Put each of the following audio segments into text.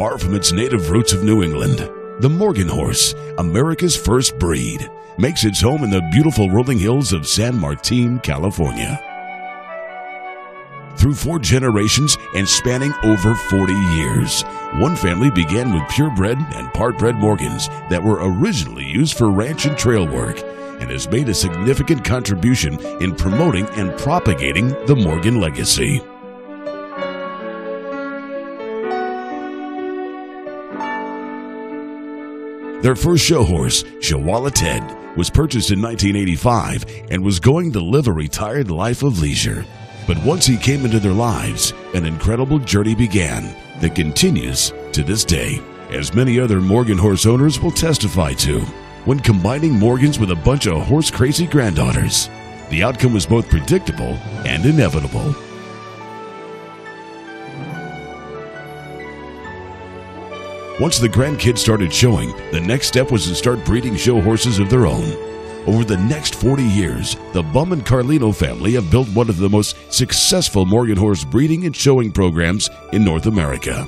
far from its native roots of New England. The Morgan Horse, America's first breed, makes its home in the beautiful rolling hills of San Martin, California. Through four generations and spanning over 40 years, one family began with purebred and part-bred Morgans that were originally used for ranch and trail work and has made a significant contribution in promoting and propagating the Morgan legacy. Their first show horse, Shawala Ted, was purchased in 1985 and was going to live a retired life of leisure. But once he came into their lives, an incredible journey began that continues to this day, as many other Morgan horse owners will testify to. When combining Morgans with a bunch of horse crazy granddaughters, the outcome was both predictable and inevitable. Once the grandkids started showing, the next step was to start breeding show horses of their own. Over the next 40 years, the Bum and Carlino family have built one of the most successful Morgan horse breeding and showing programs in North America.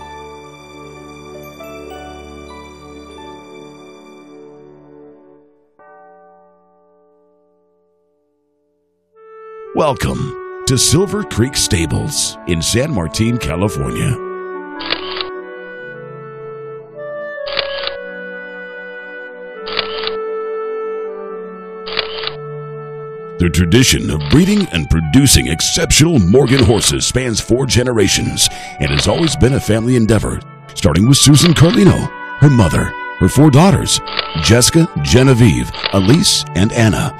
Welcome to Silver Creek Stables in San Martin, California. The tradition of breeding and producing exceptional Morgan horses spans four generations and has always been a family endeavor, starting with Susan Carlino, her mother, her four daughters, Jessica, Genevieve, Elise, and Anna.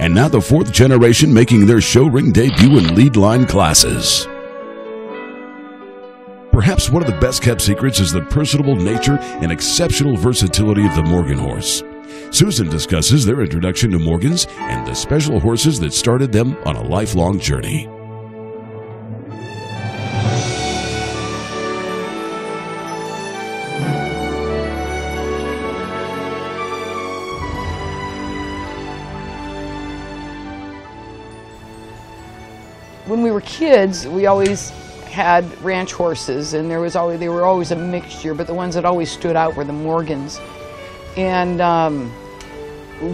And now the fourth generation making their show ring debut in lead line classes. Perhaps one of the best kept secrets is the personable nature and exceptional versatility of the Morgan horse. Susan discusses their introduction to Morgans and the special horses that started them on a lifelong journey. When we were kids, we always had ranch horses, and there was always they were always a mixture, but the ones that always stood out were the Morgans. And um,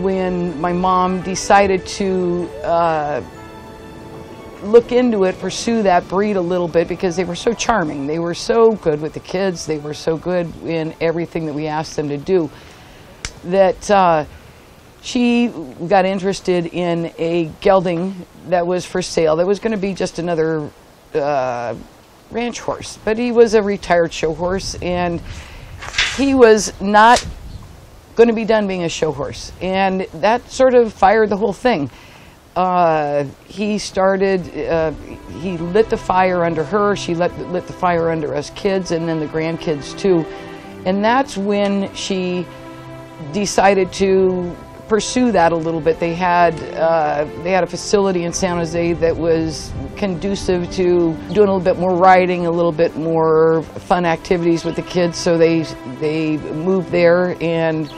when my mom decided to uh, look into it, pursue that breed a little bit because they were so charming. They were so good with the kids. They were so good in everything that we asked them to do that uh, she got interested in a gelding that was for sale. That was going to be just another uh, ranch horse, but he was a retired show horse and he was not going to be done being a show horse. And that sort of fired the whole thing. Uh, he started, uh, he lit the fire under her, she lit, lit the fire under us kids, and then the grandkids too. And that's when she decided to pursue that a little bit. They had uh, they had a facility in San Jose that was conducive to doing a little bit more riding, a little bit more fun activities with the kids. So they they moved there and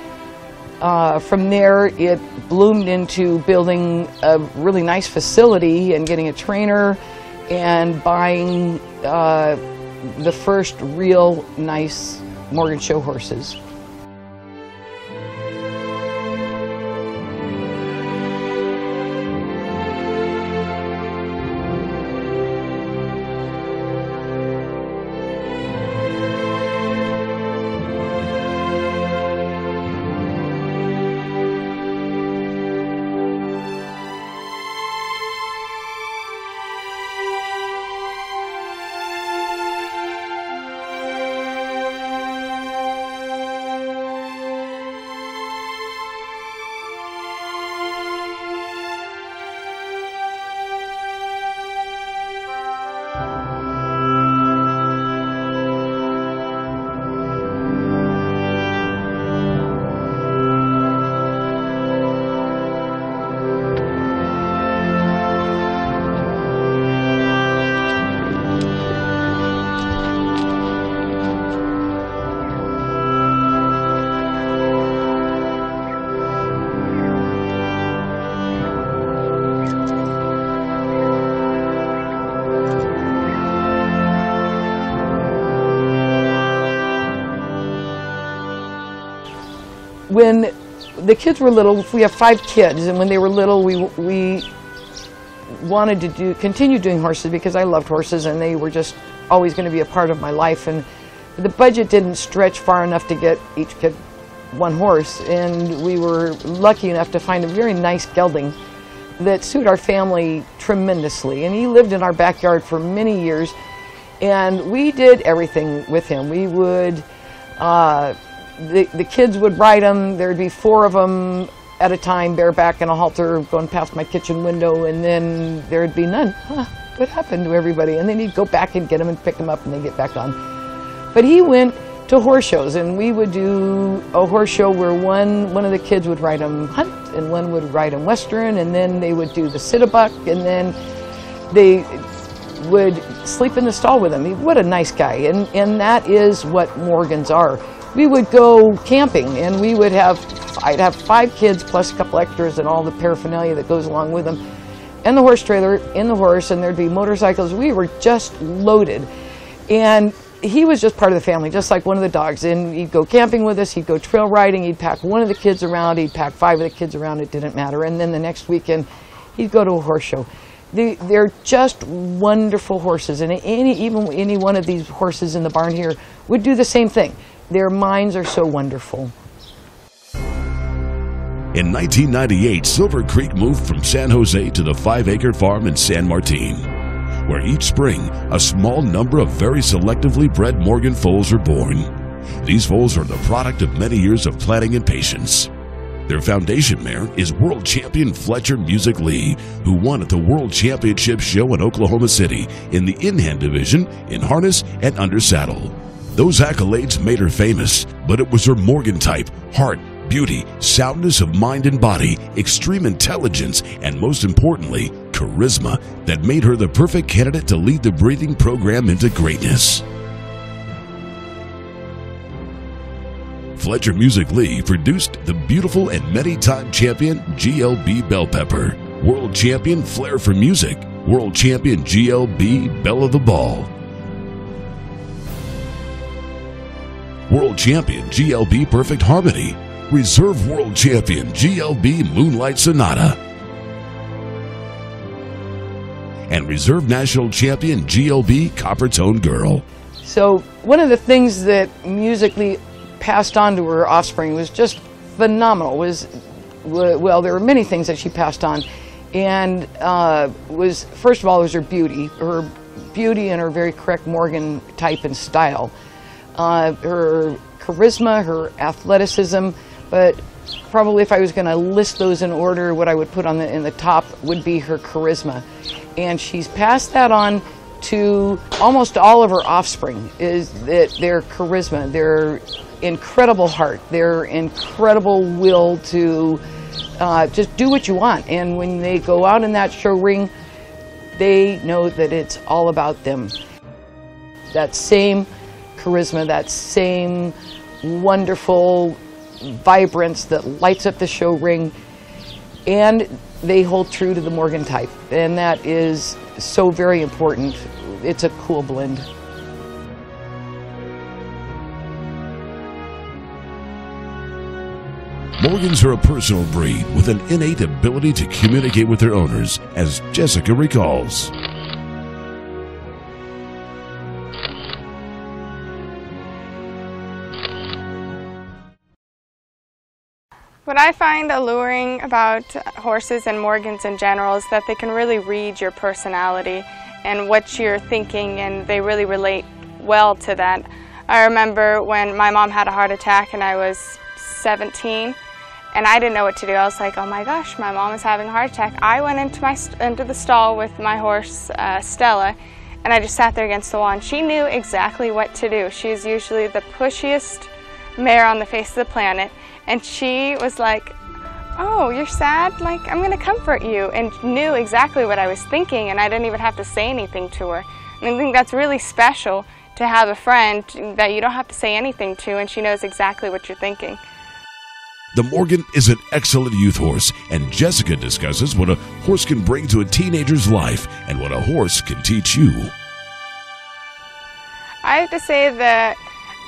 uh, from there, it bloomed into building a really nice facility and getting a trainer and buying uh, the first real nice Morgan show horses. The kids were little, we have five kids, and when they were little, we we wanted to do continue doing horses because I loved horses, and they were just always going to be a part of my life. And the budget didn't stretch far enough to get each kid one horse, and we were lucky enough to find a very nice gelding that suited our family tremendously. And he lived in our backyard for many years, and we did everything with him. We would. Uh, the, the kids would ride them. There'd be four of them at a time, bareback in a halter, going past my kitchen window, and then there'd be none. Huh, what happened to everybody? And then he'd go back and get them and pick them up, and they get back on. But he went to horse shows, and we would do a horse show where one one of the kids would ride him hunt, and one would ride him western, and then they would do the sit-a-buck, and then they would sleep in the stall with him. What a nice guy, and and that is what Morgans are we would go camping and we would have I'd have five kids plus a couple extras and all the paraphernalia that goes along with them. And the horse trailer in the horse and there'd be motorcycles. We were just loaded. And he was just part of the family just like one of the dogs. And he'd go camping with us he'd go trail riding he'd pack one of the kids around he'd pack five of the kids around it didn't matter. And then the next weekend he'd go to a horse show. They, they're just wonderful horses. And any even any one of these horses in the barn here would do the same thing their minds are so wonderful. In 1998, Silver Creek moved from San Jose to the five acre farm in San Martin, where each spring a small number of very selectively bred Morgan foals are born. These foals are the product of many years of planning and patience. Their foundation mare is world champion Fletcher Music Lee, who won at the World Championship show in Oklahoma City in the in-hand division in harness and under saddle. Those accolades made her famous, but it was her Morgan type, heart, beauty, soundness of mind and body, extreme intelligence, and most importantly, charisma that made her the perfect candidate to lead the breathing program into greatness. Fletcher Music Lee produced the beautiful and many time champion GLB Bell Pepper, world champion Flair for Music, world champion GLB Bell of the Ball, World Champion GLB Perfect Harmony, Reserve World Champion GLB Moonlight Sonata, and Reserve National Champion GLB Copper Tone Girl. So, one of the things that musically passed on to her offspring was just phenomenal. Was well, there were many things that she passed on, and uh, was first of all was her beauty, her beauty and her very correct Morgan type and style uh, her charisma, her athleticism, but probably if I was going to list those in order, what I would put on the in the top would be her charisma, and she's passed that on to almost all of her offspring. Is that their charisma, their incredible heart, their incredible will to uh, just do what you want, and when they go out in that show ring, they know that it's all about them. That same charisma, that same wonderful vibrance that lights up the show ring, and they hold true to the Morgan type, and that is so very important. It's a cool blend. Morgans are a personal breed with an innate ability to communicate with their owners, as Jessica recalls. What I find alluring about horses and Morgans in general is that they can really read your personality and what you're thinking and they really relate well to that. I remember when my mom had a heart attack and I was 17 and I didn't know what to do. I was like, oh my gosh, my mom is having a heart attack. I went into, my, into the stall with my horse, uh, Stella, and I just sat there against the wall and she knew exactly what to do. She's usually the pushiest mare on the face of the planet and she was like, oh, you're sad? Like, I'm going to comfort you. And knew exactly what I was thinking, and I didn't even have to say anything to her. And I think that's really special to have a friend that you don't have to say anything to, and she knows exactly what you're thinking. The Morgan is an excellent youth horse, and Jessica discusses what a horse can bring to a teenager's life and what a horse can teach you. I have to say that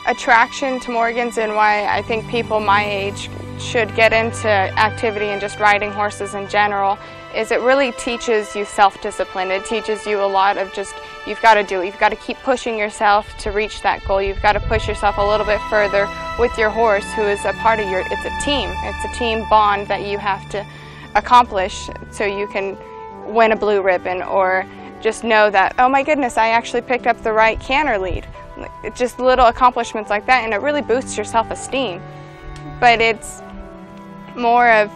attraction to Morgans and why I think people my age should get into activity and just riding horses in general is it really teaches you self-discipline. It teaches you a lot of just, you've got to do it. You've got to keep pushing yourself to reach that goal. You've got to push yourself a little bit further with your horse who is a part of your, it's a team. It's a team bond that you have to accomplish so you can win a blue ribbon or just know that, oh my goodness, I actually picked up the right canter lead. Just little accomplishments like that and it really boosts your self-esteem. But it's more of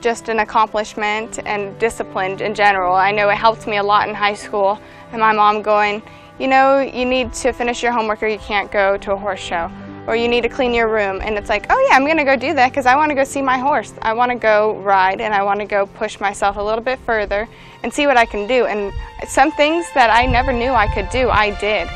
just an accomplishment and disciplined in general. I know it helped me a lot in high school and my mom going, you know, you need to finish your homework or you can't go to a horse show or you need to clean your room and it's like, oh yeah, I'm going to go do that because I want to go see my horse. I want to go ride and I want to go push myself a little bit further and see what I can do. And some things that I never knew I could do, I did.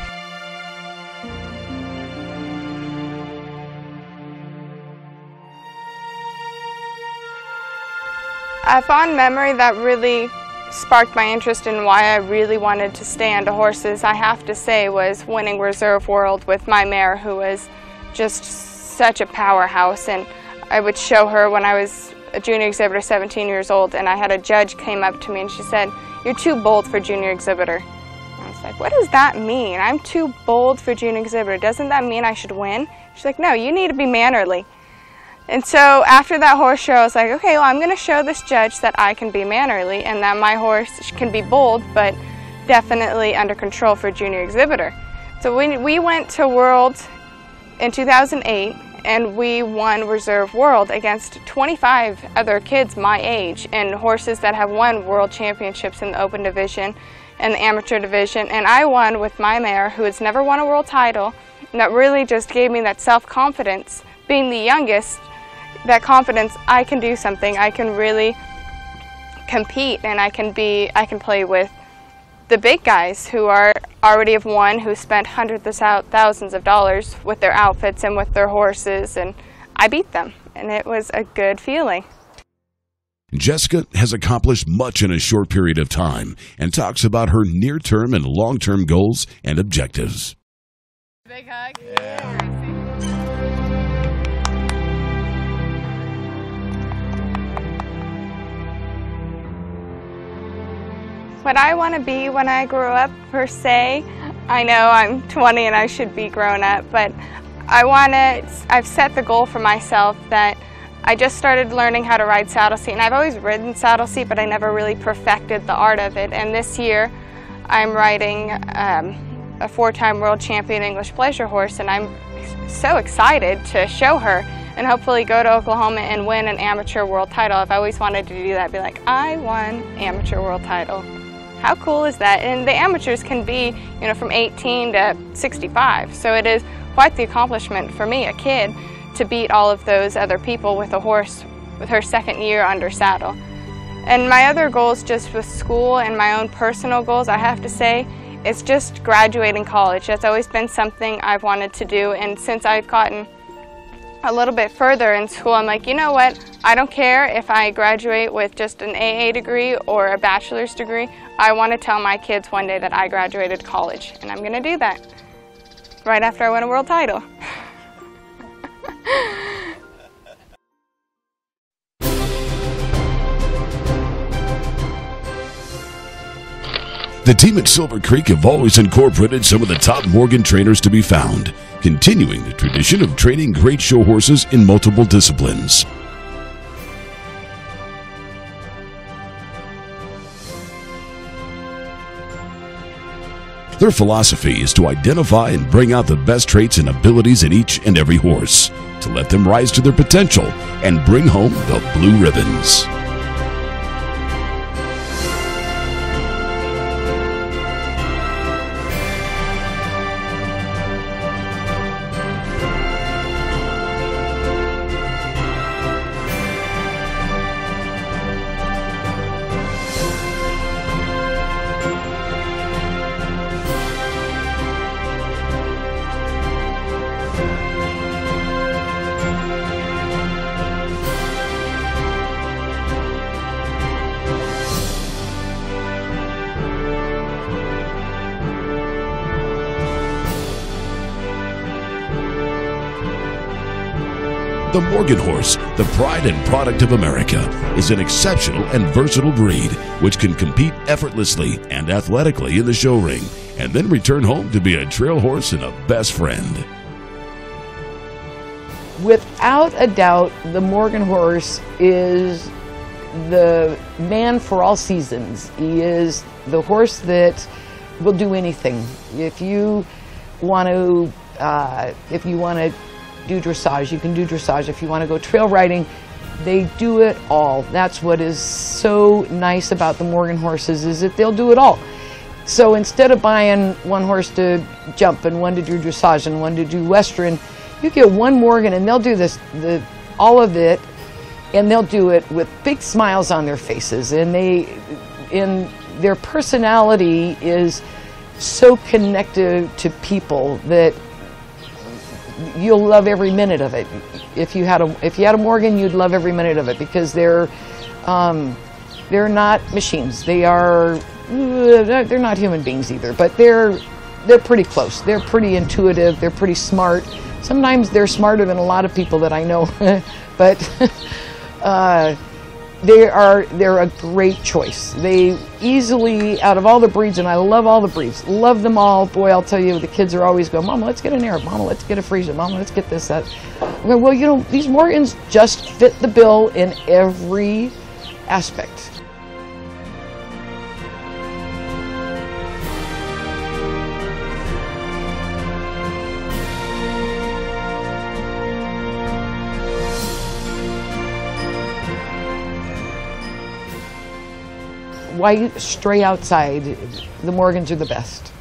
A fond memory that really sparked my interest in why I really wanted to stay onto horses, I have to say, was winning Reserve World with my mare, who was just such a powerhouse. And I would show her when I was a junior exhibitor, 17 years old, and I had a judge came up to me and she said, you're too bold for junior exhibitor. I was like, what does that mean? I'm too bold for junior exhibitor. Doesn't that mean I should win? She's like, no, you need to be mannerly. And so after that horse show, I was like, okay, well, I'm going to show this judge that I can be mannerly and that my horse can be bold, but definitely under control for junior exhibitor. So we, we went to World in 2008 and we won Reserve World against 25 other kids my age and horses that have won world championships in the open division and the amateur division. And I won with my mare who has never won a world title and that really just gave me that self-confidence being the youngest that confidence, I can do something. I can really compete and I can be, I can play with the big guys who are already have won, who spent hundreds of thousands of dollars with their outfits and with their horses, and I beat them, and it was a good feeling. Jessica has accomplished much in a short period of time and talks about her near term and long term goals and objectives. Big hug. Yeah. What I want to be when I grow up per se. I know I'm 20 and I should be grown up, but I want to, I've set the goal for myself that I just started learning how to ride saddle seat and I've always ridden saddle seat but I never really perfected the art of it and this year I'm riding um, a four-time world champion English pleasure horse and I'm so excited to show her and hopefully go to Oklahoma and win an amateur world title. I've always wanted to do that, be like, I won amateur world title. How cool is that? And the amateurs can be, you know, from 18 to 65. So it is quite the accomplishment for me, a kid, to beat all of those other people with a horse with her second year under saddle. And my other goals just with school and my own personal goals, I have to say, is just graduating college. That's always been something I've wanted to do. And since I've gotten a little bit further in school, I'm like, you know what? I don't care if I graduate with just an AA degree or a bachelor's degree. I want to tell my kids one day that I graduated college, and I'm going to do that right after I win a world title. The team at Silver Creek have always incorporated some of the top Morgan trainers to be found, continuing the tradition of training great show horses in multiple disciplines. Their philosophy is to identify and bring out the best traits and abilities in each and every horse, to let them rise to their potential and bring home the blue ribbons. Morgan Horse, the pride and product of America, is an exceptional and versatile breed which can compete effortlessly and athletically in the show ring and then return home to be a trail horse and a best friend. Without a doubt, the Morgan horse is the man for all seasons. He is the horse that will do anything. If you want to, uh, if you want to do dressage, you can do dressage. If you want to go trail riding, they do it all. That's what is so nice about the Morgan horses is that they'll do it all. So instead of buying one horse to jump and one to do dressage and one to do western, you get one Morgan and they'll do this the all of it and they'll do it with big smiles on their faces and they in their personality is so connected to people that you'll love every minute of it. If you had a if you had a Morgan, you'd love every minute of it because they're um, they're not machines. They are uh, they're not human beings either, but they're they're pretty close. They're pretty intuitive. They're pretty smart. Sometimes they're smarter than a lot of people that I know, but. uh, they are they're a great choice. They easily out of all the breeds, and I love all the breeds, love them all. Boy, I'll tell you, the kids are always going, Mama, let's get an Arab. Mama, let's get a Friesian. Mama, let's get this that. Okay, well, you know, these Morgans just fit the bill in every aspect. Why stray outside? The Morgans are the best.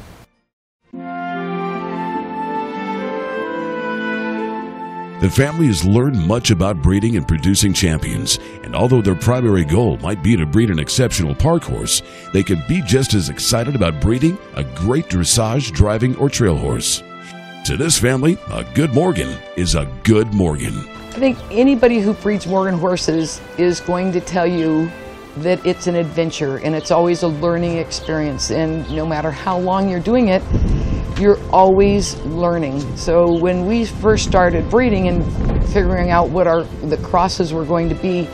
The family has learned much about breeding and producing champions, and although their primary goal might be to breed an exceptional park horse, they can be just as excited about breeding a great dressage, driving, or trail horse. To this family, a good Morgan is a good Morgan. I think anybody who breeds Morgan horses is going to tell you that it's an adventure and it's always a learning experience. And no matter how long you're doing it, you're always learning. So when we first started breeding and figuring out what our the crosses were going to be,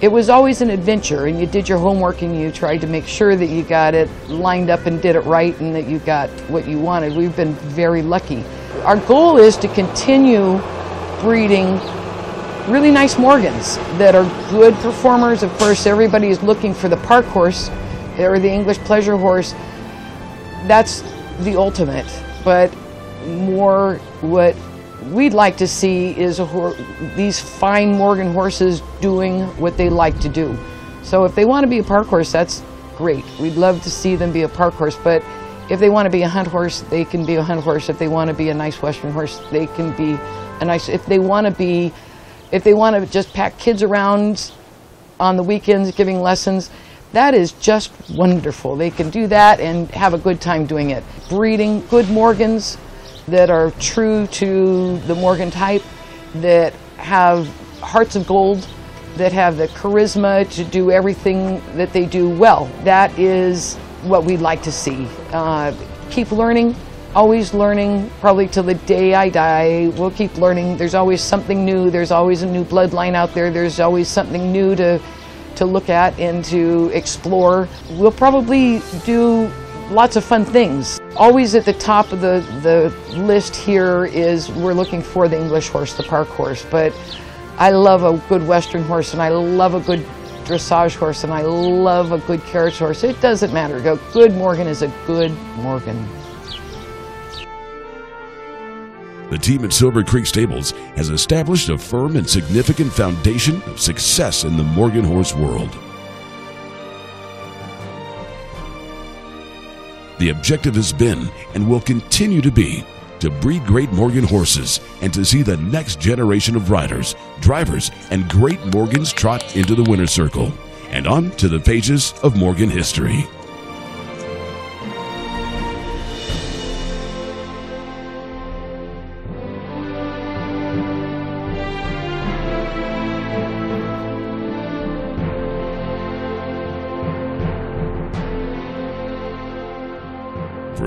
it was always an adventure and you did your homework and you tried to make sure that you got it lined up and did it right and that you got what you wanted. We've been very lucky. Our goal is to continue breeding really nice Morgans that are good performers. Of course, everybody is looking for the park horse or the English pleasure horse. That's the ultimate. But more what we'd like to see is these fine Morgan horses doing what they like to do. So if they want to be a park horse, that's great. We'd love to see them be a park horse, but if they want to be a hunt horse, they can be a hunt horse. If they want to be a nice Western horse, they can be a nice. If they want to be if they want to just pack kids around on the weekends giving lessons, that is just wonderful. They can do that and have a good time doing it. Breeding good Morgans that are true to the Morgan type, that have hearts of gold, that have the charisma to do everything that they do well. That is what we'd like to see. Uh, keep learning, always learning, probably till the day I die. We'll keep learning. There's always something new. There's always a new bloodline out there. There's always something new to, to look at and to explore. We'll probably do lots of fun things. Always at the top of the, the list here is we're looking for the English horse, the park horse. But I love a good Western horse and I love a good dressage horse and I love a good carriage horse. It doesn't matter. A good Morgan is a good Morgan. The team at Silver Creek Stables has established a firm and significant foundation of success in the Morgan horse world. The objective has been and will continue to be to breed great Morgan horses and to see the next generation of riders, drivers, and great Morgans trot into the winner's circle and on to the pages of Morgan history.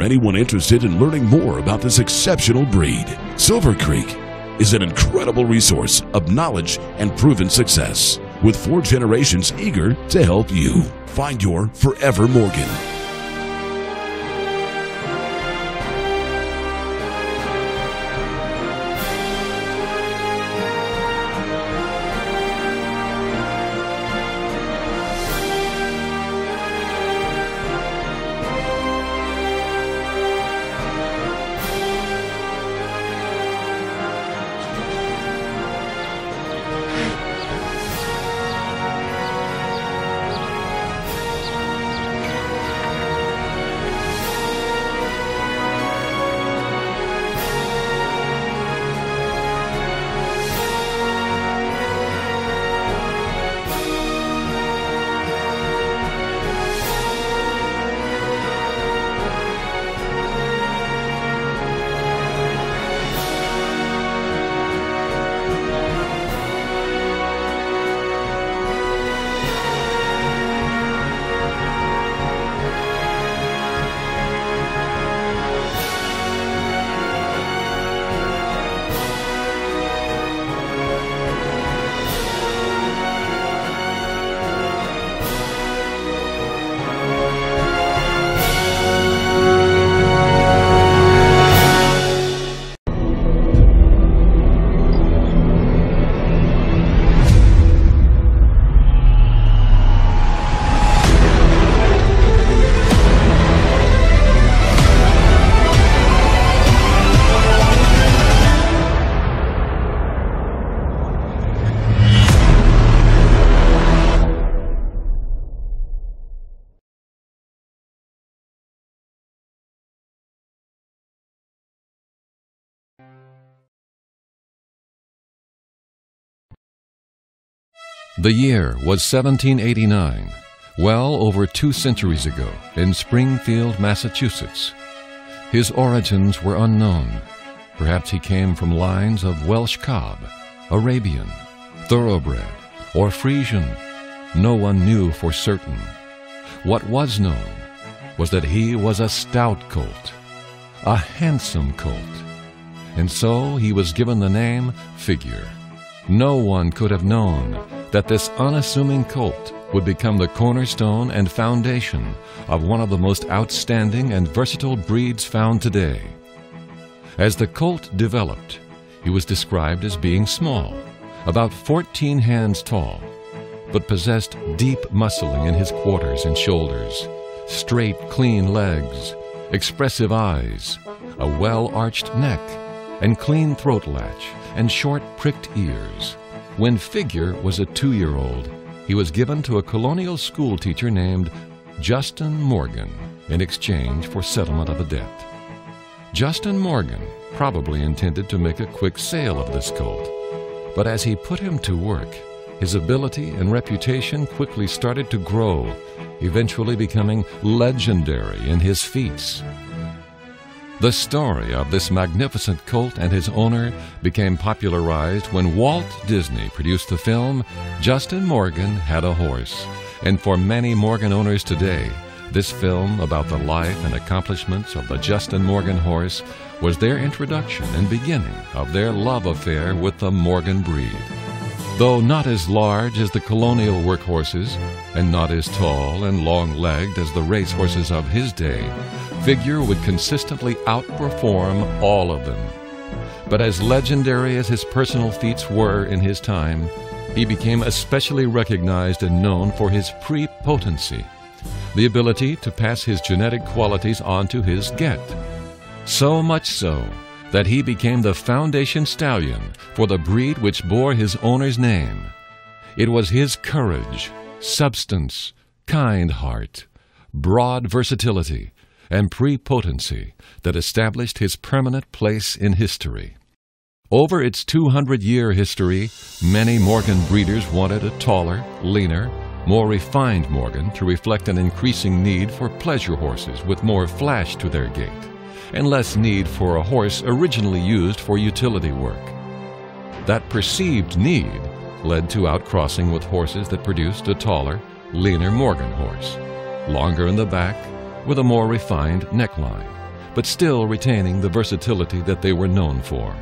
Anyone interested in learning more about this exceptional breed, Silver Creek is an incredible resource of knowledge and proven success, with four generations eager to help you. Find your Forever Morgan. The year was 1789, well over two centuries ago, in Springfield, Massachusetts. His origins were unknown. Perhaps he came from lines of Welsh cob, Arabian, thoroughbred, or Friesian. No one knew for certain. What was known was that he was a stout colt, a handsome colt, and so he was given the name Figure. No one could have known that this unassuming colt would become the cornerstone and foundation of one of the most outstanding and versatile breeds found today. As the colt developed, he was described as being small, about 14 hands tall, but possessed deep muscling in his quarters and shoulders, straight, clean legs, expressive eyes, a well arched neck, and clean throat latch, and short pricked ears. When Figure was a two year old, he was given to a colonial school teacher named Justin Morgan in exchange for settlement of a debt. Justin Morgan probably intended to make a quick sale of this colt, but as he put him to work, his ability and reputation quickly started to grow, eventually becoming legendary in his feats. The story of this magnificent colt and his owner became popularized when Walt Disney produced the film Justin Morgan Had a Horse. And for many Morgan owners today, this film about the life and accomplishments of the Justin Morgan horse was their introduction and beginning of their love affair with the Morgan breed. Though not as large as the colonial workhorses, and not as tall and long legged as the racehorses of his day, Figure would consistently outperform all of them. But as legendary as his personal feats were in his time, he became especially recognized and known for his prepotency, the ability to pass his genetic qualities on to his get. So much so that he became the foundation stallion for the breed which bore his owner's name. It was his courage, substance, kind heart, broad versatility, and prepotency that established his permanent place in history. Over its 200 year history, many Morgan breeders wanted a taller, leaner, more refined Morgan to reflect an increasing need for pleasure horses with more flash to their gait, and less need for a horse originally used for utility work. That perceived need led to outcrossing with horses that produced a taller, leaner Morgan horse, longer in the back with a more refined neckline, but still retaining the versatility that they were known for.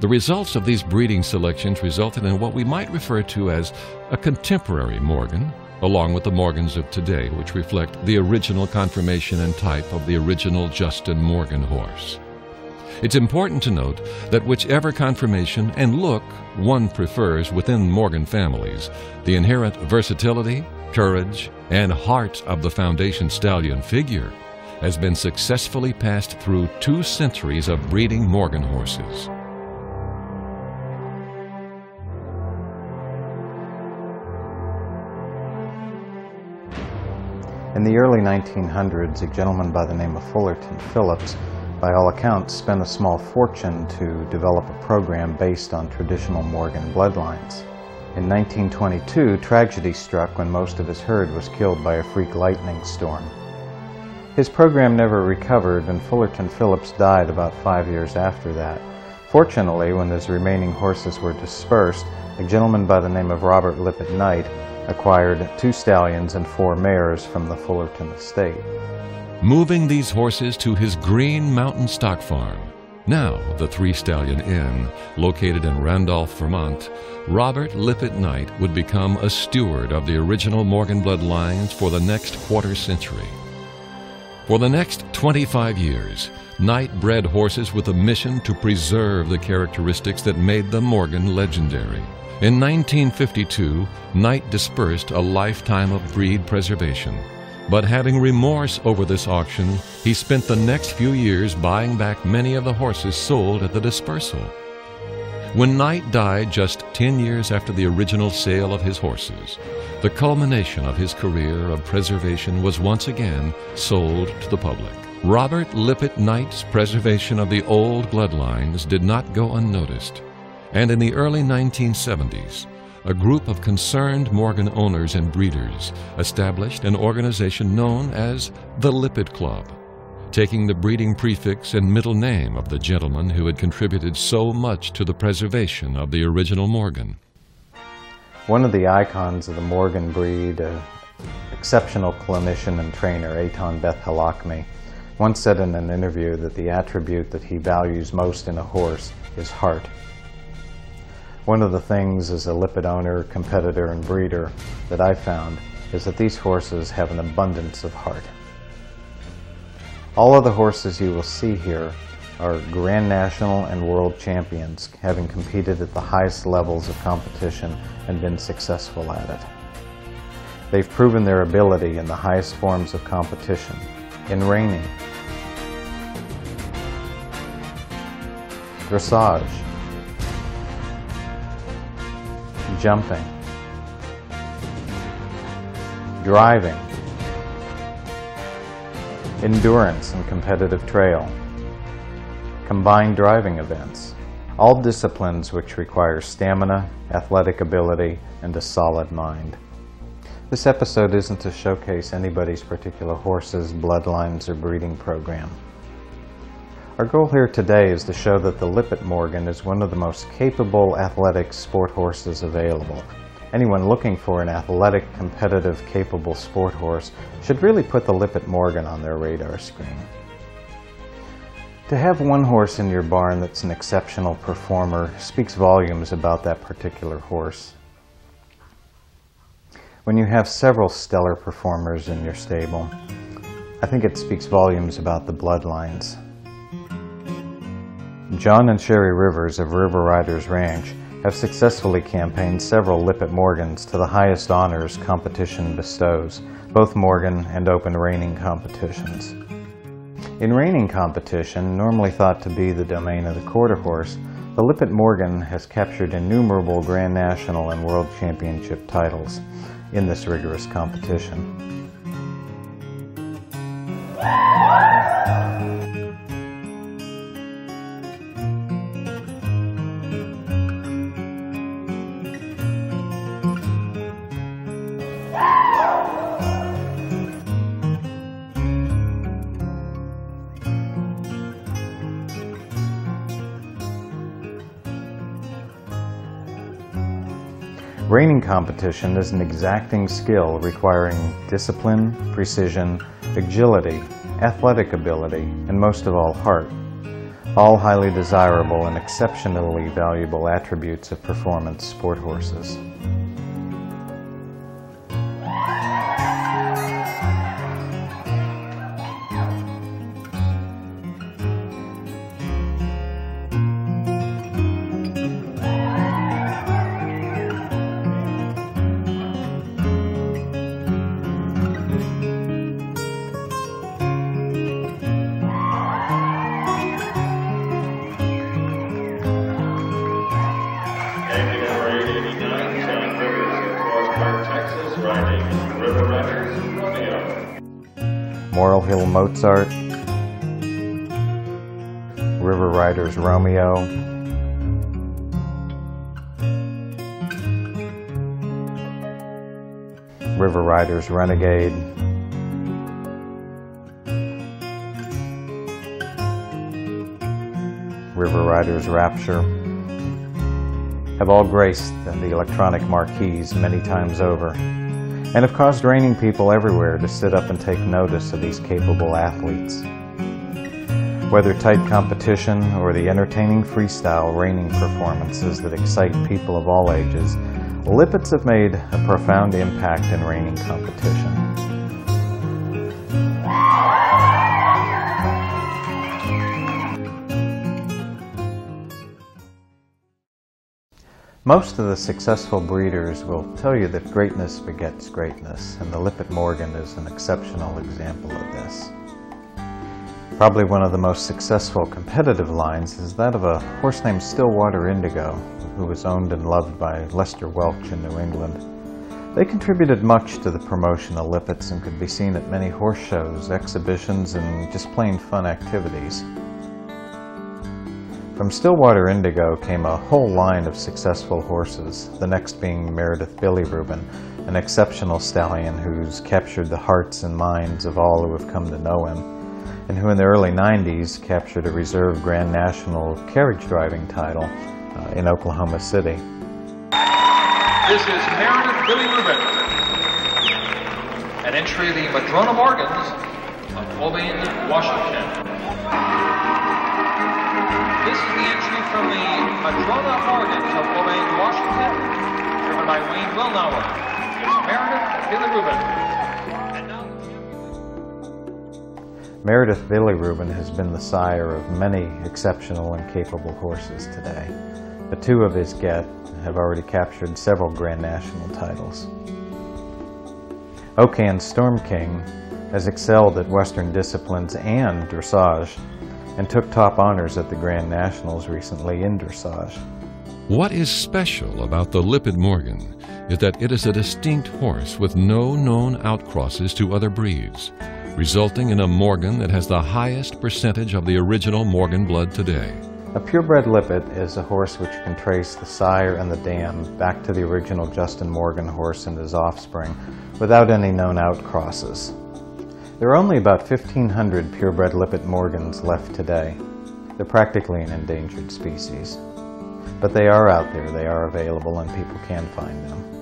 The results of these breeding selections resulted in what we might refer to as a contemporary Morgan, along with the Morgans of today, which reflect the original conformation and type of the original Justin Morgan horse. It's important to note that whichever conformation and look one prefers within Morgan families, the inherent versatility, courage, and heart of the foundation stallion figure has been successfully passed through two centuries of breeding Morgan horses. In the early 1900s, a gentleman by the name of Fullerton Phillips, by all accounts, spent a small fortune to develop a program based on traditional Morgan bloodlines. In 1922, tragedy struck when most of his herd was killed by a freak lightning storm. His program never recovered, and Fullerton Phillips died about five years after that. Fortunately, when his remaining horses were dispersed, a gentleman by the name of Robert Lippitt Knight acquired two stallions and four mares from the Fullerton estate. Moving these horses to his Green Mountain Stock Farm, now the Three Stallion Inn, located in Randolph, Vermont, Robert Lippitt Knight would become a steward of the original Morgan bloodlines for the next quarter century. For the next 25 years, Knight bred horses with a mission to preserve the characteristics that made the Morgan legendary. In 1952, Knight dispersed a lifetime of breed preservation. But having remorse over this auction, he spent the next few years buying back many of the horses sold at the dispersal. When Knight died just 10 years after the original sale of his horses, the culmination of his career of preservation was once again sold to the public. Robert Lippitt Knight's preservation of the old bloodlines did not go unnoticed and in the early 1970s, a group of concerned Morgan owners and breeders established an organization known as the Lippitt Club, taking the breeding prefix and middle name of the gentleman who had contributed so much to the preservation of the original Morgan. One of the icons of the Morgan breed, an exceptional clinician and trainer, Eitan Beth Halachmy, once said in an interview that the attribute that he values most in a horse is heart. One of the things as a Lippitt owner, competitor, and breeder that I found is that these horses have an abundance of heart. All of the horses you will see here are Grand National and World Champions, having competed at the highest levels of competition and been successful at it. They've proven their ability in the highest forms of competition, in reining, dressage, jumping, driving, endurance and competitive trail, combined driving events, all disciplines which require stamina, athletic ability, and a solid mind. This episode isn't to showcase anybody's particular horse's, bloodlines, or breeding program. Our goal here today is to show that the Lippitt Morgan is one of the most capable athletic sport horses available. Anyone looking for an athletic, competitive, capable sport horse should really put the Lippitt Morgan on their radar screen. To have one horse in your barn that's an exceptional performer speaks volumes about that particular horse. When you have several stellar performers in your stable, I think it speaks volumes about the bloodlines. John and Sherry Rivers of River Riders Ranch have successfully campaigned several Lippitt Morgans to the highest honors competition bestows, both Morgan and open reining competitions. In reining competition, normally thought to be the domain of the quarter horse, the Lippitt Morgan has captured innumerable Grand National and World Championship titles in this rigorous competition. Competition is an exacting skill requiring discipline, precision, agility, athletic ability, and most of all, heart. all highly desirable and exceptionally valuable attributes of performance sport horses. Romeo, River Riders Renegade, River Riders Rapture, have all graced the electronic marquees many times over and have caused reining people everywhere to sit up and take notice of these capable athletes. Whether tight competition or the entertaining freestyle reining performances that excite people of all ages, Lippitts have made a profound impact in reining competition. Most of the successful breeders will tell you that greatness begets greatness, and the Lippitt Morgan is an exceptional example of this. Probably one of the most successful competitive lines is that of a horse named Stillwater Indigo, who was owned and loved by Lester Welch in New England. They contributed much to the promotion of Lippitts and could be seen at many horse shows, exhibitions, and just plain fun activities. From Stillwater Indigo came a whole line of successful horses, the next being Meredith Billerubin, an exceptional stallion who's captured the hearts and minds of all who have come to know him, and who in the early 90s captured a reserve Grand National carriage driving title uh, in Oklahoma City. This is Meredith Billy Rubin. An entry of the Madrona Morgans of Colbane, Washington. This is the entry from the Madrona Morgans of Colbane, Washington, driven by Wayne Wilnauer. It's Meredith Billy Rubin. Meredith Billerubin has been the sire of many exceptional and capable horses today. The two of his get have already captured several Grand National titles. Okan's Storm King has excelled at Western disciplines and dressage and took top honors at the Grand Nationals recently in dressage. What is special about the Lippitt Morgan is that it is a distinct horse with no known outcrosses to other breeds, resulting in a Morgan that has the highest percentage of the original Morgan blood today. A purebred Lippitt is a horse which can trace the sire and the dam back to the original Justin Morgan horse and his offspring without any known outcrosses. There are only about 1,500 purebred Lippitt Morgans left today. They're practically an endangered species. But they are out there, they are available, and people can find them.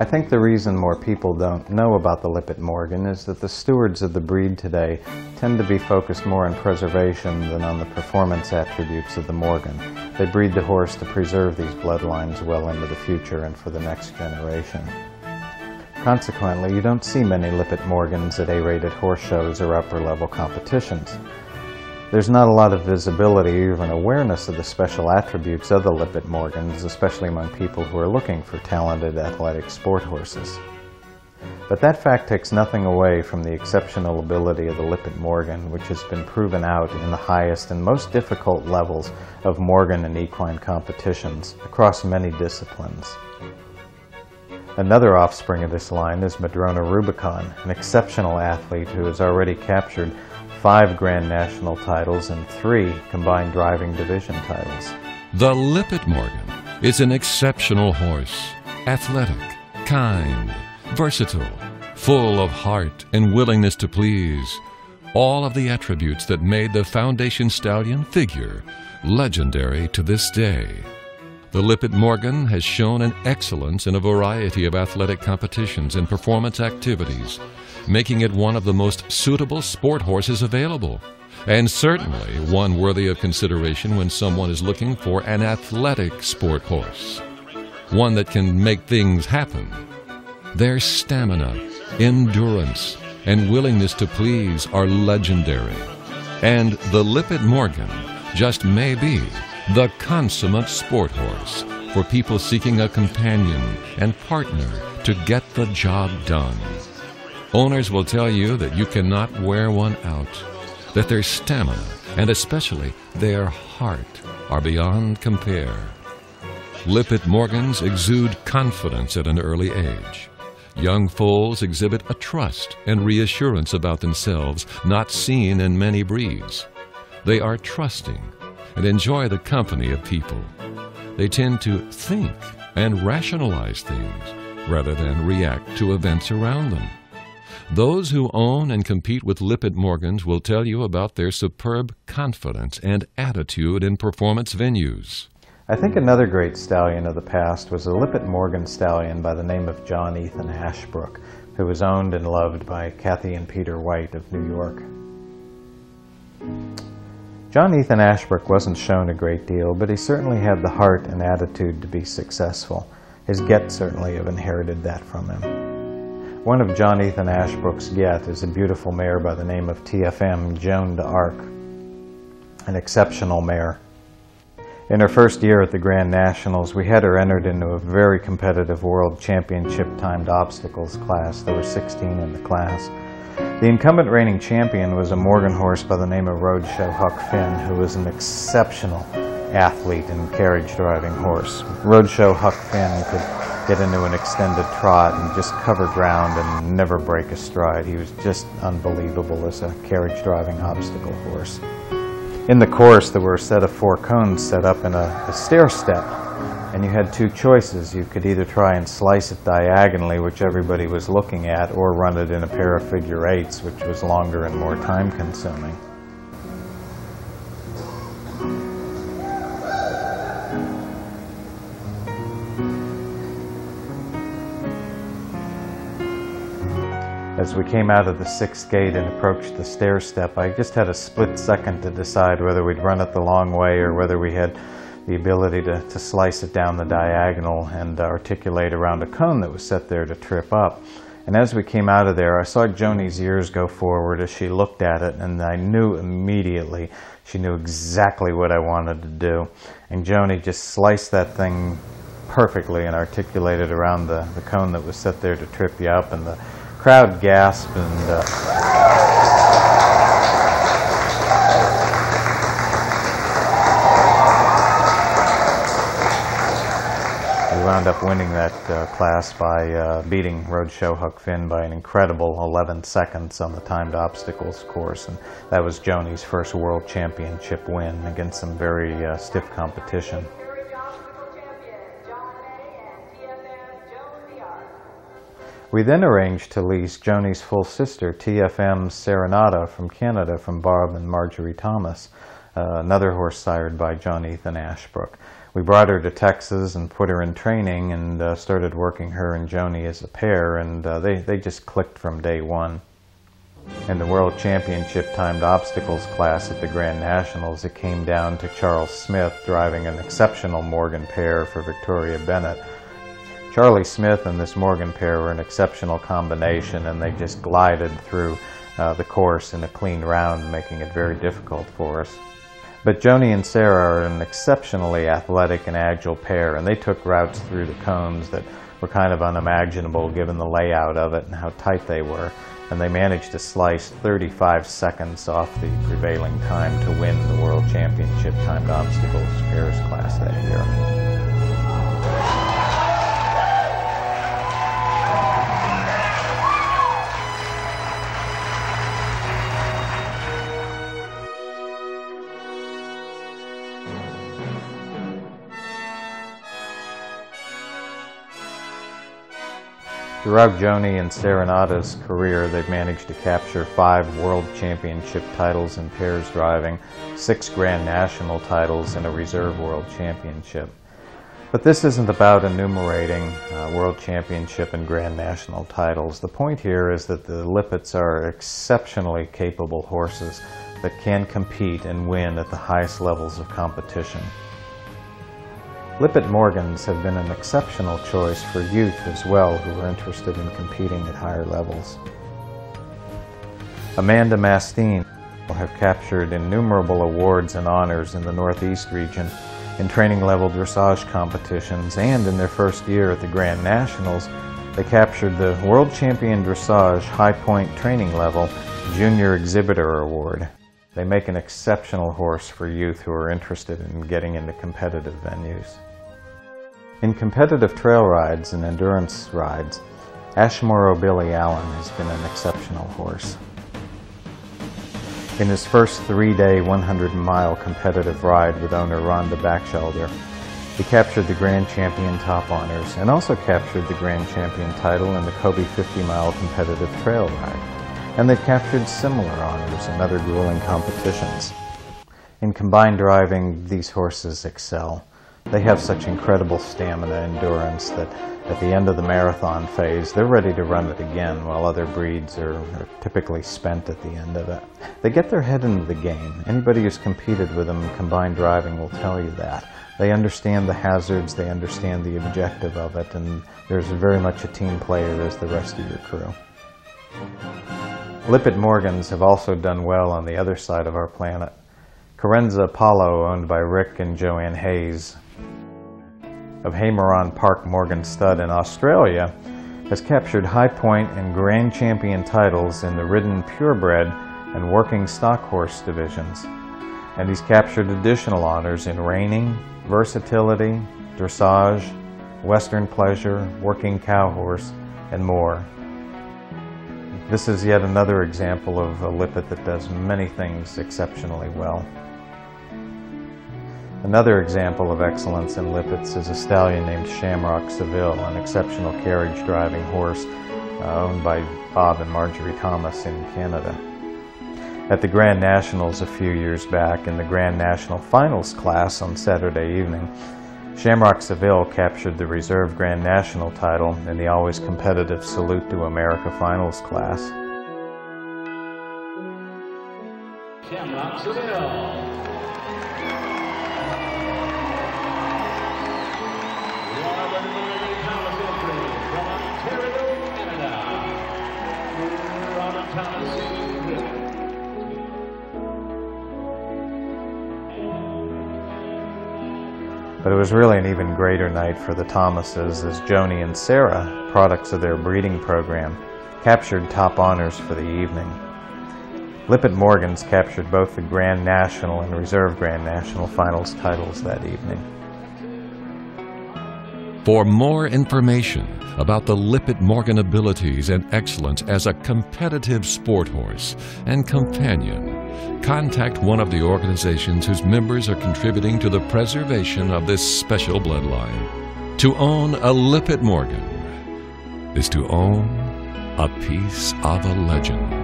I think the reason more people don't know about the Lippitt Morgan is that the stewards of the breed today tend to be focused more on preservation than on the performance attributes of the Morgan. They breed the horse to preserve these bloodlines well into the future and for the next generation. Consequently, you don't see many Lippitt Morgans at A-rated horse shows or upper-level competitions. There's not a lot of visibility or even awareness of the special attributes of the Lippitt Morgans, especially among people who are looking for talented athletic sport horses. But that fact takes nothing away from the exceptional ability of the Lippitt Morgan, which has been proven out in the highest and most difficult levels of Morgan and equine competitions across many disciplines. Another offspring of this line is Madrona Rubicon, an exceptional athlete who has already captured five Grand National titles and three combined driving division titles. The Lippitt Morgan is an exceptional horse, athletic, kind, versatile, full of heart and willingness to please. All of the attributes that made the Foundation Stallion figure legendary to this day. The Lippitt Morgan has shown an excellence in a variety of athletic competitions and performance activities, making it one of the most suitable sport horses available, and certainly one worthy of consideration when someone is looking for an athletic sport horse, one that can make things happen. Their stamina, endurance, and willingness to please are legendary. And the Lippitt Morgan just may be the consummate sport horse for people seeking a companion and partner to get the job done. Owners will tell you that you cannot wear one out, that their stamina and especially their heart are beyond compare. Lippitt Morgans exude confidence at an early age. Young foals exhibit a trust and reassurance about themselves not seen in many breeds. They are trusting and enjoy the company of people. They tend to think and rationalize things rather than react to events around them. Those who own and compete with Lippitt Morgans will tell you about their superb confidence and attitude in performance venues. I think another great stallion of the past was a Lippitt Morgan stallion by the name of John Ethan Ashbrook, who was owned and loved by Kathy and Peter White of New York. John Ethan Ashbrook wasn't shown a great deal, but he certainly had the heart and attitude to be successful. His get certainly have inherited that from him. One of John Ethan Ashbrook's get is a beautiful mare by the name of TFM Joan d'Arc, an exceptional mare. In her first year at the Grand Nationals, we had her entered into a very competitive World Championship timed obstacles class. There were 16 in the class. The incumbent reigning champion was a Morgan horse by the name of Roadshow Huck Finn, who was an exceptional athlete and carriage driving horse. Roadshow Huck Finn could get into an extended trot and just cover ground and never break a stride. He was just unbelievable as a carriage driving obstacle horse. In the course, there were a set of four cones set up in a, a stair step and you had two choices. You could either try and slice it diagonally, which everybody was looking at, or run it in a pair of figure eights, which was longer and more time consuming. As we came out of the sixth gate and approached the stair step, I just had a split second to decide whether we'd run it the long way or whether we had the ability to, to slice it down the diagonal and articulate around a cone that was set there to trip up. And as we came out of there, I saw Joni's ears go forward as she looked at it, and I knew immediately she knew exactly what I wanted to do. And Joni just sliced that thing perfectly and articulated around the, the cone that was set there to trip you up, and the crowd gasped and uh, wound up winning that uh, class by uh, beating Roadshow Huck Finn by an incredible 11 seconds on the timed obstacles course. And that was Joni's first world championship win against some very uh, stiff competition. We then arranged to lease Joni's full sister, TFM Serenata from Canada, from Bob and Marjorie Thomas, uh, another horse sired by John Ethan Ashbrook. We brought her to Texas and put her in training and uh, started working her and Joni as a pair, and uh, they, they just clicked from day one. In the World Championship timed obstacles class at the Grand Nationals, it came down to Charles Smith driving an exceptional Morgan pair for Victoria Bennett. Charlie Smith and this Morgan pair were an exceptional combination, and they just glided through uh, the course in a clean round, making it very difficult for us. But Joni and Sarah are an exceptionally athletic and agile pair, and they took routes through the cones that were kind of unimaginable given the layout of it and how tight they were. And they managed to slice 35 seconds off the prevailing time to win the World Championship timed obstacles pairs class that year. Throughout Joni and Serenata's career, they've managed to capture five World Championship titles in pairs driving, six Grand National titles, and a Reserve World Championship. But this isn't about enumerating uh, World Championship and Grand National titles. The point here is that the Lippitts are exceptionally capable horses that can compete and win at the highest levels of competition. Lippitt Morgans have been an exceptional choice for youth as well who are interested in competing at higher levels. Amanda Mastine will have captured innumerable awards and honors in the Northeast region in training level dressage competitions and in their first year at the Grand Nationals they captured the World Champion Dressage High Point Training Level Junior Exhibitor Award. They make an exceptional horse for youth who are interested in getting into competitive venues. In competitive trail rides and endurance rides, Ashmore O'Billy Allen has been an exceptional horse. In his first three-day 100-mile competitive ride with owner Rhonda Bachelder, he captured the Grand Champion top honors and also captured the Grand Champion title in the Kobe 50-mile competitive trail ride. And they've captured similar honors in other grueling competitions. In combined driving, these horses excel. They have such incredible stamina and endurance that at the end of the marathon phase, they're ready to run it again, while other breeds are, are, typically spent at the end of it. They get their head into the game. Anybody who's competed with them in combined driving will tell you that. They understand the hazards, they understand the objective of it, and there's very much a team player as the rest of your crew. Lippitt Morgans have also done well on the other side of our planet. Carenza Apollo, owned by Rick and Joanne Hayes, of Haymaron Park Morgan Stud in Australia has captured High Point and Grand Champion titles in the ridden purebred and working stock horse divisions. And he's captured additional honors in reining, versatility, dressage, western pleasure, working cow horse, and more. This is yet another example of a Lippitt that does many things exceptionally well. Another example of excellence in Lippitts is a stallion named Shamrock Seville, an exceptional carriage driving horse uh, owned by Bob and Marjorie Thomas in Canada. At the Grand Nationals a few years back, in the Grand National Finals class on Saturday evening, Shamrock Seville captured the reserve Grand National title in the always competitive Salute to America Finals class. Shamrock Seville. But it was really an even greater night for the Thomases as Joni and Sarah, products of their breeding program, captured top honors for the evening. Lippitt Morgans captured both the Grand National and Reserve Grand National finals titles that evening. For more information about the Lippitt Morgan abilities and excellence as a competitive sport horse and companion, contact one of the organizations whose members are contributing to the preservation of this special bloodline. To own a Lippitt Morgan is to own a piece of a legend.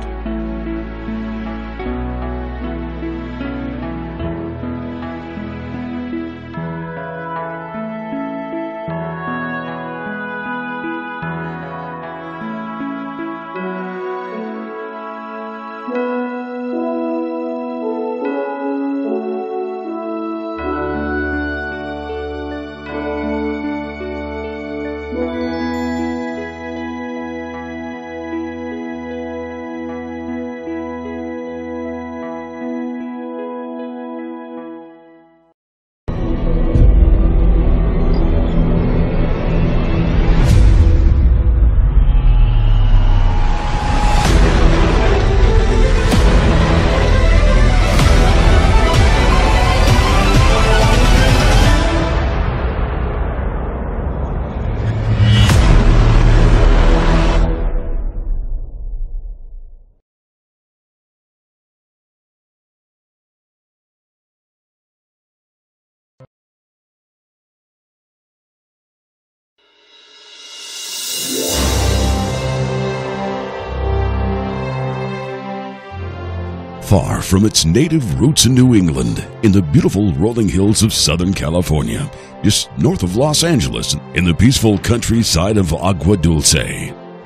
Far from its native roots in New England, in the beautiful rolling hills of Southern California, just north of Los Angeles, in the peaceful countryside of Agua Dulce,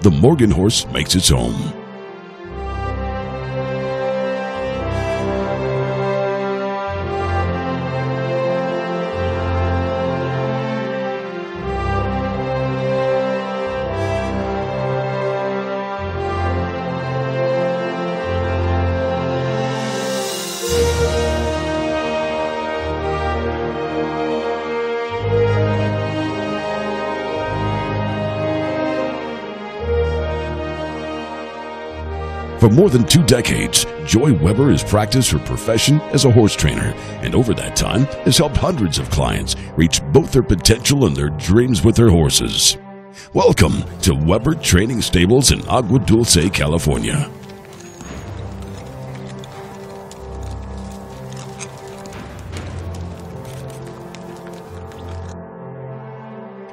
the Morgan horse makes its home. For more than two decades, Joy Weber has practiced her profession as a horse trainer, and over that time has helped hundreds of clients reach both their potential and their dreams with their horses. Welcome to Weber Training Stables in Agua Dulce, California.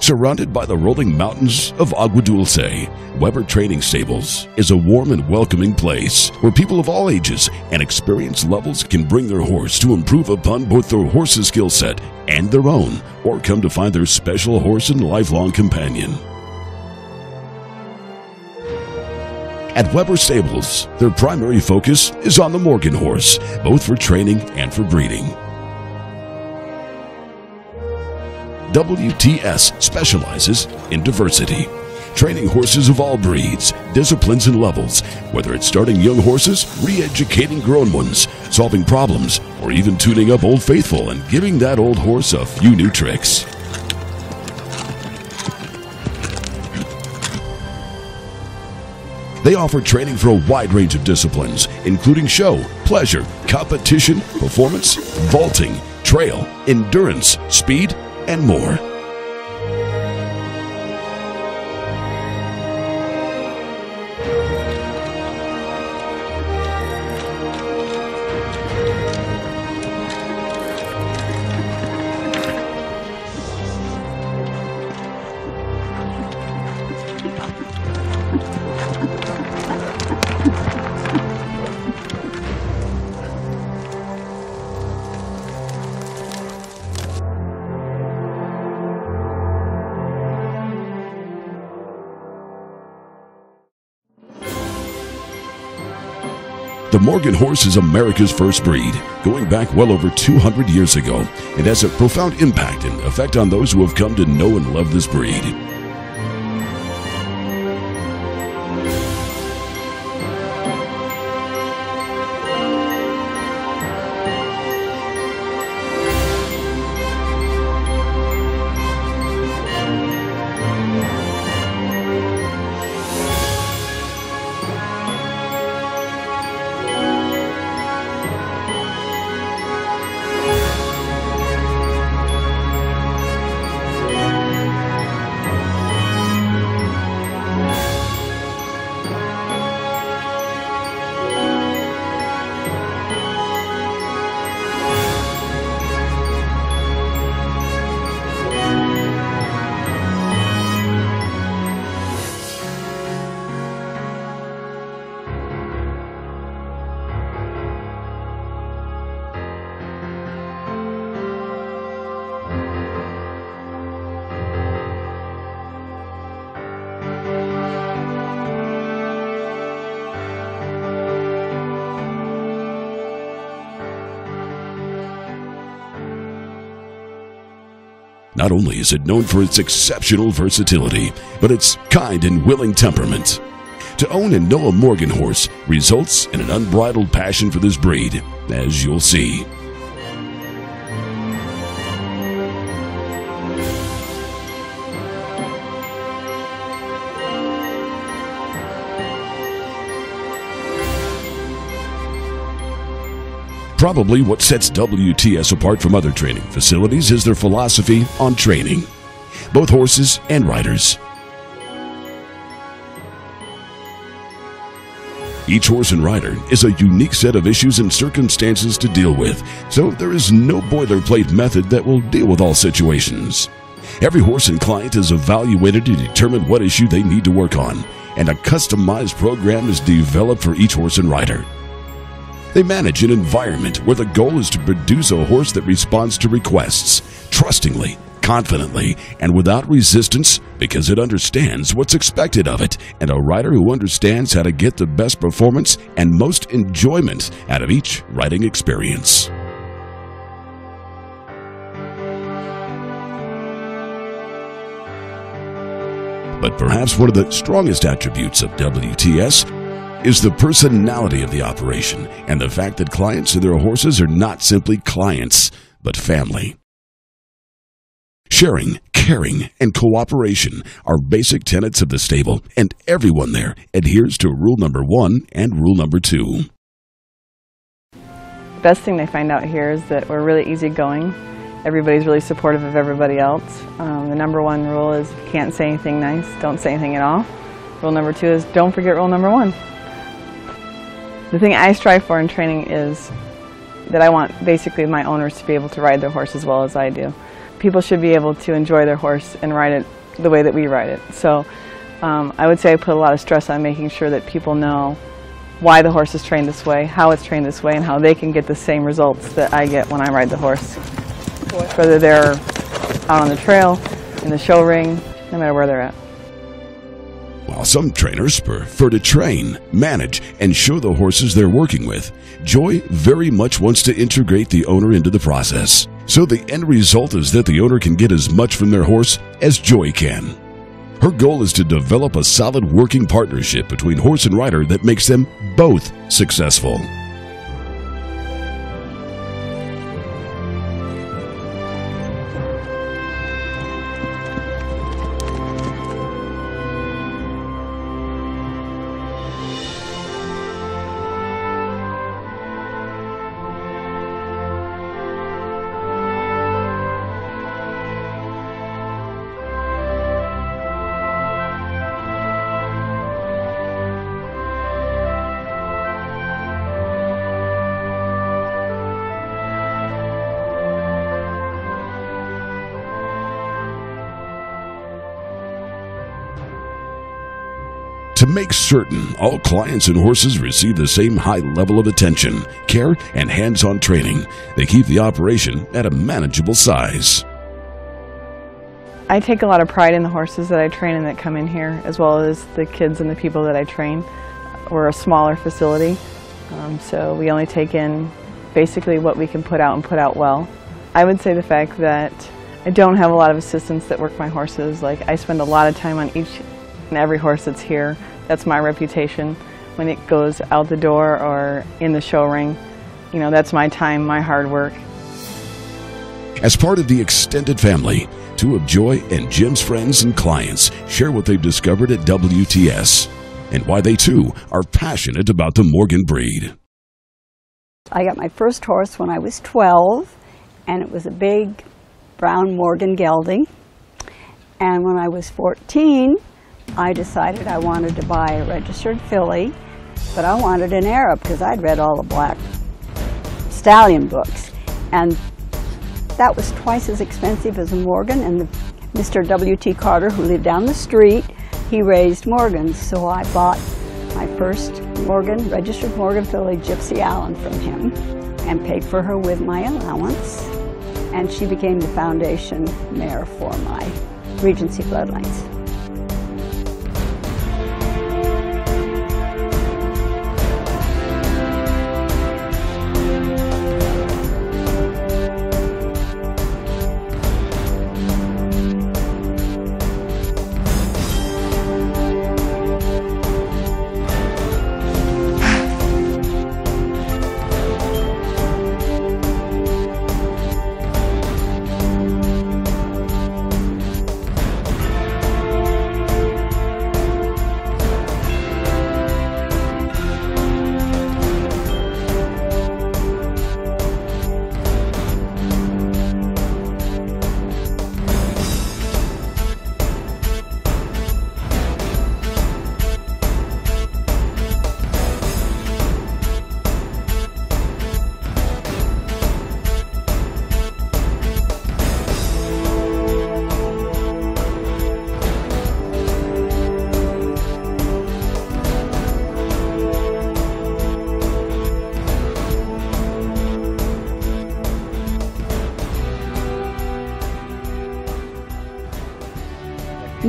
Surrounded by the rolling mountains of Agua Dulce, Weber Training Stables is a warm and welcoming place where people of all ages and experience levels can bring their horse to improve upon both their horse's skill set and their own, or come to find their special horse and lifelong companion. At Weber Stables, their primary focus is on the Morgan horse, both for training and for breeding. WTS specializes in diversity, training horses of all breeds, disciplines, and levels, whether it's starting young horses, re educating grown ones, solving problems, or even tuning up Old Faithful and giving that old horse a few new tricks. They offer training for a wide range of disciplines, including show, pleasure, competition, performance, vaulting, trail, endurance, speed, and more. Morgan horse is America's first breed, going back well over 200 years ago, and has a profound impact and effect on those who have come to know and love this breed. Not only is it known for its exceptional versatility, but its kind and willing temperament. To own a Morgan horse results in an unbridled passion for this breed, as you'll see. Probably what sets WTS apart from other training facilities is their philosophy on training, both horses and riders. Each horse and rider is a unique set of issues and circumstances to deal with, so there is no boilerplate method that will deal with all situations. Every horse and client is evaluated to determine what issue they need to work on, and a customized program is developed for each horse and rider. They manage an environment where the goal is to produce a horse that responds to requests trustingly, confidently, and without resistance because it understands what's expected of it, and a rider who understands how to get the best performance and most enjoyment out of each riding experience. But perhaps one of the strongest attributes of WTS is the personality of the operation and the fact that clients and their horses are not simply clients, but family. Sharing, caring, and cooperation are basic tenets of the stable, and everyone there adheres to rule number one and rule number two. The best thing they find out here is that we're really easygoing. Everybody's really supportive of everybody else. Um, the number one rule is can't say anything nice, don't say anything at all. Rule number two is don't forget rule number one. The thing I strive for in training is that I want basically my owners to be able to ride their horse as well as I do. People should be able to enjoy their horse and ride it the way that we ride it. So um, I would say I put a lot of stress on making sure that people know why the horse is trained this way, how it's trained this way, and how they can get the same results that I get when I ride the horse. Whether they're out on the trail, in the show ring, no matter where they're at. While some trainers prefer to train, manage, and show the horses they're working with, Joy very much wants to integrate the owner into the process. So the end result is that the owner can get as much from their horse as Joy can. Her goal is to develop a solid working partnership between horse and rider that makes them both successful. Make certain all clients and horses receive the same high level of attention, care, and hands on training. They keep the operation at a manageable size. I take a lot of pride in the horses that I train and that come in here, as well as the kids and the people that I train. We're a smaller facility, um, so we only take in basically what we can put out and put out well. I would say the fact that I don't have a lot of assistants that work my horses. Like I spend a lot of time on each and every horse that's here. That's my reputation. When it goes out the door or in the show ring, you know, that's my time, my hard work. As part of the extended family, two of Joy and Jim's friends and clients share what they've discovered at WTS and why they too are passionate about the Morgan breed. I got my first horse when I was 12, and it was a big brown Morgan gelding. And when I was 14, I decided I wanted to buy a registered filly, but I wanted an Arab because I'd read all the black stallion books. And that was twice as expensive as a Morgan. And the, Mr. W.T. Carter, who lived down the street, he raised Morgans. So I bought my first Morgan, registered Morgan filly, Gypsy Allen, from him and paid for her with my allowance. And she became the foundation mare for my Regency bloodlines.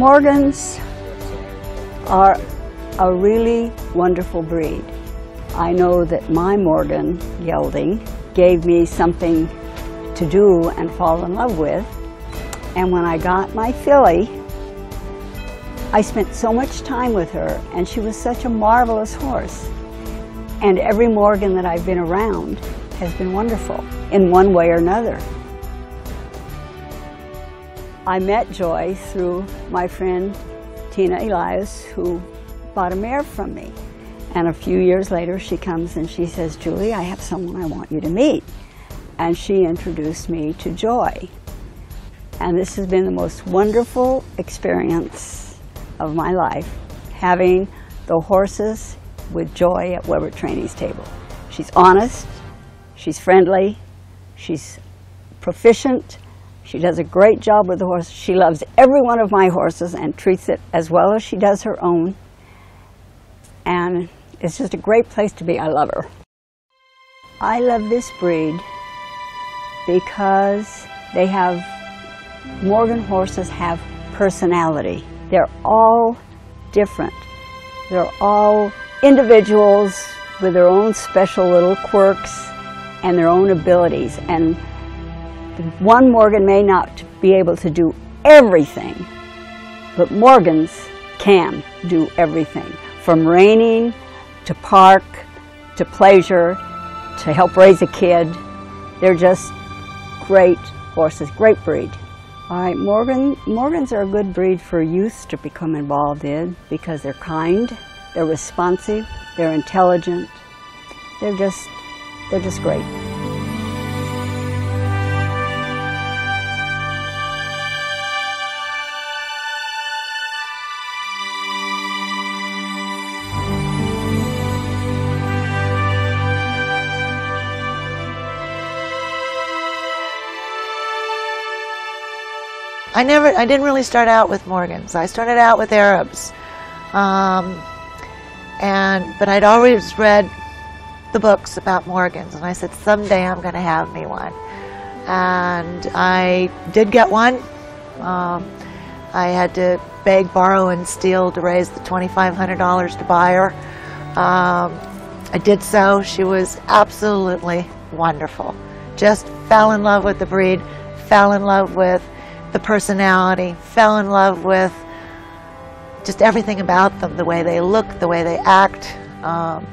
Morgans are a really wonderful breed. I know that my Morgan gelding gave me something to do and fall in love with. And when I got my filly, I spent so much time with her, and she was such a marvelous horse. And every Morgan that I've been around has been wonderful in one way or another. I met Joy through my friend Tina Elias, who bought a mare from me. And a few years later, she comes and she says, Julie, I have someone I want you to meet. And she introduced me to Joy. And this has been the most wonderful experience of my life, having the horses with Joy at Weber Training Stables. She's honest, she's friendly, she's proficient, she does a great job with the horse. She loves every one of my horses and treats it as well as she does her own. And it's just a great place to be. I love her. I love this breed because they have, Morgan horses have personality. They're all different. They're all individuals with their own special little quirks and their own abilities. And one Morgan may not be able to do everything, but Morgans can do everything, from reining to park to pleasure to help raise a kid. They're just great horses, great breed. All right, Morgan, Morgans are a good breed for youth to become involved in because they're kind, they're responsive, they're intelligent. They're just, they're just great. I never, I didn't really start out with Morgans. I started out with Arabs, um, and but I'd always read the books about Morgans, and I said someday I'm going to have me one, and I did get one. Um, I had to beg, borrow, and steal to raise the $2,500 to buy her. Um, I did so. She was absolutely wonderful. Just fell in love with the breed, fell in love with the personality, fell in love with just everything about them, the way they look, the way they act. Um,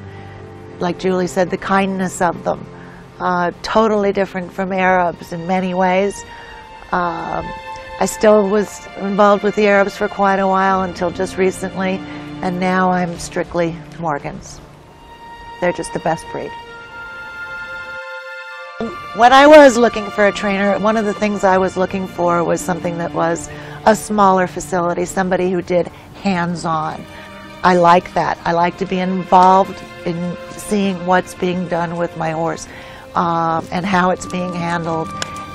like Julie said, the kindness of them. Uh, totally different from Arabs in many ways. Um, I still was involved with the Arabs for quite a while until just recently, and now I'm strictly Morgans. They're just the best breed. When I was looking for a trainer, one of the things I was looking for was something that was a smaller facility, somebody who did hands-on. I like that. I like to be involved in seeing what's being done with my horse um, and how it's being handled.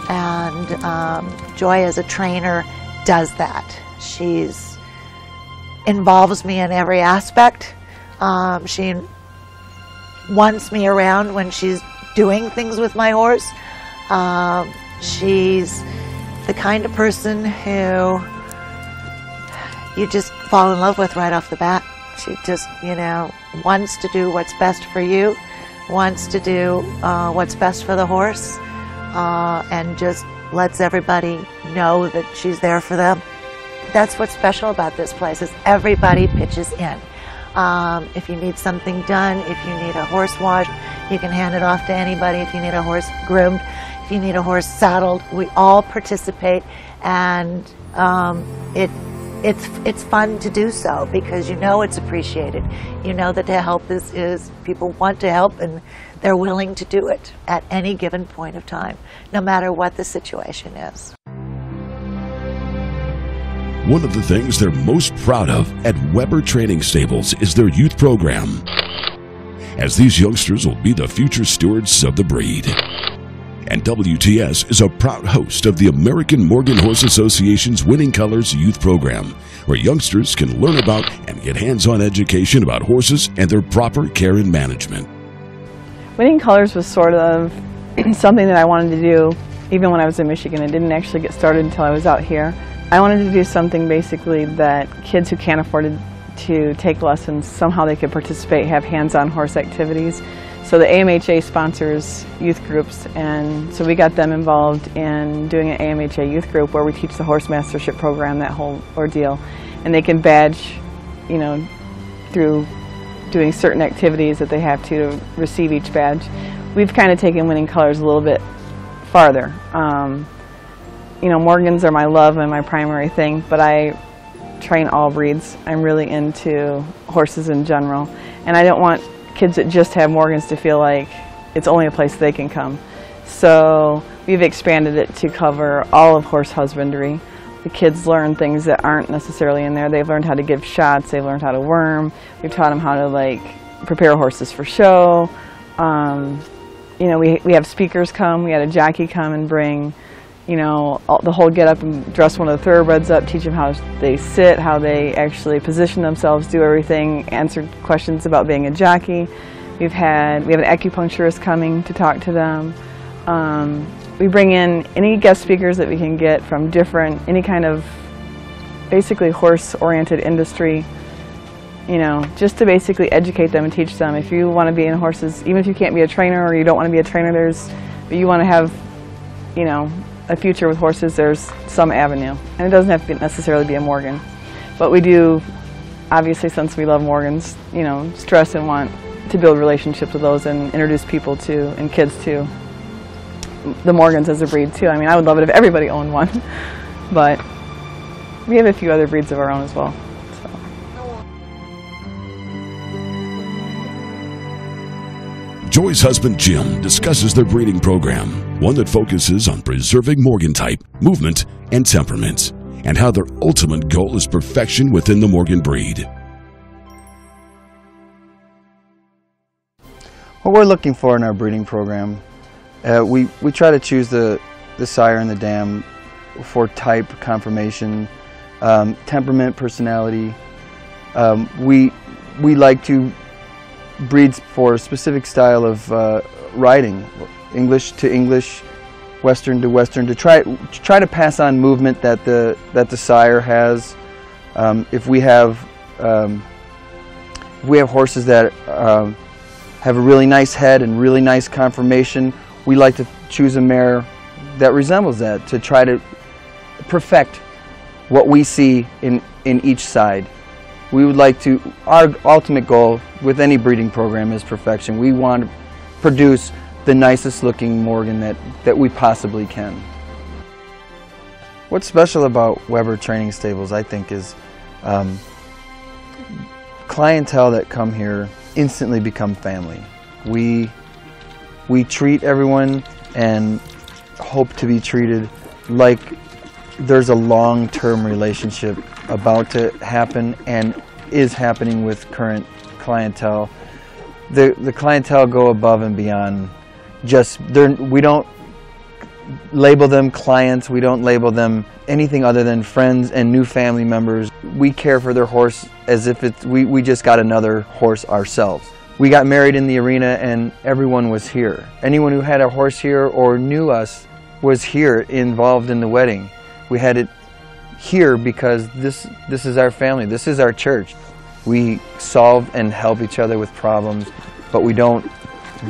And um, Joy, as a trainer, does that. She's involves me in every aspect. Um, she wants me around when she's doing things with my horse. Um, she's the kind of person who you just fall in love with right off the bat. She just, you know, wants to do what's best for you, wants to do uh, what's best for the horse, uh, and just lets everybody know that she's there for them. That's what's special about this place is everybody pitches in. Um, if you need something done, if you need a horse wash, you can hand it off to anybody. If you need a horse groomed, if you need a horse saddled, we all participate, and um, it it's it's fun to do so because you know it's appreciated. You know that the help is is people want to help and they're willing to do it at any given point of time, no matter what the situation is. One of the things they're most proud of at Weber Training Stables is their youth program, as these youngsters will be the future stewards of the breed. And WTS is a proud host of the American Morgan Horse Association's Winning Colors Youth Program, where youngsters can learn about and get hands on education about horses and their proper care and management. Winning Colors was sort of something that I wanted to do even when I was in Michigan. I didn't actually get started until I was out here. I wanted to do something basically that kids who can't afford to, take lessons, somehow they could participate, have hands-on horse activities. So the AMHA sponsors youth groups, and so we got them involved in doing an AMHA youth group where we teach the horse mastership program, that whole ordeal. And they can badge, you know, through doing certain activities that they have to, to receive each badge. We've kind of taken winning colors a little bit farther. Um, you know, Morgans are my love and my primary thing, but I train all breeds. I'm really into horses in general, and I don't want kids that just have Morgans to feel like it's only a place they can come. So we've expanded it to cover all of horse husbandry. The kids learn things that aren't necessarily in there. They've learned how to give shots, they've learned how to worm, we've taught them how to like prepare horses for show. Um, you know, we, we have speakers come, we had a jockey come and bring you know, the whole get up and dress one of the thoroughbreds up, teach them how they sit, how they actually position themselves, do everything, answer questions about being a jockey. We've had, we have an acupuncturist coming to talk to them. Um, we bring in any guest speakers that we can get from different, any kind of basically horse-oriented industry, you know, just to basically educate them and teach them. If you want to be in horses, even if you can't be a trainer or you don't want to be a trainer, there's, but you want to have, you know, a future with horses, there's some avenue. And it doesn't have to necessarily be a Morgan. But we do, obviously since we love Morgans, you know, stress and want to build relationships with those and introduce people to, and kids to, the Morgans as a breed too. I mean, I would love it if everybody owned one. but we have a few other breeds of our own as well. Joy's husband Jim discusses their breeding program, one that focuses on preserving Morgan type, movement, and temperament, and how their ultimate goal is perfection within the Morgan breed. What we're looking for in our breeding program, uh, we, we try to choose the, the sire and the dam for type, conformation, um, temperament, personality. Um, we, we like to breeds for a specific style of uh, riding, English to English, Western to Western, to try to try to pass on movement that the that the sire has. Um, if we have um, if we have horses that um, have a really nice head and really nice conformation, we like to choose a mare that resembles that to try to perfect what we see in in each side we would like to, our ultimate goal with any breeding program is perfection. We want to produce the nicest looking Morgan that, that we possibly can. What's special about Weber Training Stables, I think, is um, clientele that come here instantly become family. We, we treat everyone and hope to be treated like there's a long-term relationship about to happen and is happening with current clientele. The, the clientele go above and beyond just, we don't label them clients, we don't label them anything other than friends and new family members. We care for their horse as if it's, we, we just got another horse ourselves. We got married in the arena and everyone was here. Anyone who had a horse here or knew us was here involved in the wedding. We had it here because this, this is our family, this is our church. We solve and help each other with problems, but we don't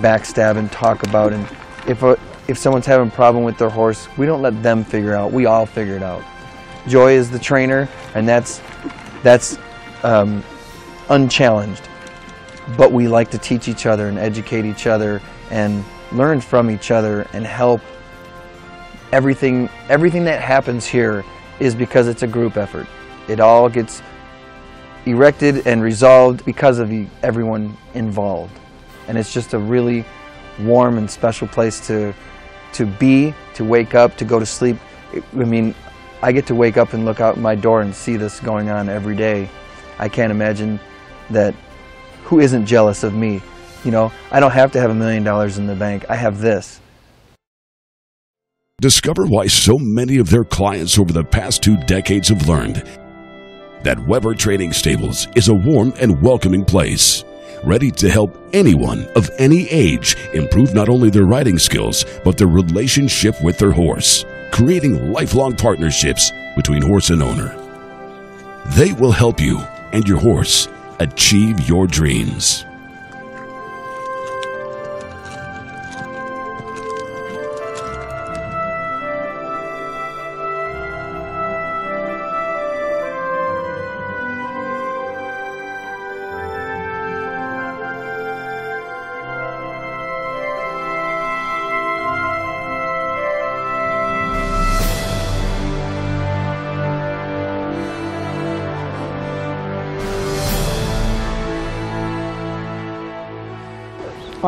backstab and talk about and If, a, if someone's having a problem with their horse, we don't let them figure out, we all figure it out. Joy is the trainer, and that's, that's um, unchallenged. But we like to teach each other and educate each other and learn from each other and help everything everything that happens here is because it's a group effort. It all gets erected and resolved because of everyone involved. And it's just a really warm and special place to, to be, to wake up, to go to sleep. I mean, I get to wake up and look out my door and see this going on every day. I can't imagine that who isn't jealous of me. You know, I don't have to have a million dollars in the bank. I have this. Discover why so many of their clients over the past two decades have learned that Weber Training Stables is a warm and welcoming place, ready to help anyone of any age improve not only their riding skills, but their relationship with their horse, creating lifelong partnerships between horse and owner. They will help you and your horse achieve your dreams.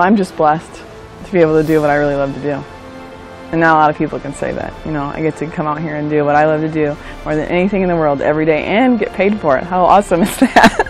I'm just blessed to be able to do what I really love to do. And not a lot of people can say that. You know, I get to come out here and do what I love to do more than anything in the world every day and get paid for it. How awesome is that?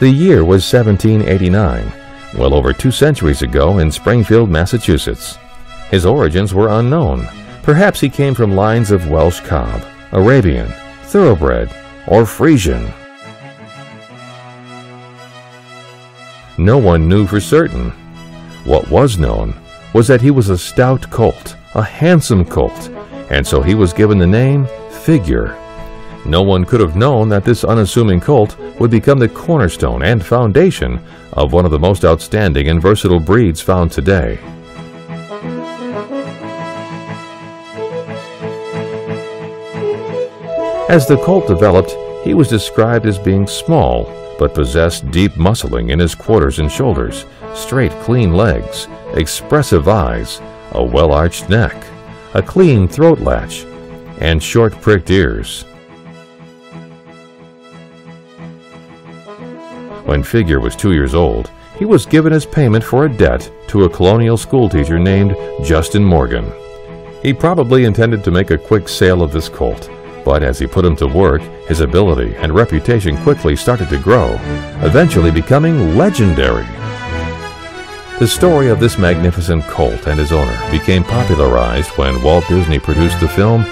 The year was 1789, well over two centuries ago in Springfield, Massachusetts. His origins were unknown. Perhaps he came from lines of Welsh Cob, Arabian, Thoroughbred, or Friesian. No one knew for certain. What was known was that he was a stout colt, a handsome colt, and so he was given the name Figure. No one could have known that this unassuming colt would become the cornerstone and foundation of one of the most outstanding and versatile breeds found today. As the colt developed, he was described as being small, but possessed deep muscling in his quarters and shoulders, straight, clean legs, expressive eyes, a well-arched neck, a clean throat latch, and short pricked ears. When Figure was two years old, he was given as payment for a debt to a colonial schoolteacher named Justin Morgan. He probably intended to make a quick sale of this colt, but as he put him to work, his ability and reputation quickly started to grow, eventually becoming legendary. The story of this magnificent colt and his owner became popularized when Walt Disney produced the film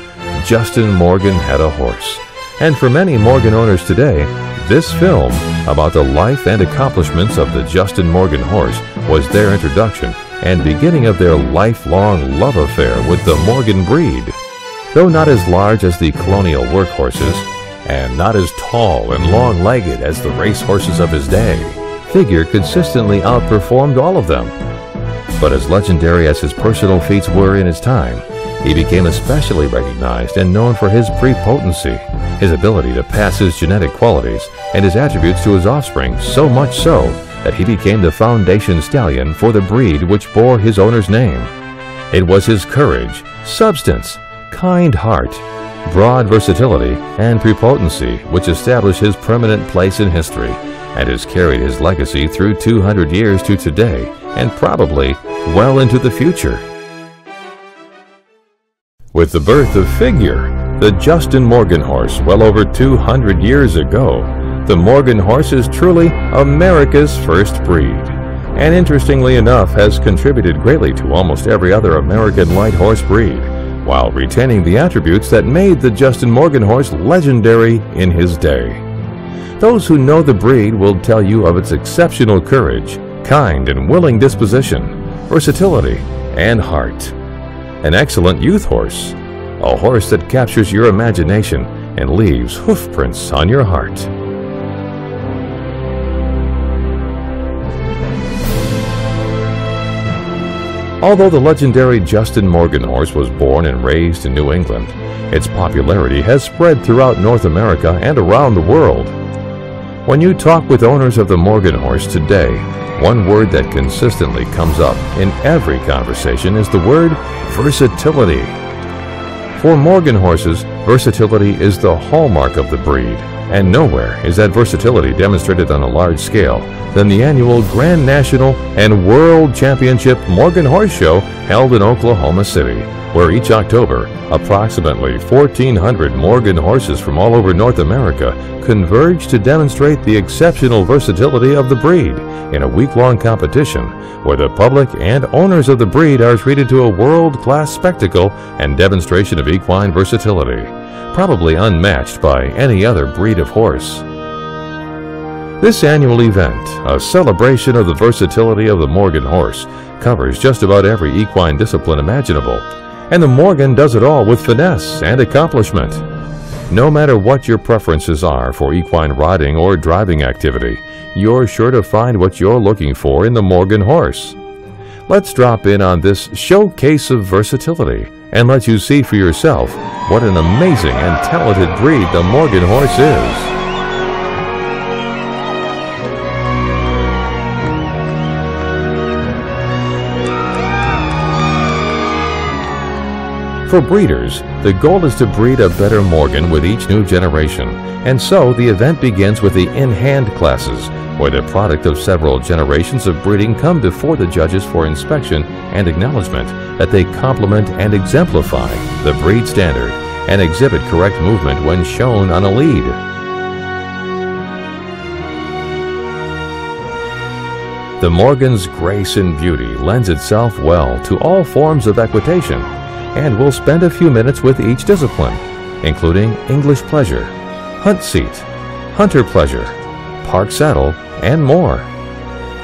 Justin Morgan Had a Horse. And for many Morgan owners today, this film about the life and accomplishments of the Justin Morgan horse was their introduction and beginning of their lifelong love affair with the Morgan breed. Though not as large as the colonial workhorses, and not as tall and long-legged as the racehorses of his day, Figure consistently outperformed all of them. But as legendary as his personal feats were in his time, he became especially recognized and known for his prepotency, his ability to pass his genetic qualities and his attributes to his offspring so much so that he became the foundation stallion for the breed which bore his owner's name. It was his courage, substance, kind heart, broad versatility, and prepotency which established his permanent place in history and has carried his legacy through 200 years to today and probably well into the future. With the birth of Figure, the Justin Morgan horse well over 200 years ago, the Morgan horse is truly America's first breed, and interestingly enough has contributed greatly to almost every other American light horse breed, while retaining the attributes that made the Justin Morgan horse legendary in his day. Those who know the breed will tell you of its exceptional courage, kind and willing disposition, versatility, and heart an excellent youth horse, a horse that captures your imagination and leaves hoofprints on your heart. Although the legendary Justin Morgan horse was born and raised in New England, its popularity has spread throughout North America and around the world. When you talk with owners of the Morgan horse today, one word that consistently comes up in every conversation is the word versatility. For Morgan horses, versatility is the hallmark of the breed, and nowhere is that versatility demonstrated on a large scale than the annual Grand National and World Championship Morgan Horse Show held in Oklahoma City, where each October approximately 1,400 Morgan horses from all over North America converge to demonstrate the exceptional versatility of the breed in a week-long competition where the public and owners of the breed are treated to a world-class spectacle and demonstration of equine versatility, probably unmatched by any other breed of horse. This annual event, a celebration of the versatility of the Morgan horse, covers just about every equine discipline imaginable, and the Morgan does it all with finesse and accomplishment. No matter what your preferences are for equine riding or driving activity, you're sure to find what you're looking for in the Morgan horse. Let's drop in on this showcase of versatility and let you see for yourself what an amazing and talented breed the Morgan horse is. For breeders, the goal is to breed a better Morgan with each new generation, and so the event begins with the in-hand classes, where the product of several generations of breeding come before the judges for inspection and acknowledgement that they complement and exemplify the breed standard and exhibit correct movement when shown on a lead. The Morgan's grace and beauty lends itself well to all forms of equitation, and we'll spend a few minutes with each discipline, including English pleasure, hunt seat, hunter pleasure, park saddle, and more.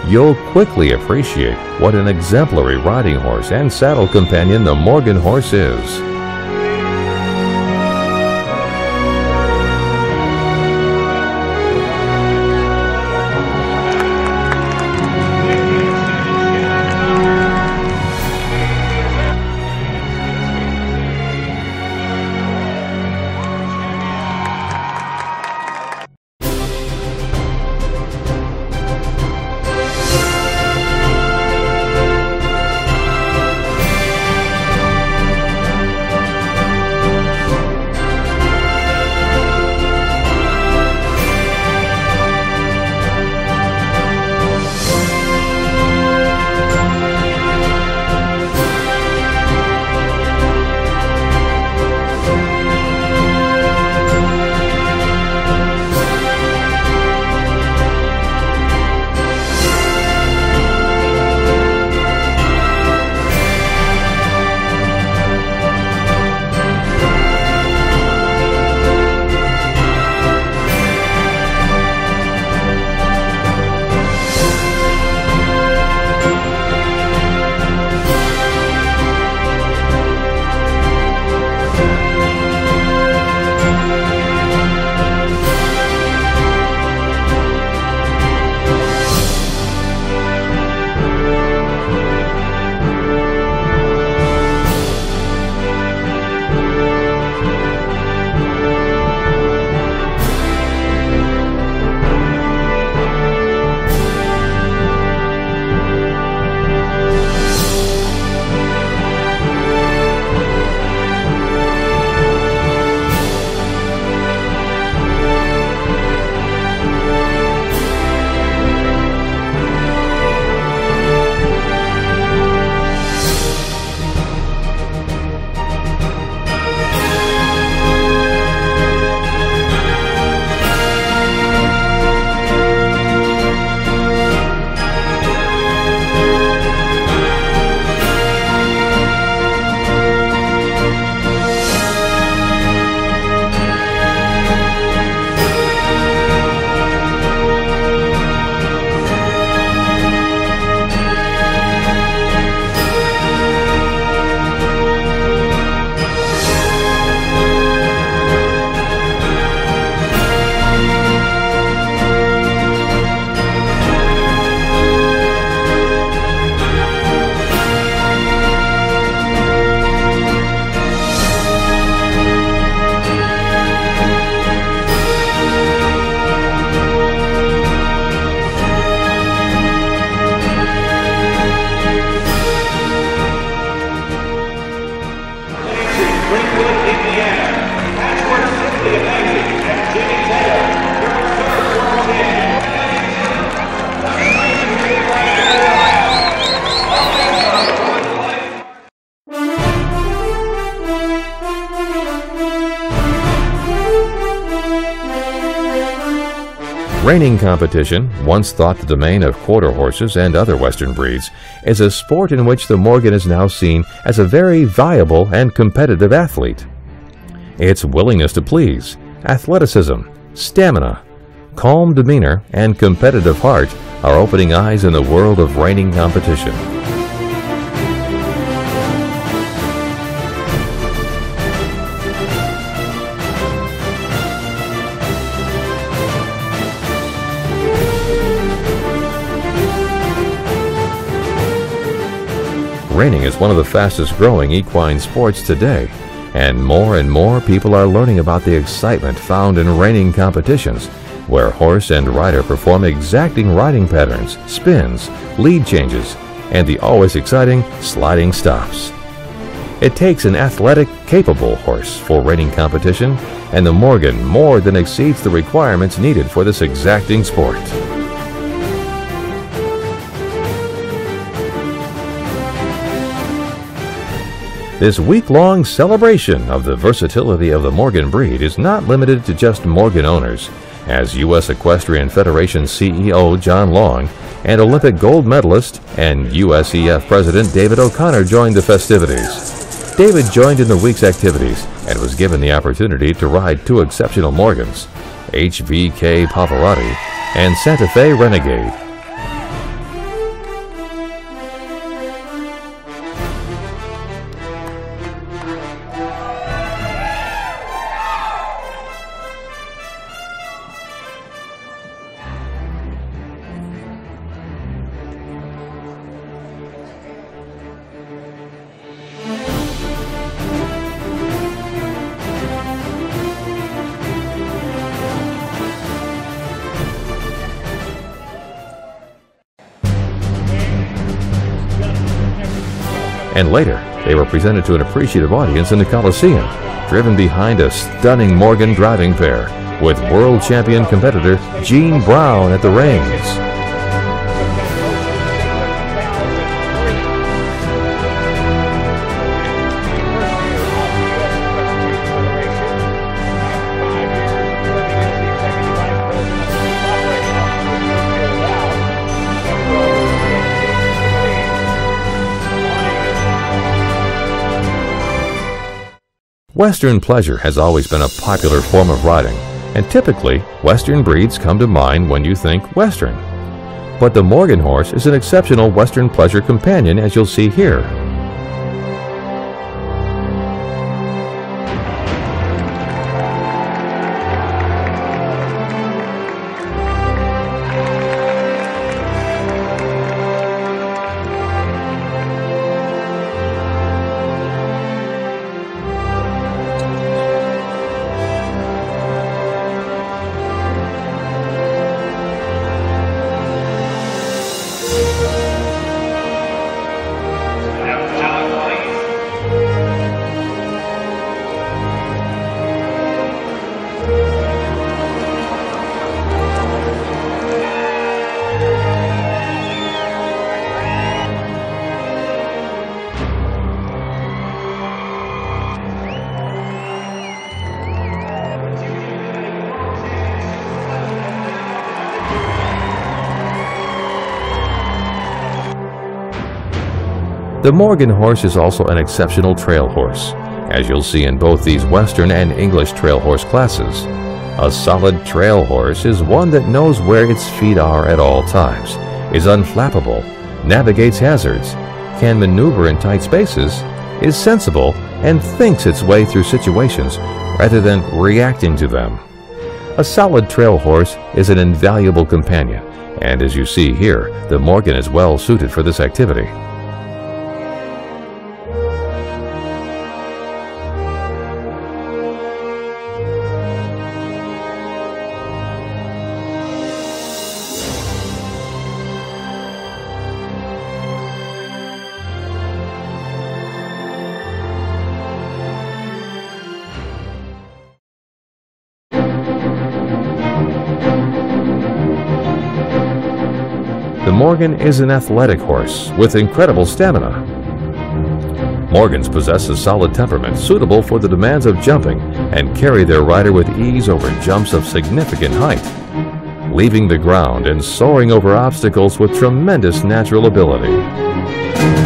You'll quickly appreciate what an exemplary riding horse and saddle companion the Morgan horse is. Reining competition, once thought the domain of quarter horses and other Western breeds, is a sport in which the Morgan is now seen as a very viable and competitive athlete. Its willingness to please, athleticism, stamina, calm demeanor, and competitive heart are opening eyes in the world of reining competition. Reining is one of the fastest growing equine sports today, and more and more people are learning about the excitement found in reining competitions, where horse and rider perform exacting riding patterns, spins, lead changes, and the always exciting sliding stops. It takes an athletic, capable horse for reining competition, and the Morgan more than exceeds the requirements needed for this exacting sport. This week-long celebration of the versatility of the Morgan breed is not limited to just Morgan owners, as U.S. Equestrian Federation CEO John Long and Olympic gold medalist and USEF President David O'Connor joined the festivities. David joined in the week's activities and was given the opportunity to ride two exceptional Morgans, HVK Pavarotti and Santa Fe Renegade. Later they were presented to an appreciative audience in the Coliseum, driven behind a stunning Morgan driving pair with world champion competitor Gene Brown at the reins. Western pleasure has always been a popular form of riding, and typically, Western breeds come to mind when you think Western. But the Morgan horse is an exceptional Western pleasure companion as you'll see here. The Morgan horse is also an exceptional trail horse, as you'll see in both these Western and English trail horse classes. A solid trail horse is one that knows where its feet are at all times, is unflappable, navigates hazards, can maneuver in tight spaces, is sensible, and thinks its way through situations rather than reacting to them. A solid trail horse is an invaluable companion, and as you see here, the Morgan is well suited for this activity. Morgan is an athletic horse with incredible stamina. Morgans possess a solid temperament suitable for the demands of jumping and carry their rider with ease over jumps of significant height. leaving the ground and soaring over obstacles with tremendous natural ability.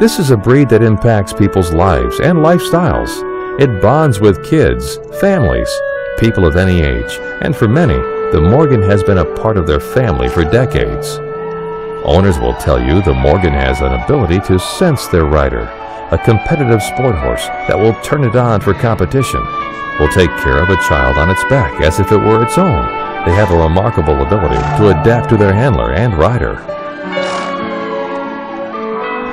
This is a breed that impacts people's lives and lifestyles. It bonds with kids, families, people of any age, and for many, the Morgan has been a part of their family for decades. Owners will tell you the Morgan has an ability to sense their rider, a competitive sport horse that will turn it on for competition, will take care of a child on its back as if it were its own. They have a remarkable ability to adapt to their handler and rider.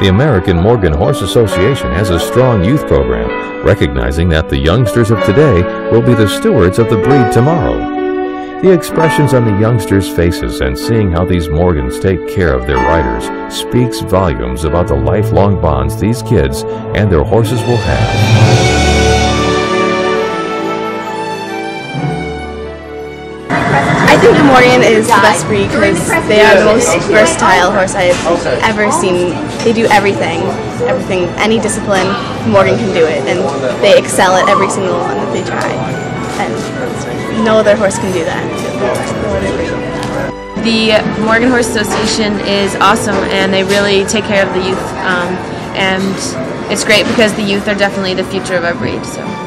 The American Morgan Horse Association has a strong youth program, recognizing that the youngsters of today will be the stewards of the breed tomorrow. The expressions on the youngsters' faces and seeing how these Morgans take care of their riders speaks volumes about the lifelong bonds these kids and their horses will have. Morgan is the best breed because they are the most versatile horse I've ever seen. They do everything, everything, any discipline, Morgan can do it, and they excel at every single one that they try. And no other horse can do that. No other breed. The Morgan Horse Association is awesome, and they really take care of the youth. Um, and it's great because the youth are definitely the future of our breed. So.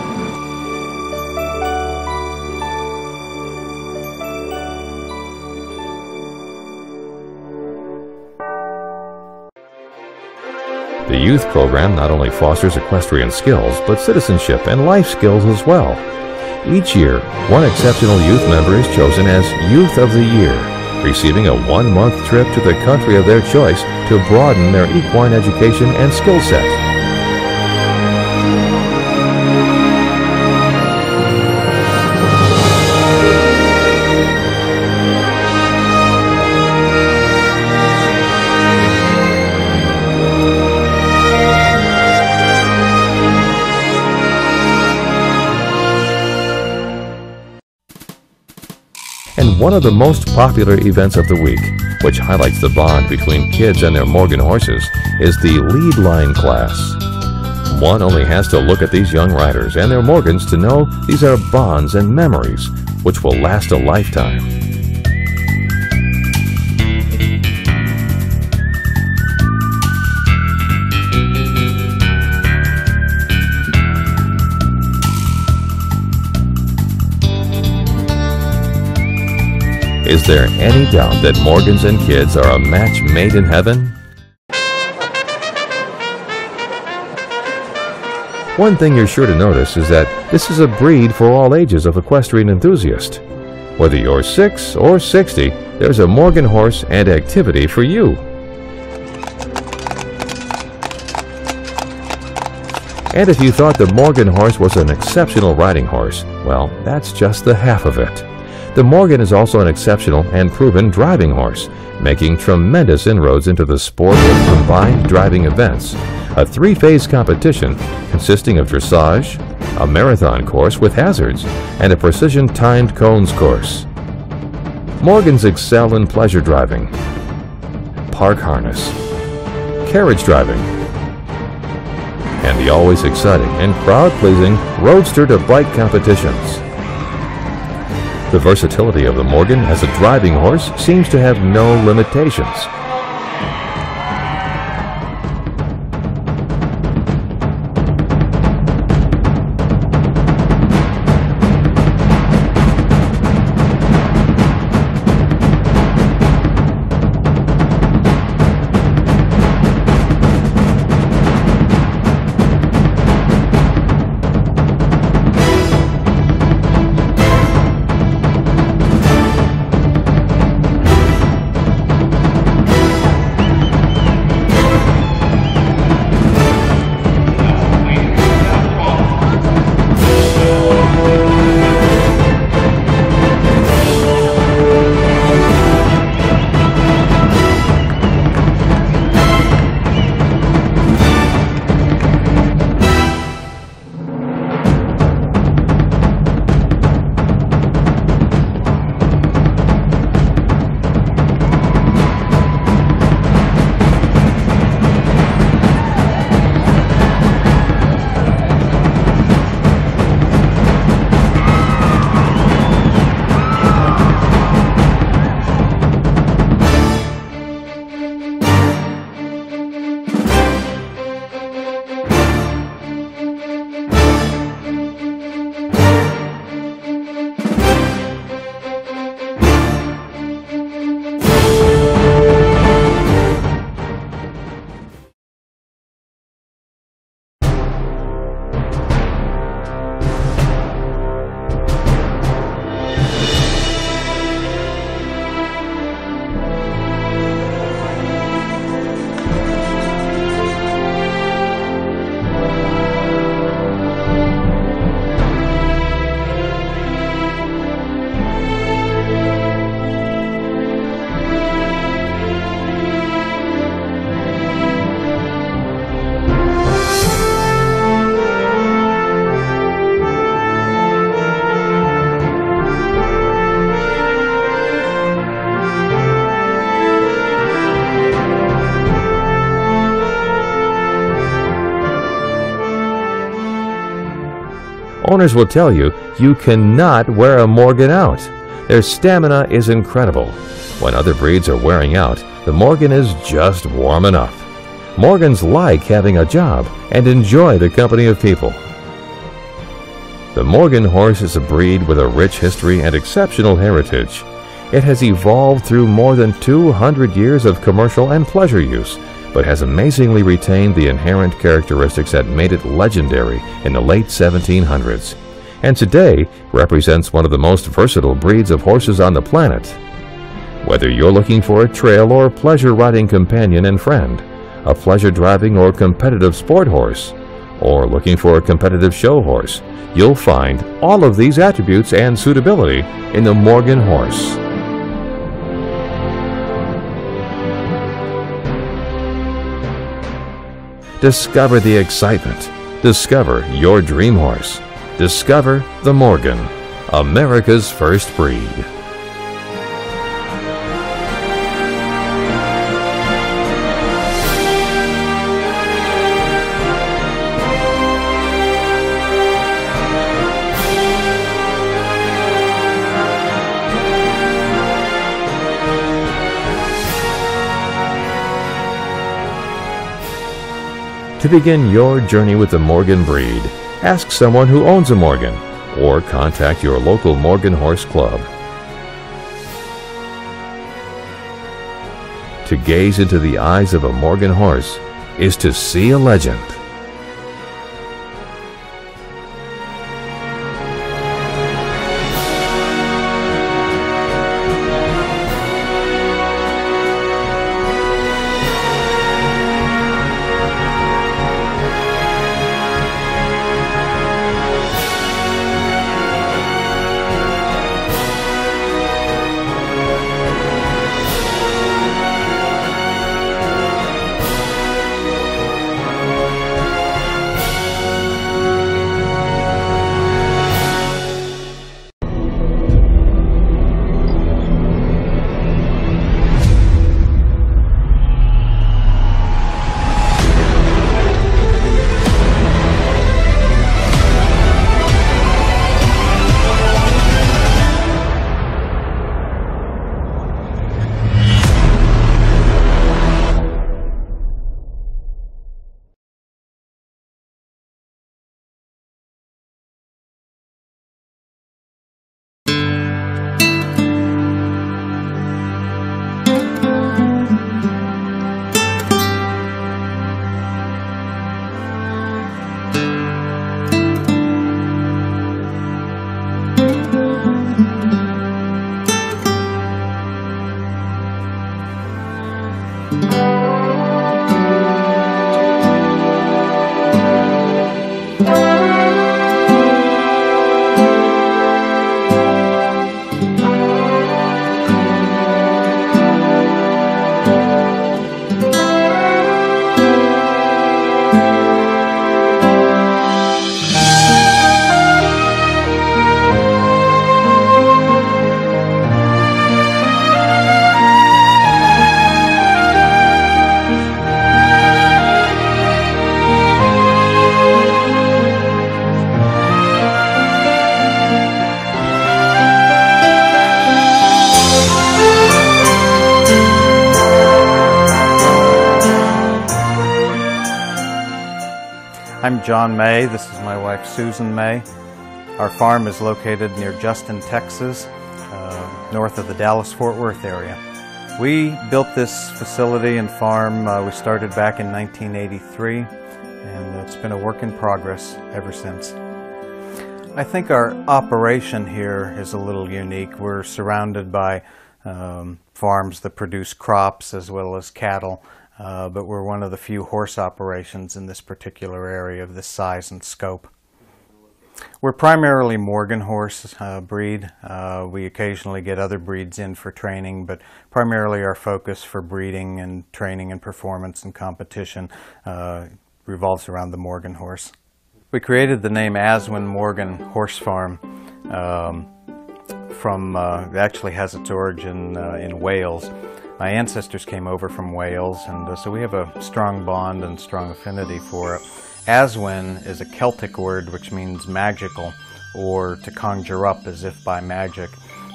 The youth program not only fosters equestrian skills, but citizenship and life skills as well. Each year, one exceptional youth member is chosen as Youth of the Year, receiving a one-month trip to the country of their choice to broaden their equine education and skill set. One of the most popular events of the week, which highlights the bond between kids and their Morgan horses, is the lead line class. One only has to look at these young riders and their Morgans to know these are bonds and memories which will last a lifetime. Is there any doubt that Morgans and kids are a match made in heaven? One thing you're sure to notice is that this is a breed for all ages of equestrian enthusiast. Whether you're 6 or 60, there's a Morgan horse and activity for you. And if you thought the Morgan horse was an exceptional riding horse, well, that's just the half of it. The Morgan is also an exceptional and proven driving horse, making tremendous inroads into the sport of combined driving events, a three-phase competition consisting of dressage, a marathon course with hazards, and a precision-timed cones course. Morgans excel in pleasure driving, park harness, carriage driving, and the always exciting and crowd-pleasing roadster to bike competitions. The versatility of the Morgan as a driving horse seems to have no limitations. Will tell you you cannot wear a Morgan out. Their stamina is incredible. When other breeds are wearing out, the Morgan is just warm enough. Morgans like having a job and enjoy the company of people. The Morgan horse is a breed with a rich history and exceptional heritage. It has evolved through more than 200 years of commercial and pleasure use, but has amazingly retained the inherent characteristics that made it legendary in the late 1700s, and today represents one of the most versatile breeds of horses on the planet. Whether you're looking for a trail or pleasure riding companion and friend, a pleasure driving or competitive sport horse, or looking for a competitive show horse, you'll find all of these attributes and suitability in the Morgan horse. Discover the excitement. Discover your dream horse. Discover the Morgan, America's first breed. To begin your journey with the Morgan breed, ask someone who owns a Morgan or contact your local Morgan Horse Club. To gaze into the eyes of a Morgan horse is to see a legend. John May. This is my wife Susan May. Our farm is located near Justin, Texas, uh, north of the Dallas-Fort Worth area. We built this facility and farm, uh, we started back in 1983, and it's been a work in progress ever since. I think our operation here is a little unique. We're surrounded by um, farms that produce crops as well as cattle. Uh, but we're one of the few horse operations in this particular area of this size and scope. We're primarily Morgan horse uh, breed. Uh, we occasionally get other breeds in for training, but primarily our focus for breeding and training and performance and competition uh, revolves around the Morgan horse. We created the name Aswyn Morgan Horse Farm um, from, uh, it actually has its origin in Wales. My ancestors came over from Wales, and uh, so we have a strong bond and strong affinity for it. Aswyn is a Celtic word which means magical, or to conjure up as if by magic.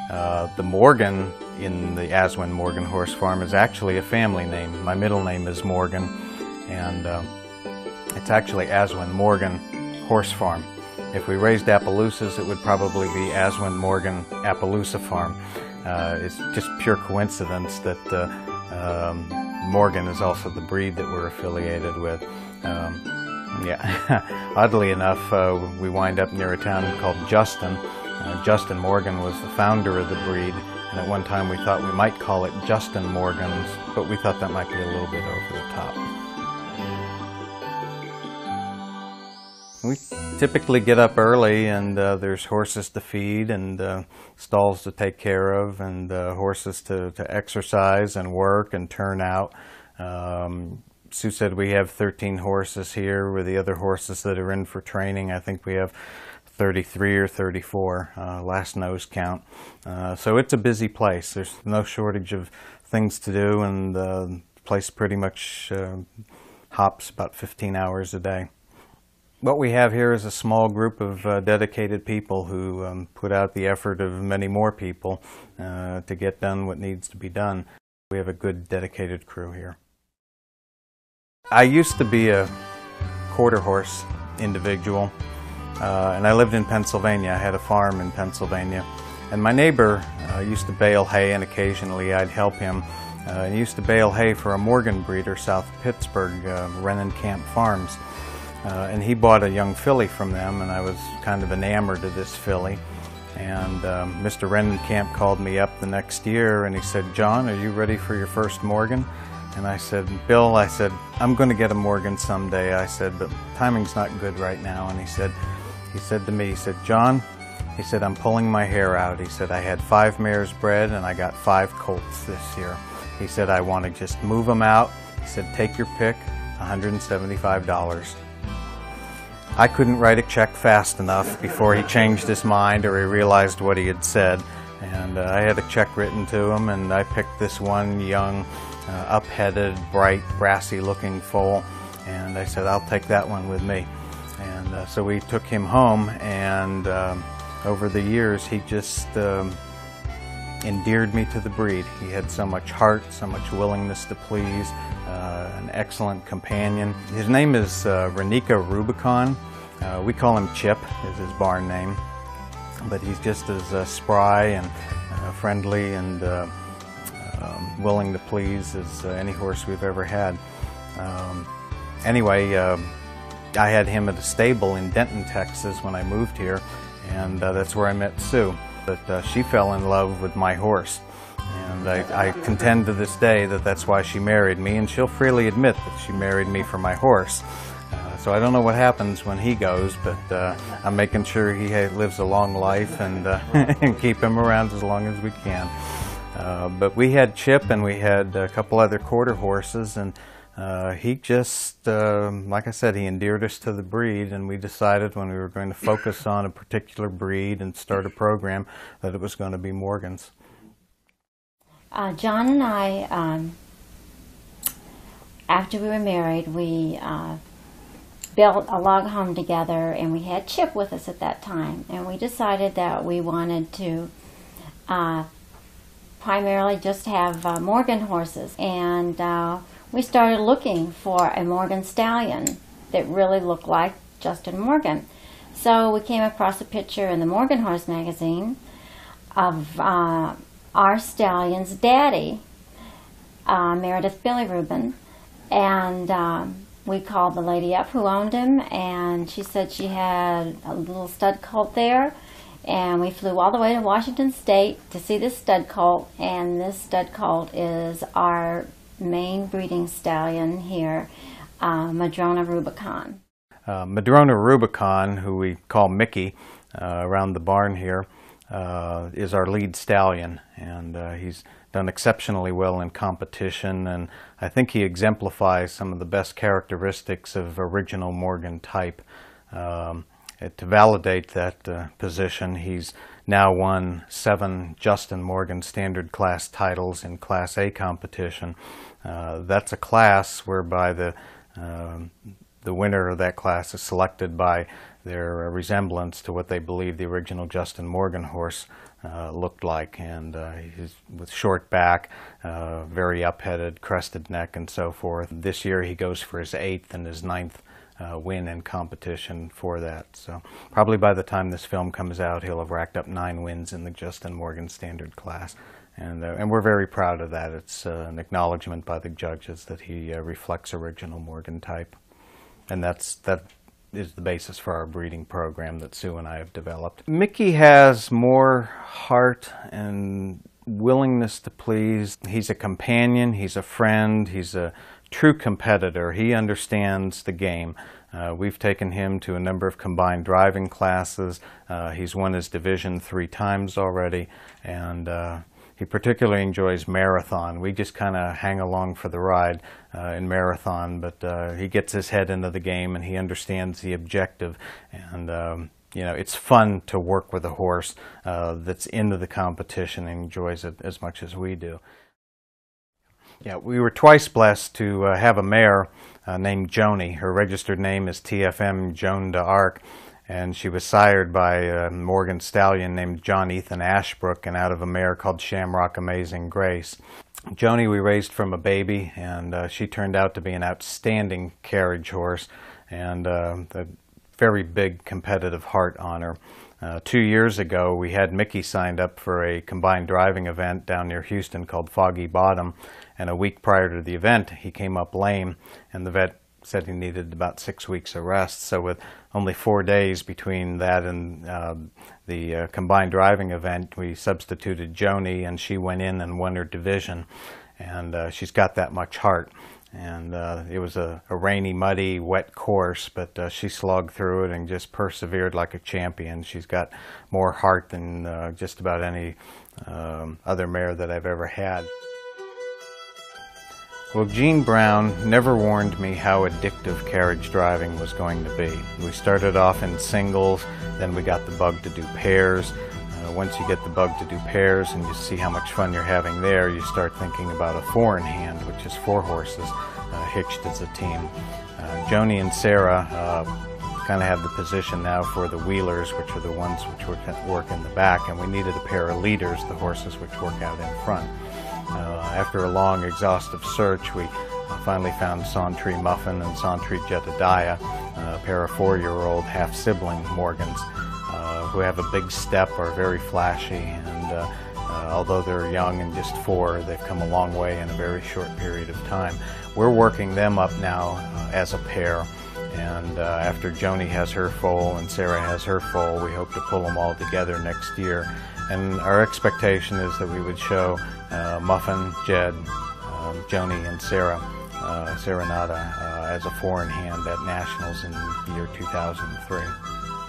Uh, the Morgan in the Aswyn Morgan Horse Farm is actually a family name. My middle name is Morgan, and uh, it's actually Aswyn Morgan Horse Farm. If we raised Appaloosas, it would probably be Aswyn Morgan Appaloosa Farm. Uh, it's just pure coincidence that uh, um, Morgan is also the breed that we're affiliated with. Um, yeah, oddly enough, uh, we wind up near a town called Justin. Uh, Justin Morgan was the founder of the breed, and at one time we thought we might call it Justin Morgan's, but we thought that might be a little bit over the top. We typically get up early and uh, there's horses to feed and uh, stalls to take care of and uh, horses to, to exercise and work and turn out. Um, Sue said we have 13 horses here with the other horses that are in for training. I think we have 33 or 34 uh, last nose count. Uh, so it's a busy place. There's no shortage of things to do and the place pretty much uh, hops about 15 hours a day. What we have here is a small group of uh, dedicated people who um, put out the effort of many more people uh, to get done what needs to be done. We have a good dedicated crew here. I used to be a quarter horse individual uh, and I lived in Pennsylvania. I had a farm in Pennsylvania and my neighbor uh, used to bale hay and occasionally I'd help him. Uh, he used to bale hay for a Morgan breeder south of Pittsburgh, uh, Camp Farms. Uh, and he bought a young filly from them, and I was kind of enamored of this filly. And um, Mr. Rennenkamp called me up the next year and he said, John, are you ready for your first Morgan? And I said, Bill, I said, I'm going to get a Morgan someday. I said, but timing's not good right now. And he said, he said to me, he said, John, he said, I'm pulling my hair out. He said, I had five mares bred and I got five colts this year. He said, I want to just move them out. He said, take your pick, $175. I couldn't write a check fast enough before he changed his mind or he realized what he had said. And uh, I had a check written to him, and I picked this one young, uh, up-headed, bright, brassy-looking foal. And I said, I'll take that one with me. And uh, so we took him home, and um, over the years, he just um, endeared me to the breed. He had so much heart, so much willingness to please, uh, an excellent companion. His name is uh, Renika Rubicon. Uh, we call him Chip, is his barn name. But he's just as uh, spry and uh, friendly and uh, um, willing to please as any horse we've ever had. Um, anyway, um, I had him at a stable in Denton, Texas when I moved here, and that's where I met Sue. But she fell in love with my horse. And I, I, contend to this day that that's why she married me, and she'll freely admit that she married me for my horse. Uh, so I don't know what happens when he goes, but uh, I'm making sure he lives a long life and, uh, and keep him around as long as we can. Uh, but we had Chip and we had a couple other quarter horses, and uh, he just, um, like I said, he endeared us to the breed, and we decided when we were going to focus on a particular breed and start a program that it was going to be Morgan's. Uh, John and I, um, after we were married, we uh, built a log home together, and we had Chip with us at that time. And we decided that we wanted to uh, primarily just have uh, Morgan horses. And uh, we started looking for a Morgan stallion that really looked like Justin Morgan. So we came across a picture in the Morgan Horse magazine of uh, our stallion's daddy, uh, Meredith Bilirubin, and um, we called the lady up who owned him, and she said she had a little stud colt there, and we flew all the way to Washington State to see this stud colt, and this stud colt is our main breeding stallion here, uh, Madrona Rubicon. Uh, Madrona Rubicon, who we call Mickey uh, around the barn here, uh, is our lead stallion, and uh, he's done exceptionally well in competition, and I think he exemplifies some of the best characteristics of original Morgan type. Um, to validate that position, he's now won seven Justin Morgan standard class titles in Class A competition. Uh, that's a class whereby the um, the winner of that class is selected by their resemblance to what they believe the original Justin Morgan horse uh, looked like. And uh, he's with short back, uh, very upheaded, crested neck, and so forth. This year he goes for his eighth and his ninth uh, win in competition for that. So probably by the time this film comes out, he'll have racked up nine wins in the Justin Morgan Standard class. And, uh, and we're very proud of that. It's uh, an acknowledgement by the judges that he reflects original Morgan type. And that's, that is the basis for our breeding program that Sue and I have developed. Mickey has more heart and willingness to please. He's a companion, he's a friend, he's a true competitor. He understands the game. Uh, we've taken him to a number of combined driving classes. Uh, he's won his division three times already, and uh, he particularly enjoys marathon. We just kind of hang along for the ride uh, in marathon, but uh, he gets his head into the game and he understands the objective. And um, you know, it's fun to work with a horse uh, that's into the competition and enjoys it as much as we do. Yeah, we were twice blessed to uh, have a mare uh, named Joni. Her registered name is TFM Joan d'Arc and she was sired by a Morgan stallion named John Ethan Ashbrook and out of a mare called Shamrock Amazing Grace. Joni we raised from a baby and uh, she turned out to be an outstanding carriage horse and uh, a very big competitive heart on her. Uh, two years ago we had Mickey signed up for a combined driving event down near Houston called Foggy Bottom and a week prior to the event he came up lame and the vet said he needed about six weeks of rest. So with only four days between that and uh, the uh, combined driving event, we substituted Joni, and she went in and won her division. And uh, she's got that much heart. And uh, it was a, a, rainy, muddy, wet course, but uh, she slogged through it and just persevered like a champion. She's got more heart than uh, just about any um, other mare that I've ever had. Well, Gene Brown never warned me how addictive carriage driving was going to be. We started off in singles, then we got the bug to do pairs. Uh, once you get the bug to do pairs and you see how much fun you're having there, you start thinking about a four in hand, which is four horses uh, hitched as a team. Uh, Joni and Sarah uh, kind of have the position now for the wheelers, which are the ones which work in the back, and we needed a pair of leaders, the horses which work out in front. Uh, after a long, exhaustive search, we finally found Santry Muffin and Santry Jedediah, a pair of four-year-old half-sibling Morgans, uh, who have a big step, are very flashy, and uh, uh, although they're young and just four, they've come a long way in a very short period of time. We're working them up now uh, as a pair, and uh, after Joni has her foal and Sarah has her foal, we hope to pull them all together next year. And our expectation is that we would show uh, Muffin, Jed, um, Joni, and Sarah, uh, Serenata, uh, as a four in hand at Nationals in the year 2003.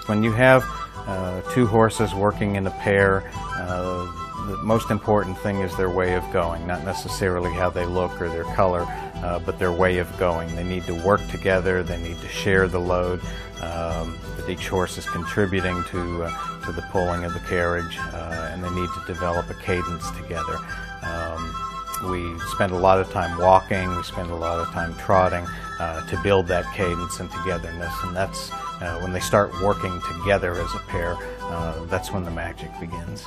When you have uh, two horses working in a pair, uh, the most important thing is their way of going, not necessarily how they look or their color, uh, but their way of going. They need to work together, they need to share the load, um, that each horse is contributing to, uh, to the pulling of the carriage, uh, and they need to develop a cadence together. Um, we spend a lot of time walking, we spend a lot of time trotting uh, to build that cadence and togetherness, and that's uh, when they start working together as a pair, uh, that's when the magic begins.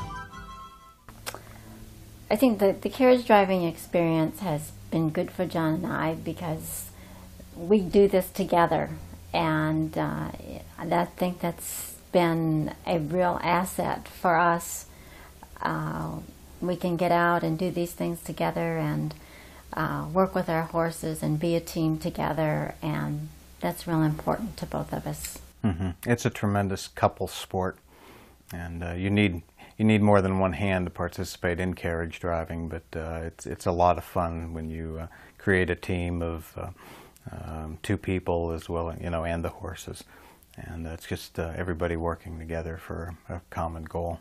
I think that the carriage driving experience has been good for John and I because we do this together, and uh, I think that's been a real asset for us. Uh, we can get out and do these things together and uh, work with our horses and be a team together, and that's real important to both of us. Mm-hmm. It's a tremendous couple sport, and uh, you need you need more than one hand to participate in carriage driving, but uh, it's it's a lot of fun when you uh, create a team of uh, um, two people as well, you know, and the horses, and it's just uh, everybody working together for a common goal.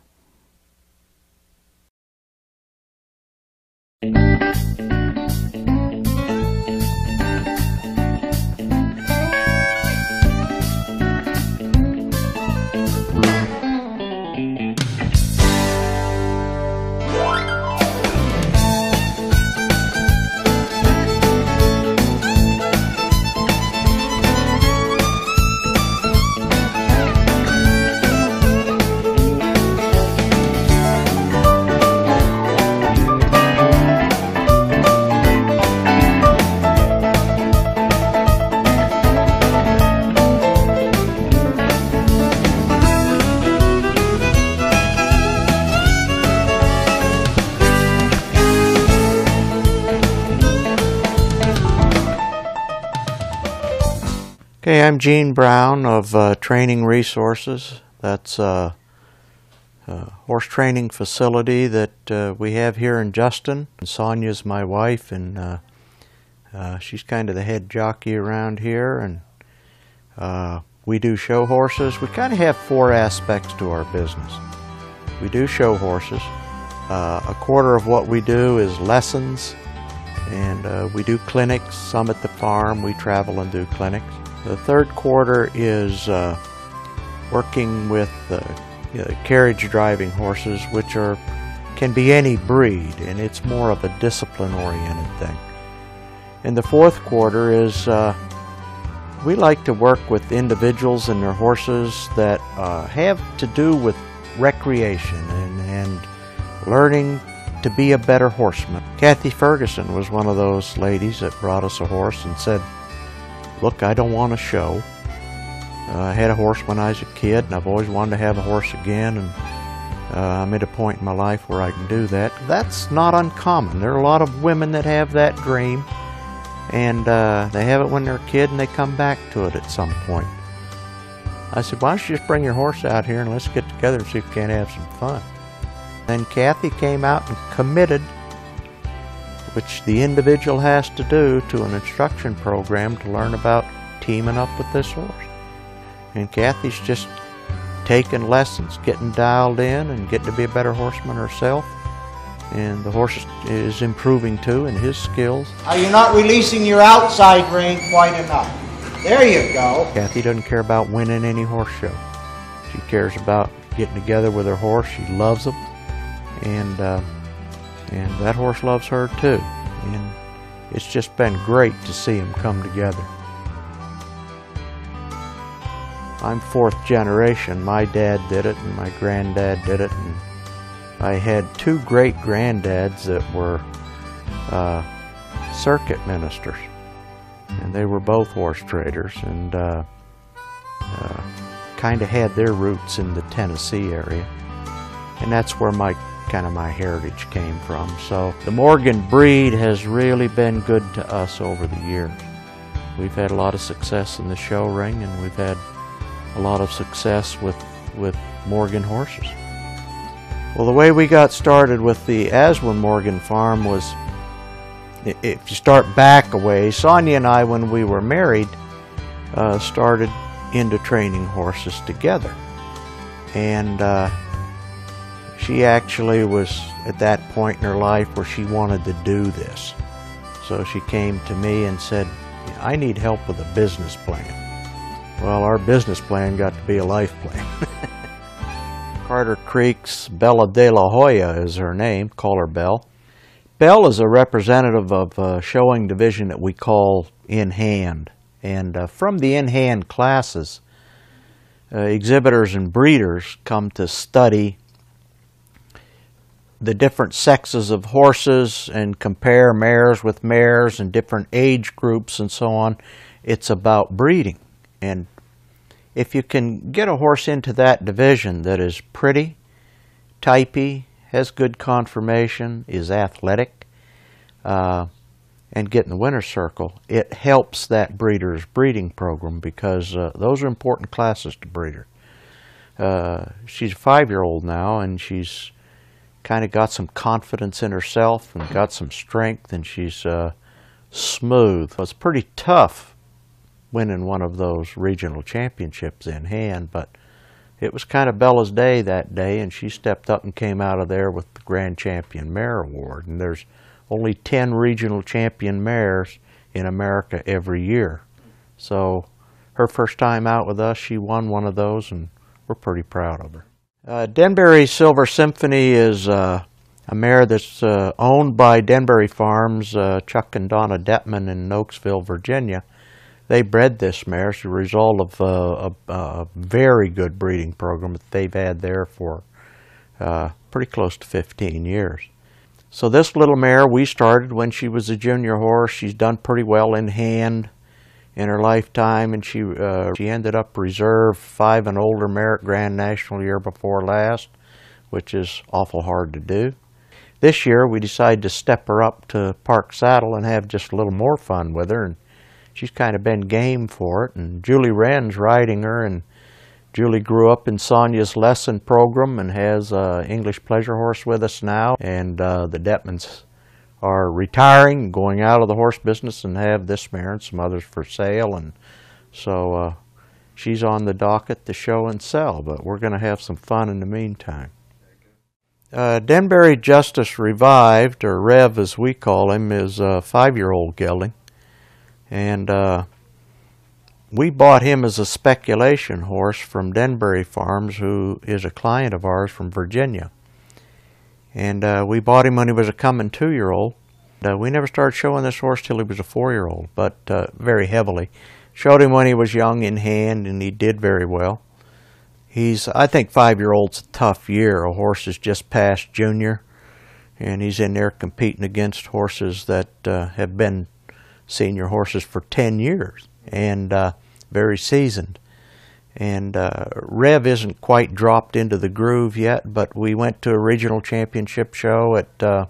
Okay, I'm Gene Brown of uh, Training Resources. That's a, a, horse training facility that uh, we have here in Justin. Sonia's my wife, and uh, uh she's kind of the head jockey around here. And uh, we do show horses. We kind of have four aspects to our business. We do show horses. Uh, a quarter of what we do is lessons, and we do clinics. Some at the farm. We travel and do clinics. The third quarter is uh, working with you know, carriage driving horses, which are can be any breed, and it's more of a discipline-oriented thing. And the fourth quarter is uh, we like to work with individuals and their horses that uh, have to do with recreation and, and learning to be a better horseman. Kathy Ferguson was one of those ladies that brought us a horse and said, look, I don't want a show. Uh, I had a horse when I was a kid, and I've always wanted to have a horse again, and uh, I'm at a point in my life where I can do that. That's not uncommon. There are a lot of women that have that dream, and uh, they have it when they're a kid, and they come back to it at some point. I said, why don't you just bring your horse out here and let's get together and see if we can't have some fun. Then Kathy came out and committed which the individual has to do to an instruction program to learn about teaming up with this horse. And Kathy's just taking lessons, getting dialed in and getting to be a better horseman herself. And the horse is improving too in his skills. Are you not releasing your outside rein quite enough? There you go. Kathy doesn't care about winning any horse show. She cares about getting together with her horse. She loves him. And uh, and that horse loves her too. And it's just been great to see them come together. I'm fourth generation. My dad did it and my granddad did it. And I had two great granddads that were uh, circuit ministers. And they were both horse traders and uh, uh, kind of had their roots in the Tennessee area. And that's where my kind of my heritage came from. So the Morgan breed has really been good to us over the years. We've had a lot of success in the show ring and we've had a lot of success with, with Morgan horses. Well, the way we got started with the Aswyn Morgan farm was, if you start back a way, Sonia and I, when we were married, uh, started into training horses together. And uh, she actually was at that point in her life where she wanted to do this. So she came to me and said, I need help with a business plan. Well, our business plan got to be a life plan. Carter Creek's Bella de la Hoya is her name, call her Belle. Belle is a representative of a showing division that we call in hand. And uh, from the in hand classes, uh, exhibitors and breeders come to study the different sexes of horses and compare mares with mares and different age groups and so on. It's about breeding. And if you can get a horse into that division that is pretty, typey, has good conformation, is athletic, uh, and get in the winner's circle, it helps that breeder's breeding program because uh, those are important classes to breeder. Uh, she's a five-year-old now, and she's kind of got some confidence in herself and got some strength, and she's uh, smooth. It's pretty tough winning one of those regional championships in hand, but it was kind of Bella's day that day, and she stepped up and came out of there with the Grand Champion Mare Award. And there's only 10 regional champion mares in America every year. So her first time out with us, she won one of those, and we're pretty proud of her. Uh, Denbury Silver Symphony is uh, a mare that's uh, owned by Denbury Farms, uh, Chuck and Donna Detman in Nokesville, Virginia. They bred this mare as a result of uh, a, a, very good breeding program that they've had there for uh, pretty close to 15 years. So this little mare we started when she was a junior horse. She's done pretty well in hand in her lifetime, and she uh, she ended up reserve five and older merit Grand National year before last, which is awful hard to do. This year we decided to step her up to Park Saddle and have just a little more fun with her, and she's kind of been game for it. And Julie Wren's riding her, and Julie grew up in Sonia's lesson program and has an English pleasure horse with us now. And uh, the Detmans are retiring, going out of the horse business, and have this mare and some others for sale. And so uh, she's on the docket to show and sell, but we're going to have some fun in the meantime. Uh, Denbury Justice Revived, or Rev as we call him, is a five-year-old gelding. And uh, we bought him as a speculation horse from Denbury Farms, who is a client of ours from Virginia. And uh, we bought him when he was a coming two-year-old. Uh, we never started showing this horse till he was a four-year-old, but uh, very heavily. Showed him when he was young in hand, and he did very well. He's, I think, five-year-old's a tough year. A horse is just past junior, and he's in there competing against horses that uh, have been senior horses for 10 years and uh, very seasoned. And uh, Rev isn't quite dropped into the groove yet, but we went to a regional championship show at uh,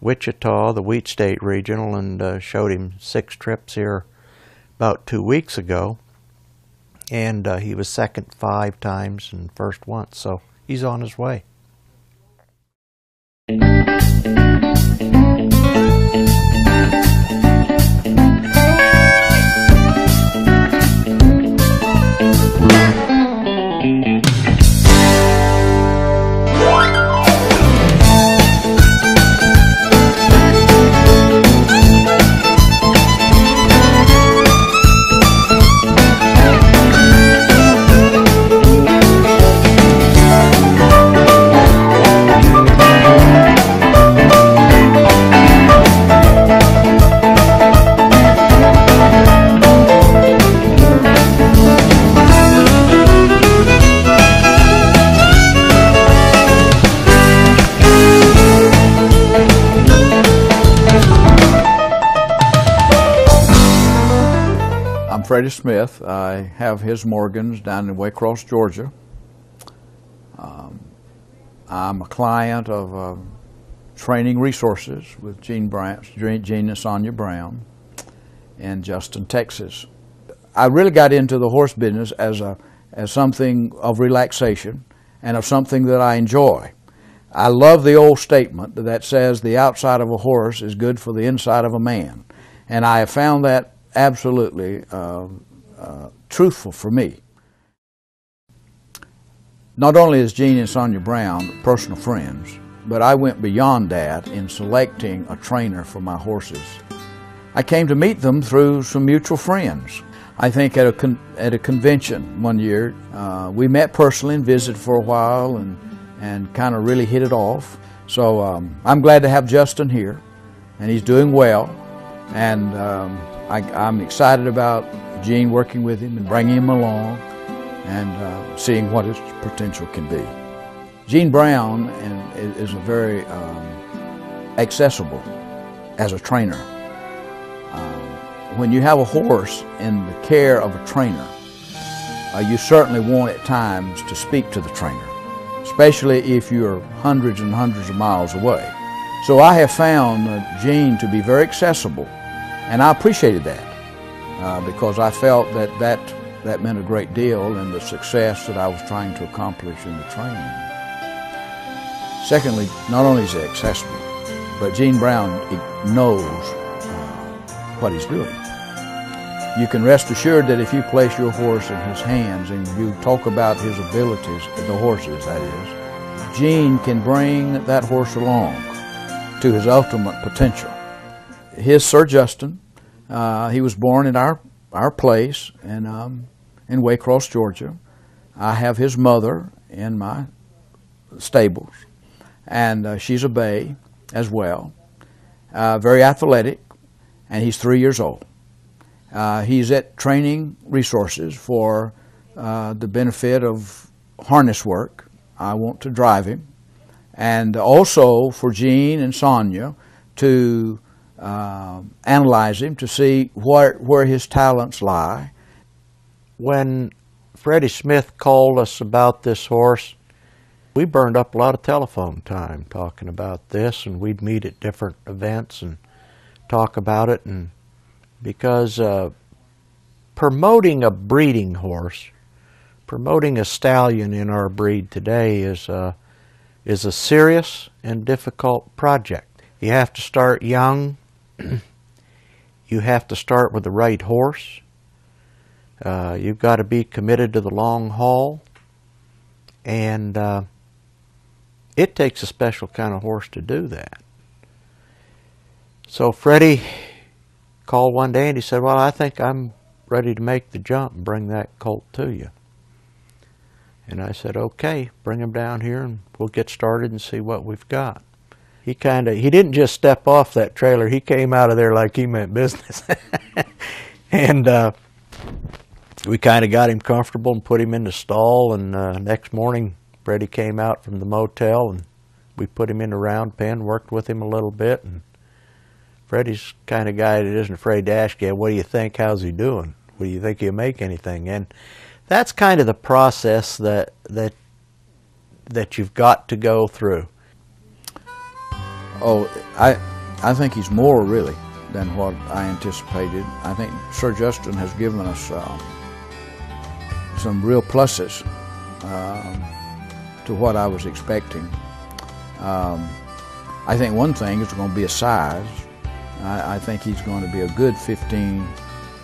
Wichita, the Wheat State Regional, and uh, showed him six trips here about two weeks ago. And uh, he was second five times and first once, so he's on his way. Freddie Smith. I have his Morgans down in Waycross, Georgia. Um, I'm a client of uh, Training Resources with Gene, Brown, Gene and Sonia Brown in Justin, Texas. I really got into the horse business as, a, as something of relaxation and of something that I enjoy. I love the old statement that says the outside of a horse is good for the inside of a man. And I have found that absolutely uh, uh, truthful for me. Not only is Gene and Sonia Brown personal friends, but I went beyond that in selecting a trainer for my horses. I came to meet them through some mutual friends. I think at a, con- at a convention one year, uh, we met personally and visited for a while and, and kind of really hit it off. So um, I'm glad to have Justin here, and he's doing well. And um, I, am excited about Gene working with him and bringing him along and uh, seeing what his potential can be. Gene Brown and, is a very um, accessible as a trainer. Um, when you have a horse in the care of a trainer, uh, you certainly want at times to speak to the trainer, especially if you're hundreds and hundreds of miles away. So I have found uh, Gene to be very accessible and I appreciated that uh, because I felt that, that that meant a great deal in the success that I was trying to accomplish in the training. Secondly, not only is he accessible, but Gene Brown knows uh, what he's doing. You can rest assured that if you place your horse in his hands and you talk about his abilities, the horses that is, Gene can bring that horse along to his ultimate potential his Sir Justin. Uh, he was born in our our place in um, in Waycross, Georgia. I have his mother in my stables, and uh, she's a bay as well. Uh, very athletic, and he's three years old. Uh, he's at training resources for uh, the benefit of harness work. I want to drive him, and also for Gene and Sonia to uh, analyze him to see where, where his talents lie. When Freddie Smith called us about this horse, we burned up a lot of telephone time talking about this, and we'd meet at different events and talk about it. And because uh, promoting a breeding horse, promoting a stallion in our breed today is uh, is a serious and difficult project. You have to start young. you have to start with the right horse. Uh, you've got to be committed to the long haul, and uh, it takes a special kind of horse to do that. So Freddie called one day and he said, "Well, I think I'm ready to make the jump and bring that colt to you." And I said, "Okay, bring him down here and we'll get started and see what we've got." He kind of he didn't just step off that trailer; he came out of there like he meant business, and. Uh, we kind of got him comfortable and put him in the stall. And uh, next morning, Freddie came out from the motel and we put him in the round pen, worked with him a little bit. And Freddie's kind of guy that isn't afraid to ask you, "What do you think? How's he doing? What do you think he'll make anything?" And that's kind of the process that that that you've got to go through. Oh, I I think he's more really than what I anticipated. I think Sir Justin has given us. Uh, some real pluses um, to what I was expecting. Um, I think one thing is going to be a size. I, I, think he's going to be a good 15,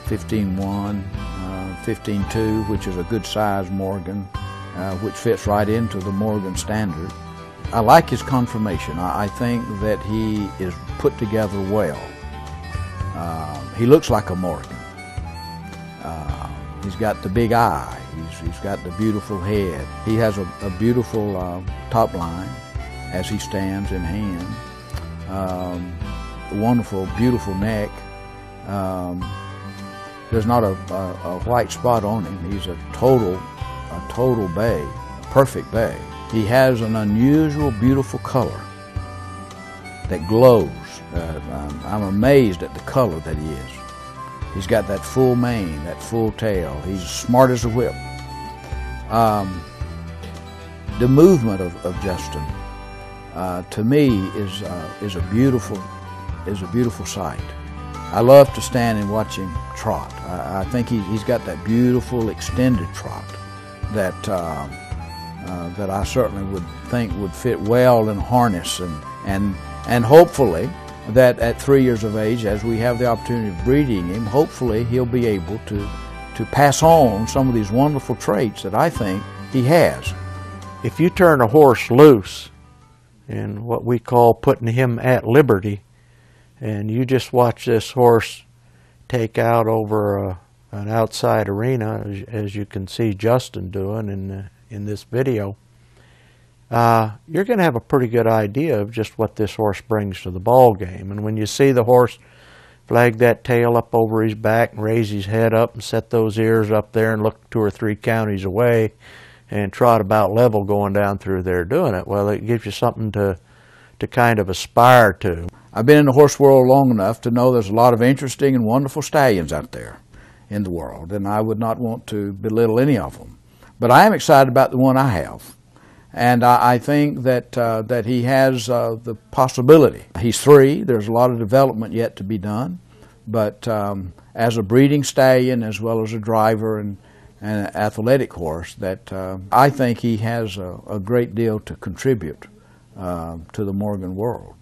15 1, uh, 15 2, which is a good size Morgan, uh, which fits right into the Morgan standard. I like his conformation. I, I think that he is put together well. Uh, he looks like a Morgan. Uh, he's got the big eye. He's, he's got the beautiful head. He has a, a beautiful uh, top line as he stands in hand. Um, wonderful, beautiful neck. Um, there's not a, a, a, white spot on him. He's a total, a total bay, a perfect bay. He has an unusual, beautiful color that glows. Uh, I'm, I'm amazed at the color that he is. He's got that full mane, that full tail. He's smart as a whip. Um, the movement of, of Justin, uh, to me, is uh, is a beautiful is a beautiful sight. I love to stand and watch him trot. I, I think he, he's got that beautiful extended trot that uh, uh that I certainly would think would fit well in harness and and and hopefully that at three years of age, as we have the opportunity of breeding him, hopefully he'll be able to, to pass on some of these wonderful traits that I think he has. If you turn a horse loose in what we call putting him at liberty, and you just watch this horse take out over a, an outside arena, as, as, you can see Justin doing in, the, in this video, uh, you're going to have a pretty good idea of just what this horse brings to the ball game. And when you see the horse flag that tail up over his back and raise his head up and set those ears up there and look two or three counties away and trot about level going down through there doing it, well, it gives you something to to kind of aspire to. I've been in the horse world long enough to know there's a lot of interesting and wonderful stallions out there in the world, and I would not want to belittle any of them. But I am excited about the one I have. And I, I think that, uh, that he has uh, the possibility. He's three. There's a lot of development yet to be done. But um, as a breeding stallion, as well as a driver and, and an athletic horse, that uh, I think he has a, a, great deal to contribute uh, to the Morgan world.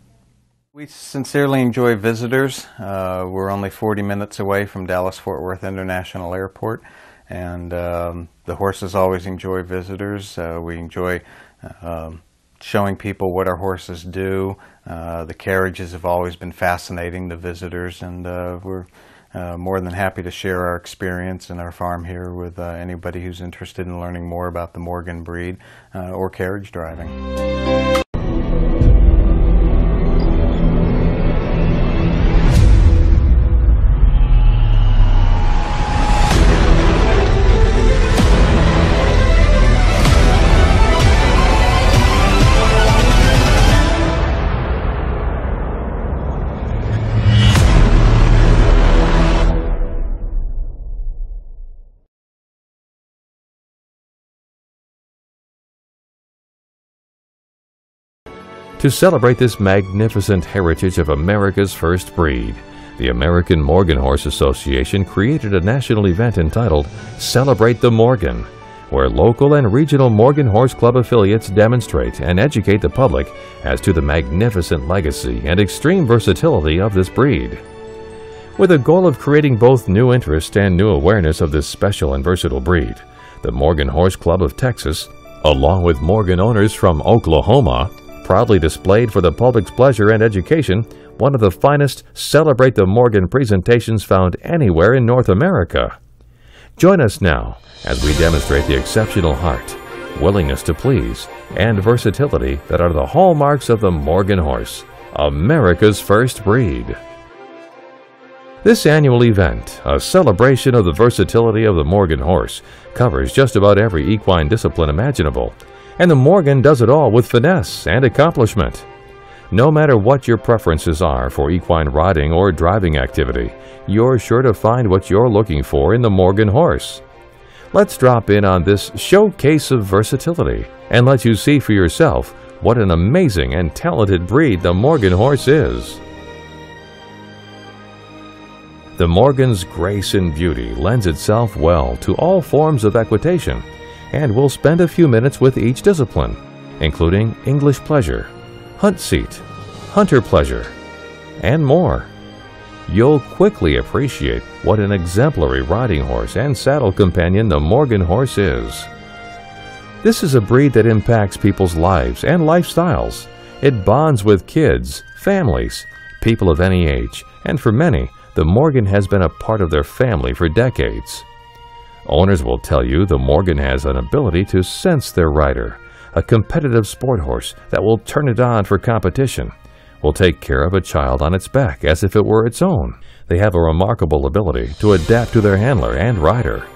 We sincerely enjoy visitors. Uh, we're only 40 minutes away from Dallas Fort Worth International Airport and um, the horses always enjoy visitors. Uh, we enjoy um, showing people what our horses do. Uh, the carriages have always been fascinating to visitors, and uh, we're uh, more than happy to share our experience and our farm here with uh, anybody who's interested in learning more about the Morgan breed uh, or carriage driving. To celebrate this magnificent heritage of America's first breed, the American Morgan Horse Association created a national event entitled Celebrate the Morgan, where local and regional Morgan Horse Club affiliates demonstrate and educate the public as to the magnificent legacy and extreme versatility of this breed. With a goal of creating both new interest and new awareness of this special and versatile breed, the Morgan Horse Club of Texas, along with Morgan owners from Oklahoma, proudly displayed for the public's pleasure and education one of the finest Celebrate the Morgan presentations found anywhere in North America. Join us now as we demonstrate the exceptional heart, willingness to please, and versatility that are the hallmarks of the Morgan horse, America's first breed. This annual event, a celebration of the versatility of the Morgan horse, covers just about every equine discipline imaginable, and the Morgan does it all with finesse and accomplishment. No matter what your preferences are for equine riding or driving activity, you're sure to find what you're looking for in the Morgan horse. Let's drop in on this showcase of versatility and let you see for yourself what an amazing and talented breed the Morgan horse is. The Morgan's grace and beauty lends itself well to all forms of equitation, and we'll spend a few minutes with each discipline, including English pleasure, hunt seat, hunter pleasure, and more. You'll quickly appreciate what an exemplary riding horse and saddle companion the Morgan horse is. This is a breed that impacts people's lives and lifestyles. It bonds with kids, families, people of any age, and for many, the Morgan has been a part of their family for decades. Owners will tell you the Morgan has an ability to sense their rider, a competitive sport horse that will turn it on for competition, will take care of a child on its back as if it were its own. They have a remarkable ability to adapt to their handler and rider.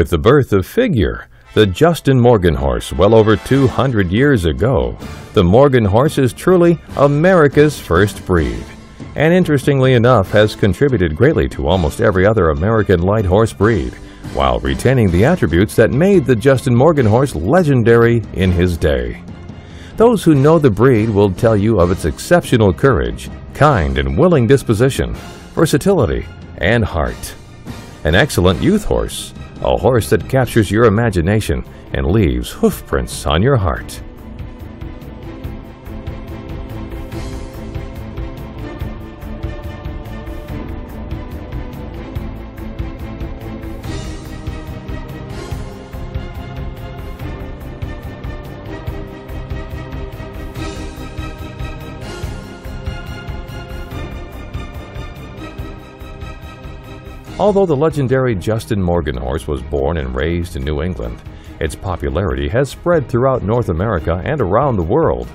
With the birth of Figure, the Justin Morgan horse well over 200 years ago, the Morgan horse is truly America's first breed, and interestingly enough has contributed greatly to almost every other American light horse breed, while retaining the attributes that made the Justin Morgan horse legendary in his day. Those who know the breed will tell you of its exceptional courage, kind and willing disposition, versatility, and heart. An excellent youth horse, a horse that captures your imagination and leaves hoofprints on your heart. Although the legendary Justin Morgan horse was born and raised in New England, its popularity has spread throughout North America and around the world.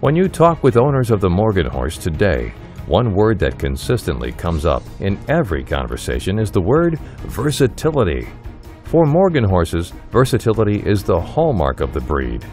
When you talk with owners of the Morgan horse today, one word that consistently comes up in every conversation is the word versatility. For Morgan horses, versatility is the hallmark of the breed.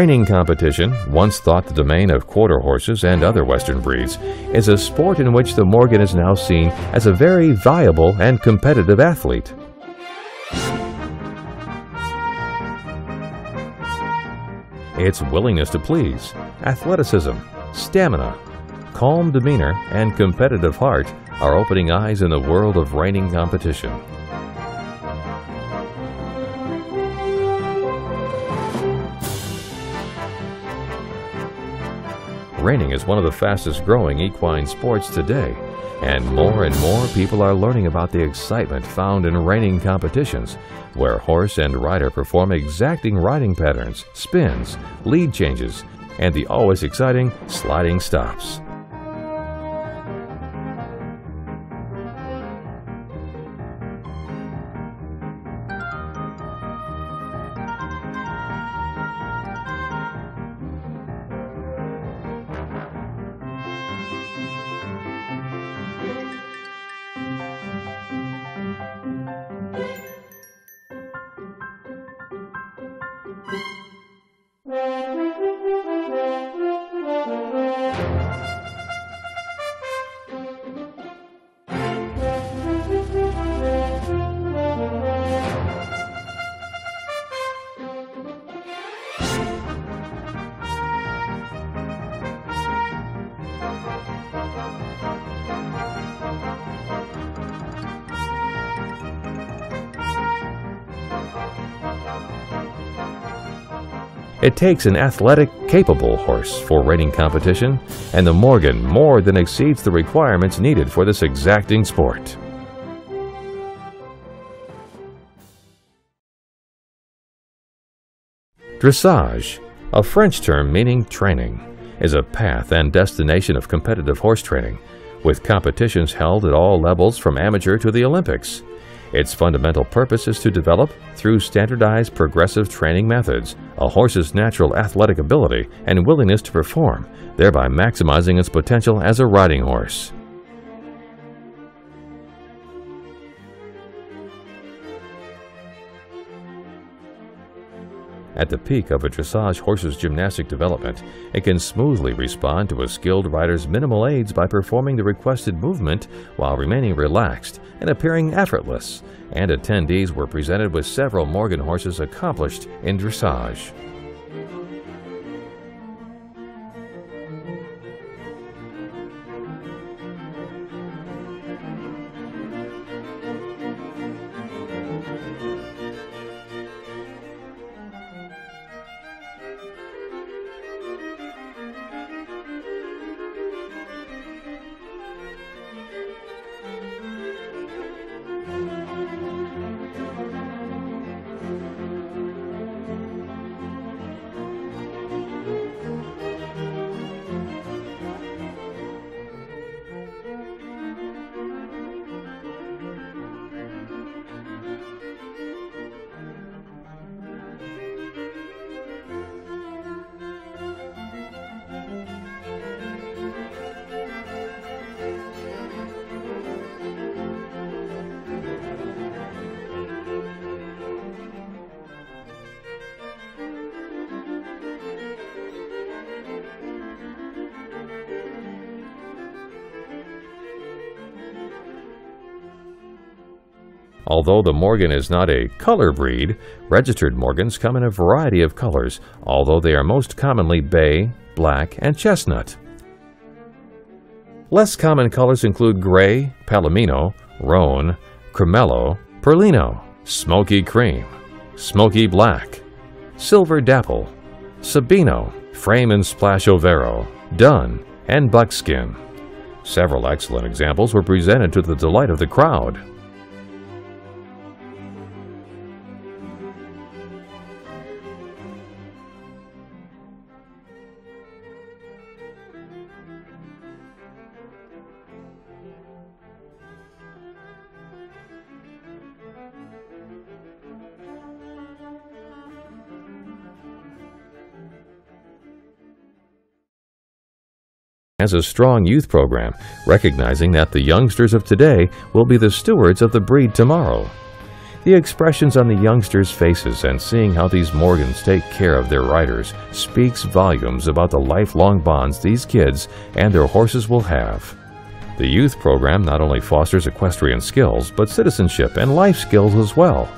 Reining competition, once thought the domain of quarter horses and other Western breeds, is a sport in which the Morgan is now seen as a very viable and competitive athlete. Its willingness to please, athleticism, stamina, calm demeanor, and competitive heart are opening eyes in the world of reining competition. Reining is one of the fastest growing equine sports today, and more and more people are learning about the excitement found in reining competitions, where horse and rider perform exacting riding patterns, spins, lead changes, and the always exciting sliding stops. It takes an athletic, capable horse for reining competition, and the Morgan more than exceeds the requirements needed for this exacting sport. Dressage, a French term meaning training, is a path and destination of competitive horse training, with competitions held at all levels from amateur to the Olympics. Its fundamental purpose is to develop, through standardized progressive training methods, a horse's natural athletic ability and willingness to perform, thereby maximizing its potential as a riding horse. At the peak of a dressage horse's gymnastic development, it can smoothly respond to a skilled rider's minimal aids by performing the requested movement while remaining relaxed and appearing effortless, and attendees were presented with several Morgan horses accomplished in dressage. Although the Morgan is not a color breed, registered Morgans come in a variety of colors, although they are most commonly bay, black, and chestnut. Less common colors include gray, palomino, roan, cremello, perlino, smoky cream, smoky black, silver dapple, sabino, frame and splash overo, dun, and buckskin. Several excellent examples were presented to the delight of the crowd. Has a strong youth program, recognizing that the youngsters of today will be the stewards of the breed tomorrow. The expressions on the youngsters' faces and seeing how these Morgans take care of their riders speaks volumes about the lifelong bonds these kids and their horses will have. The youth program not only fosters equestrian skills, but citizenship and life skills as well.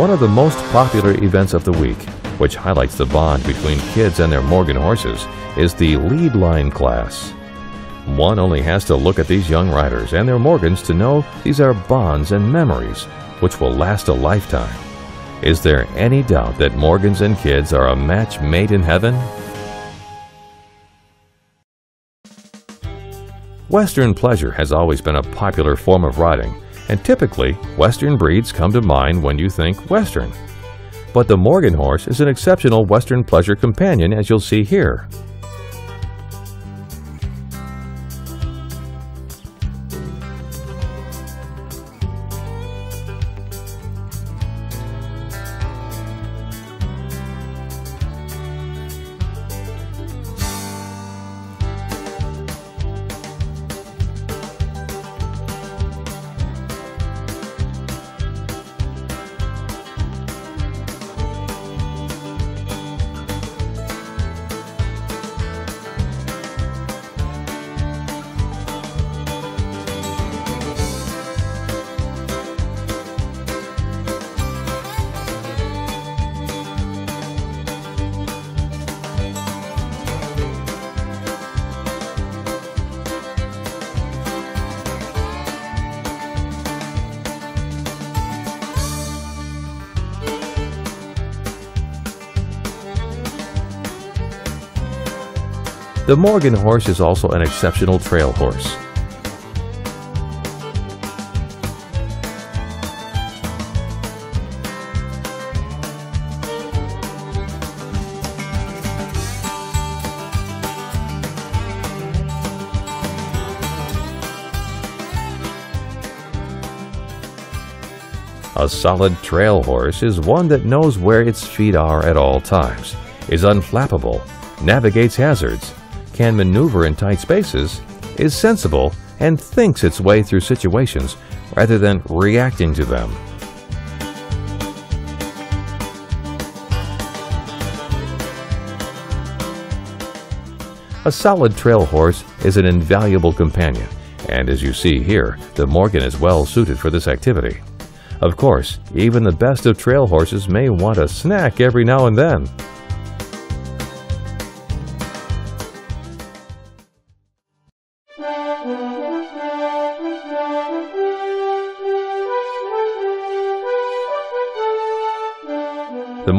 One of the most popular events of the week, which highlights the bond between kids and their Morgan horses, is the lead line class. One only has to look at these young riders and their Morgans to know these are bonds and memories which will last a lifetime. Is there any doubt that Morgans and kids are a match made in heaven? Western pleasure has always been a popular form of riding, and typically, Western breeds come to mind when you think Western. But the Morgan horse is an exceptional Western pleasure companion as you'll see here. Morgan horse is also an exceptional trail horse. A solid trail horse is one that knows where its feet are at all times, is unflappable, navigates hazards, can maneuver in tight spaces, is sensible, and thinks its way through situations rather than reacting to them. A solid trail horse is an invaluable companion, and as you see here, the Morgan is well suited for this activity. Of course, even the best of trail horses may want a snack every now and then.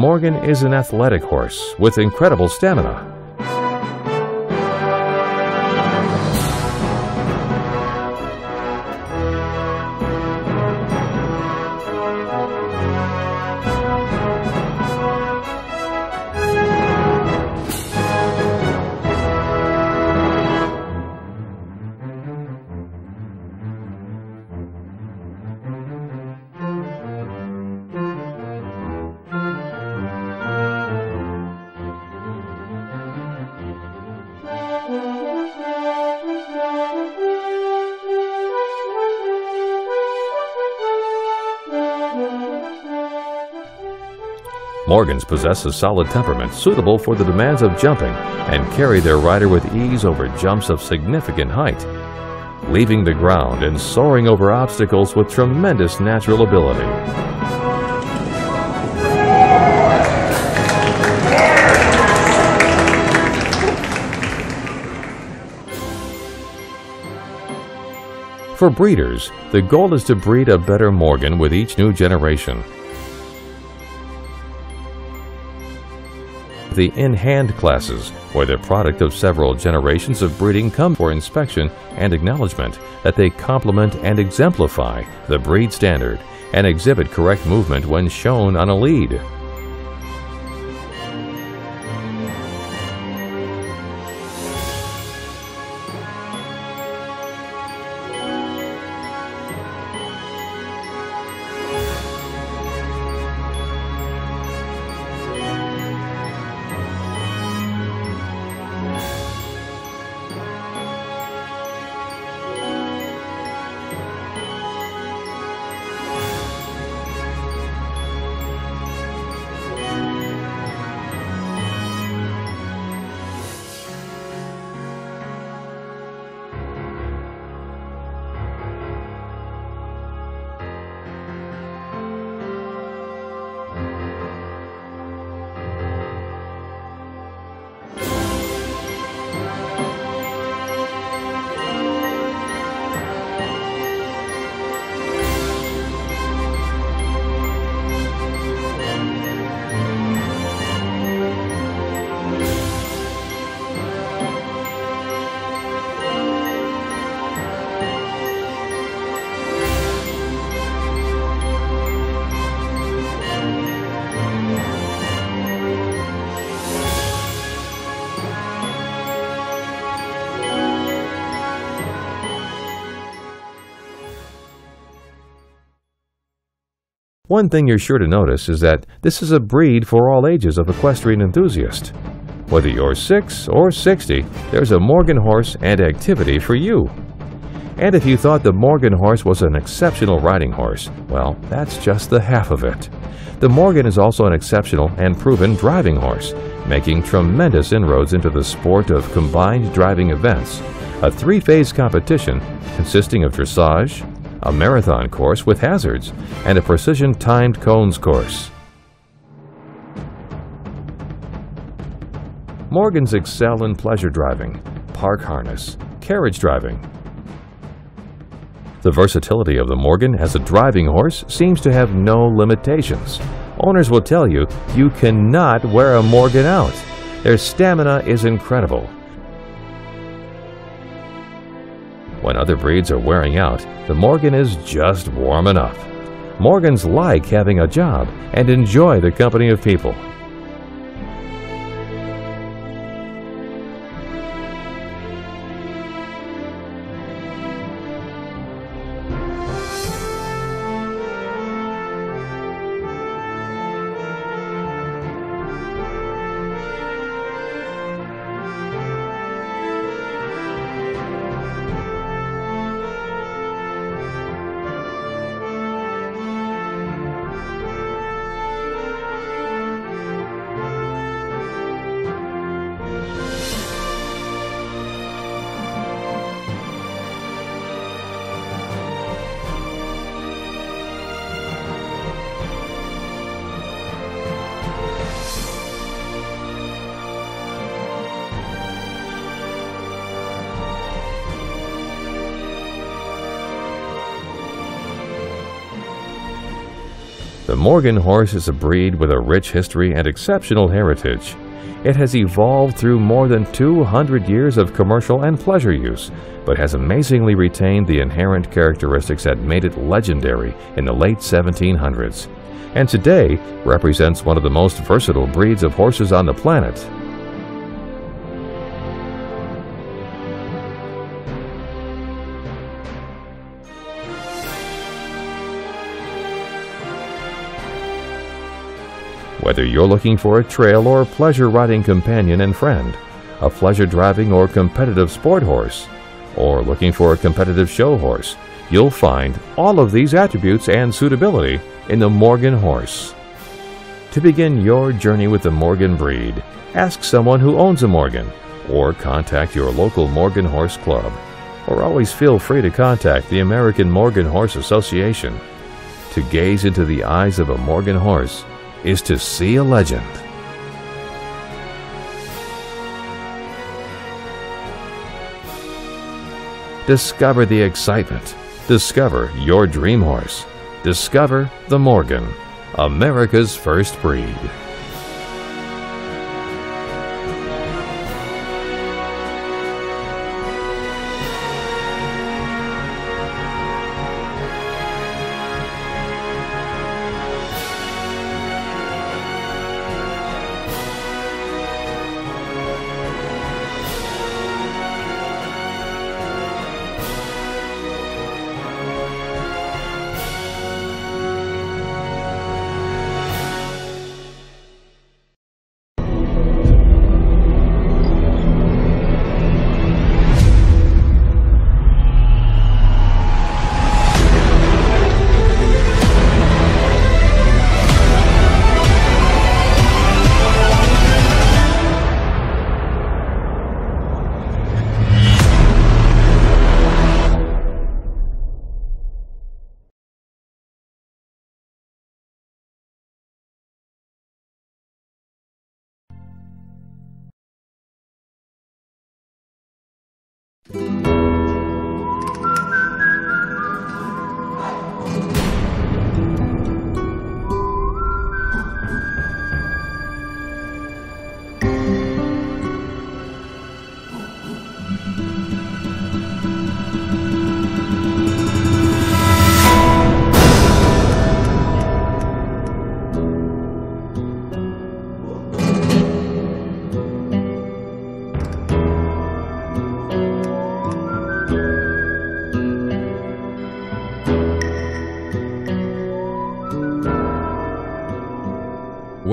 Morgan is an athletic horse with incredible stamina. Morgans possess a solid temperament suitable for the demands of jumping and carry their rider with ease over jumps of significant height, leaving the ground and soaring over obstacles with tremendous natural ability. For breeders, the goal is to breed a better Morgan with each new generation The in-hand classes, where the product of several generations of breeding come for inspection and acknowledgement that they complement and exemplify the breed standard and exhibit correct movement when shown on a lead. One thing you're sure to notice is that this is a breed for all ages of equestrian enthusiasts. Whether you're 6 or 60, there's a Morgan horse and activity for you. And if you thought the Morgan horse was an exceptional riding horse, well, that's just the half of it. The Morgan is also an exceptional and proven driving horse, making tremendous inroads into the sport of combined driving events, a three-phase competition consisting of dressage, a marathon course with hazards, and a precision timed cones course. Morgans excel in pleasure driving, park harness, carriage driving. The versatility of the Morgan as a driving horse seems to have no limitations. Owners will tell you you cannot wear a Morgan out. Their stamina is incredible. When other breeds are wearing out, the Morgan is just warming up. Morgans like having a job and enjoy the company of people. Morgan horse is a breed with a rich history and exceptional heritage. It has evolved through more than 200 years of commercial and pleasure use, but has amazingly retained the inherent characteristics that made it legendary in the late 1700s, and today represents one of the most versatile breeds of horses on the planet. Whether you're looking for a trail or pleasure riding companion and friend, a pleasure driving or competitive sport horse, or looking for a competitive show horse, you'll find all of these attributes and suitability in the Morgan horse. To begin your journey with the Morgan breed, ask someone who owns a Morgan, or contact your local Morgan Horse Club, or always feel free to contact the American Morgan Horse Association. To gaze into the eyes of a Morgan horse is to see a legend. Discover the excitement, Discover your dream horse. Discover the Morgan, America's first breed.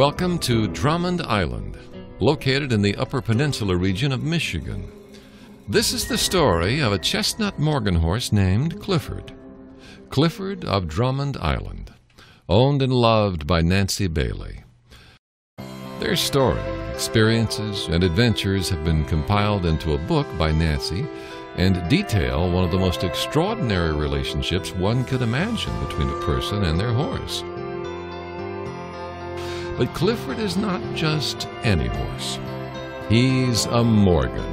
Welcome to Drummond Island, located in the Upper Peninsula region of Michigan. This is the story of a chestnut Morgan horse named Clifford. Clifford of Drummond Island, owned and loved by Nancy Bailey. Their story, experiences, and adventures have been compiled into a book by Nancy and detail one of the most extraordinary relationships one could imagine between a person and their horse. But Clifford is not just any horse. He's a Morgan.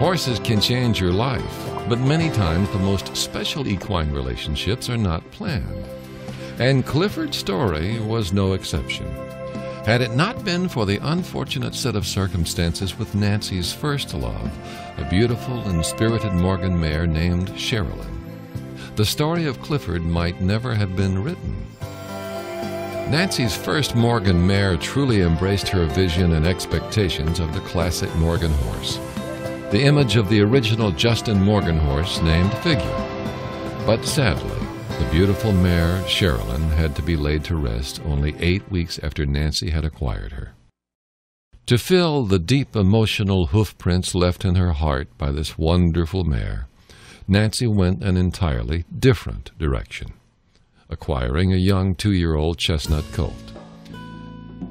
Horses can change your life, but many times the most special equine relationships are not planned. And Clifford's story was no exception. Had it not been for the unfortunate set of circumstances with Nancy's first love, a beautiful and spirited Morgan mare named Sherilyn, the story of Clifford might never have been written. Nancy's first Morgan mare truly embraced her vision and expectations of the classic Morgan horse, the image of the original Justin Morgan horse named Figure. But sadly, the beautiful mare, Sherilyn, had to be laid to rest only eight weeks after Nancy had acquired her. To fill the deep emotional hoofprints left in her heart by this wonderful mare, Nancy went an entirely different direction, acquiring a young two year old chestnut colt.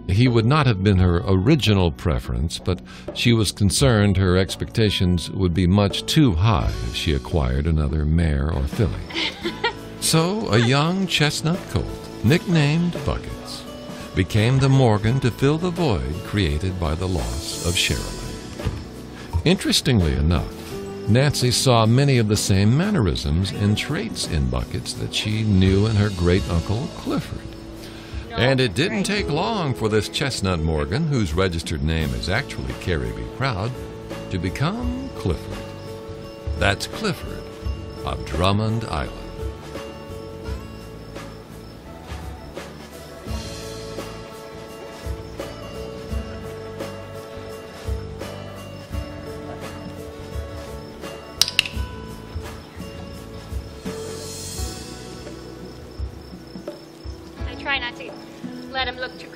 He would not have been her original preference, but she was concerned her expectations would be much too high if she acquired another mare or filly. So a young chestnut colt, nicknamed Buckets, became the Morgan to fill the void created by the loss of Sherilyn. Interestingly enough, Nancy saw many of the same mannerisms and traits in Buckets that she knew in her great uncle Clifford. And it didn't take long for this chestnut Morgan, whose registered name is actually Carrie B. Proud, to become Clifford. That's Clifford of Drummond Island.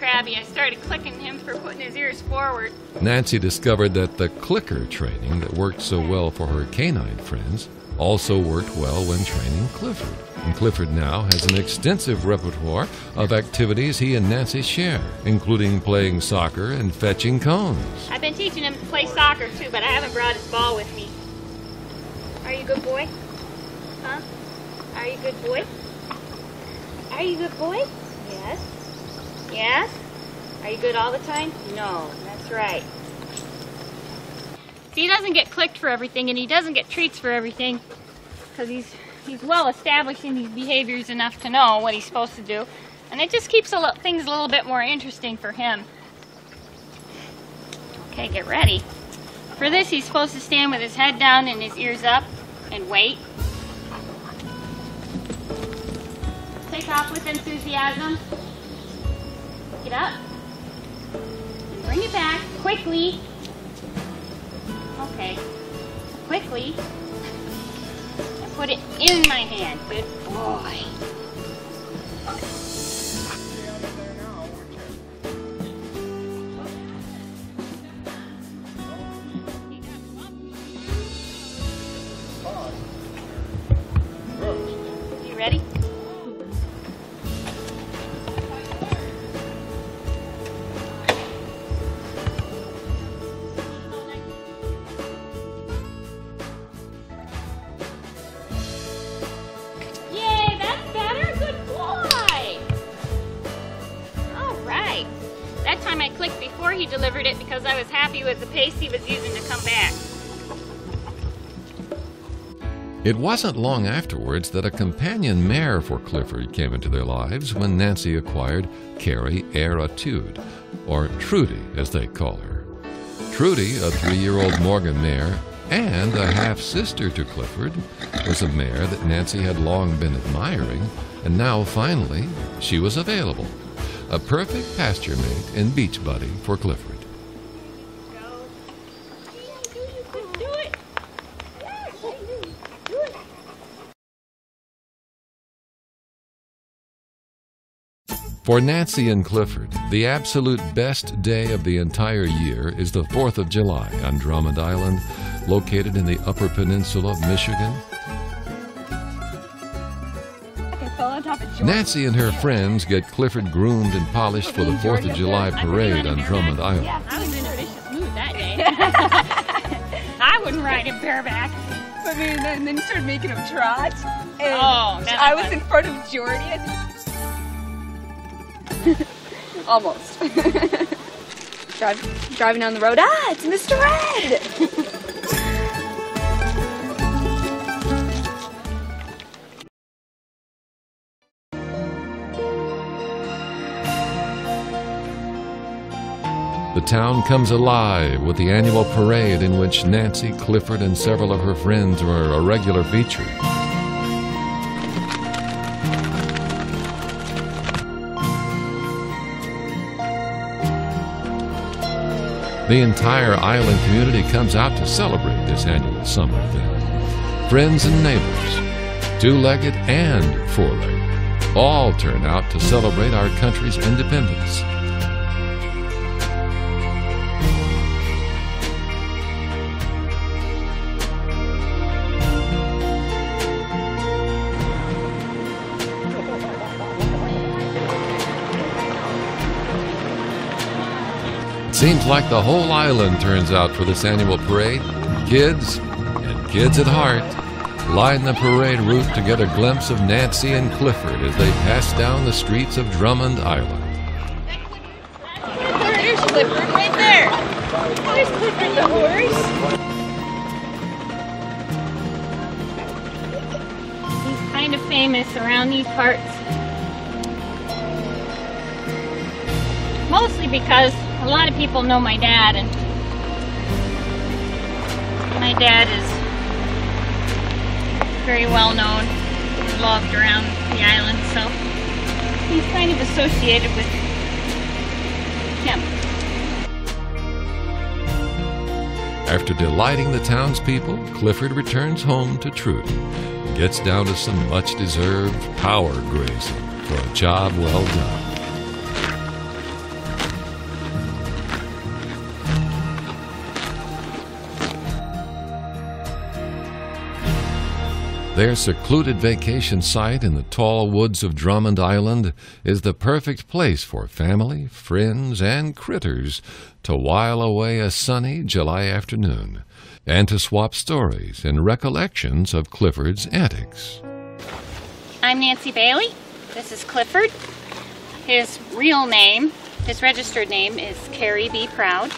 Crabby. I started clicking him for putting his ears forward. Nancy discovered that the clicker training that worked so well for her canine friends also worked well when training Clifford. And Clifford now has an extensive repertoire of activities he and Nancy share, including playing soccer and fetching cones. I've been teaching him to play soccer too, but I haven't brought his ball with me. Are you a good boy? Huh? Are you a good boy? Are you a good boy? Yes. Yes? Are you good all the time? No. That's right. See, he doesn't get clicked for everything, and he doesn't get treats for everything, because he's he's well established in these behaviors enough to know what he's supposed to do, and it just keeps a things a little bit more interesting for him. Okay, get ready. For this, he's supposed to stand with his head down and his ears up, and wait. Take off with enthusiasm. Get up. And bring it back quickly. Okay. Quickly. And put it in my hand. Good boy. You ready? Because I was happy with the pace he was using to come back. It wasn't long afterwards that a companion mare for Clifford came into their lives when Nancy acquired Carrie Eratude, or Trudy as they call her. Trudy, a three year old Morgan mare and a half sister to Clifford, was a mare that Nancy had long been admiring, and now finally she was available. A perfect pasture mate and beach buddy for Clifford. Do it. Do it. For Nancy and Clifford, the absolute best day of the entire year is the 4th of July on Drummond Island, located in the Upper Peninsula of Michigan. Nancy and her friends get Clifford groomed and polished for the 4th of July parade on Drummond Island. Yeah, I was in a vicious mood that day. I wouldn't ride him bareback. But then, then, then he started making him trot. And Oh, I I was was- in front of Jordy. Almost. Drive, driving down the road. Ah, it's Mr. Red. The town comes alive with the annual parade in which Nancy, Clifford, and several of her friends were a regular feature. The entire island community comes out to celebrate this annual summer event. Friends and neighbors, two legged and four legged, all turn out to celebrate our country's independence. Seems like the whole island turns out for this annual parade. Kids, and kids at heart, line the parade route to get a glimpse of Nancy and Clifford as they pass down the streets of Drummond Island. There's Clifford right there. There's Clifford the horse. He's kind of famous around these parts. Mostly because a lot of people know my dad and my dad is very well known and loved around the island, so he's kind of associated with him. After delighting the townspeople, Clifford returns home to Trudy and gets down to some much deserved power grazing for a job well done. Their secluded vacation site in the tall woods of Drummond Island is the perfect place for family, friends, and critters to while away a sunny July afternoon and to swap stories and recollections of Clifford's antics. I'm Nancy Bailey. This is Clifford. His real name, his registered name is Carrie B. Proud.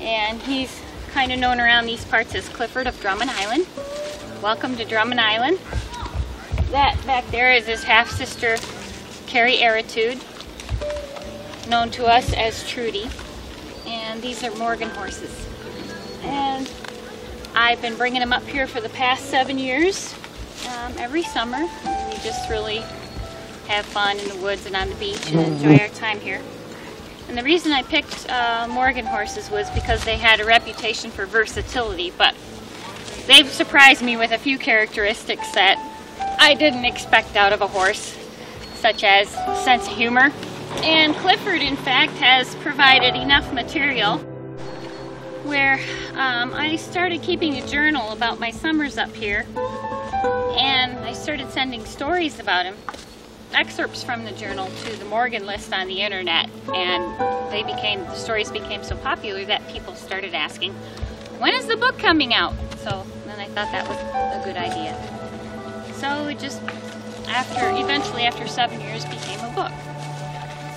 and he's kind of known around these parts as Clifford of Drummond Island. Welcome to Drummond Island. That back there is his half sister, Carrie Aritude, known to us as Trudy. And these are Morgan horses. And I've been bringing them up here for the past seven years, um, every summer. We just really have fun in the woods and on the beach and enjoy our time here. And the reason I picked uh, Morgan horses was because they had a reputation for versatility, but they've surprised me with a few characteristics that I didn't expect out of a horse, such as sense of humor. And Clifford, in fact, has provided enough material where um, I started keeping a journal about my summers up here, and I started sending stories about him excerpts from the journal to the Morgan list on the internet, and they became the stories became so popular that people started asking, "When is the book coming out?" So thought that was a good idea. So it just after eventually after seven years became a book.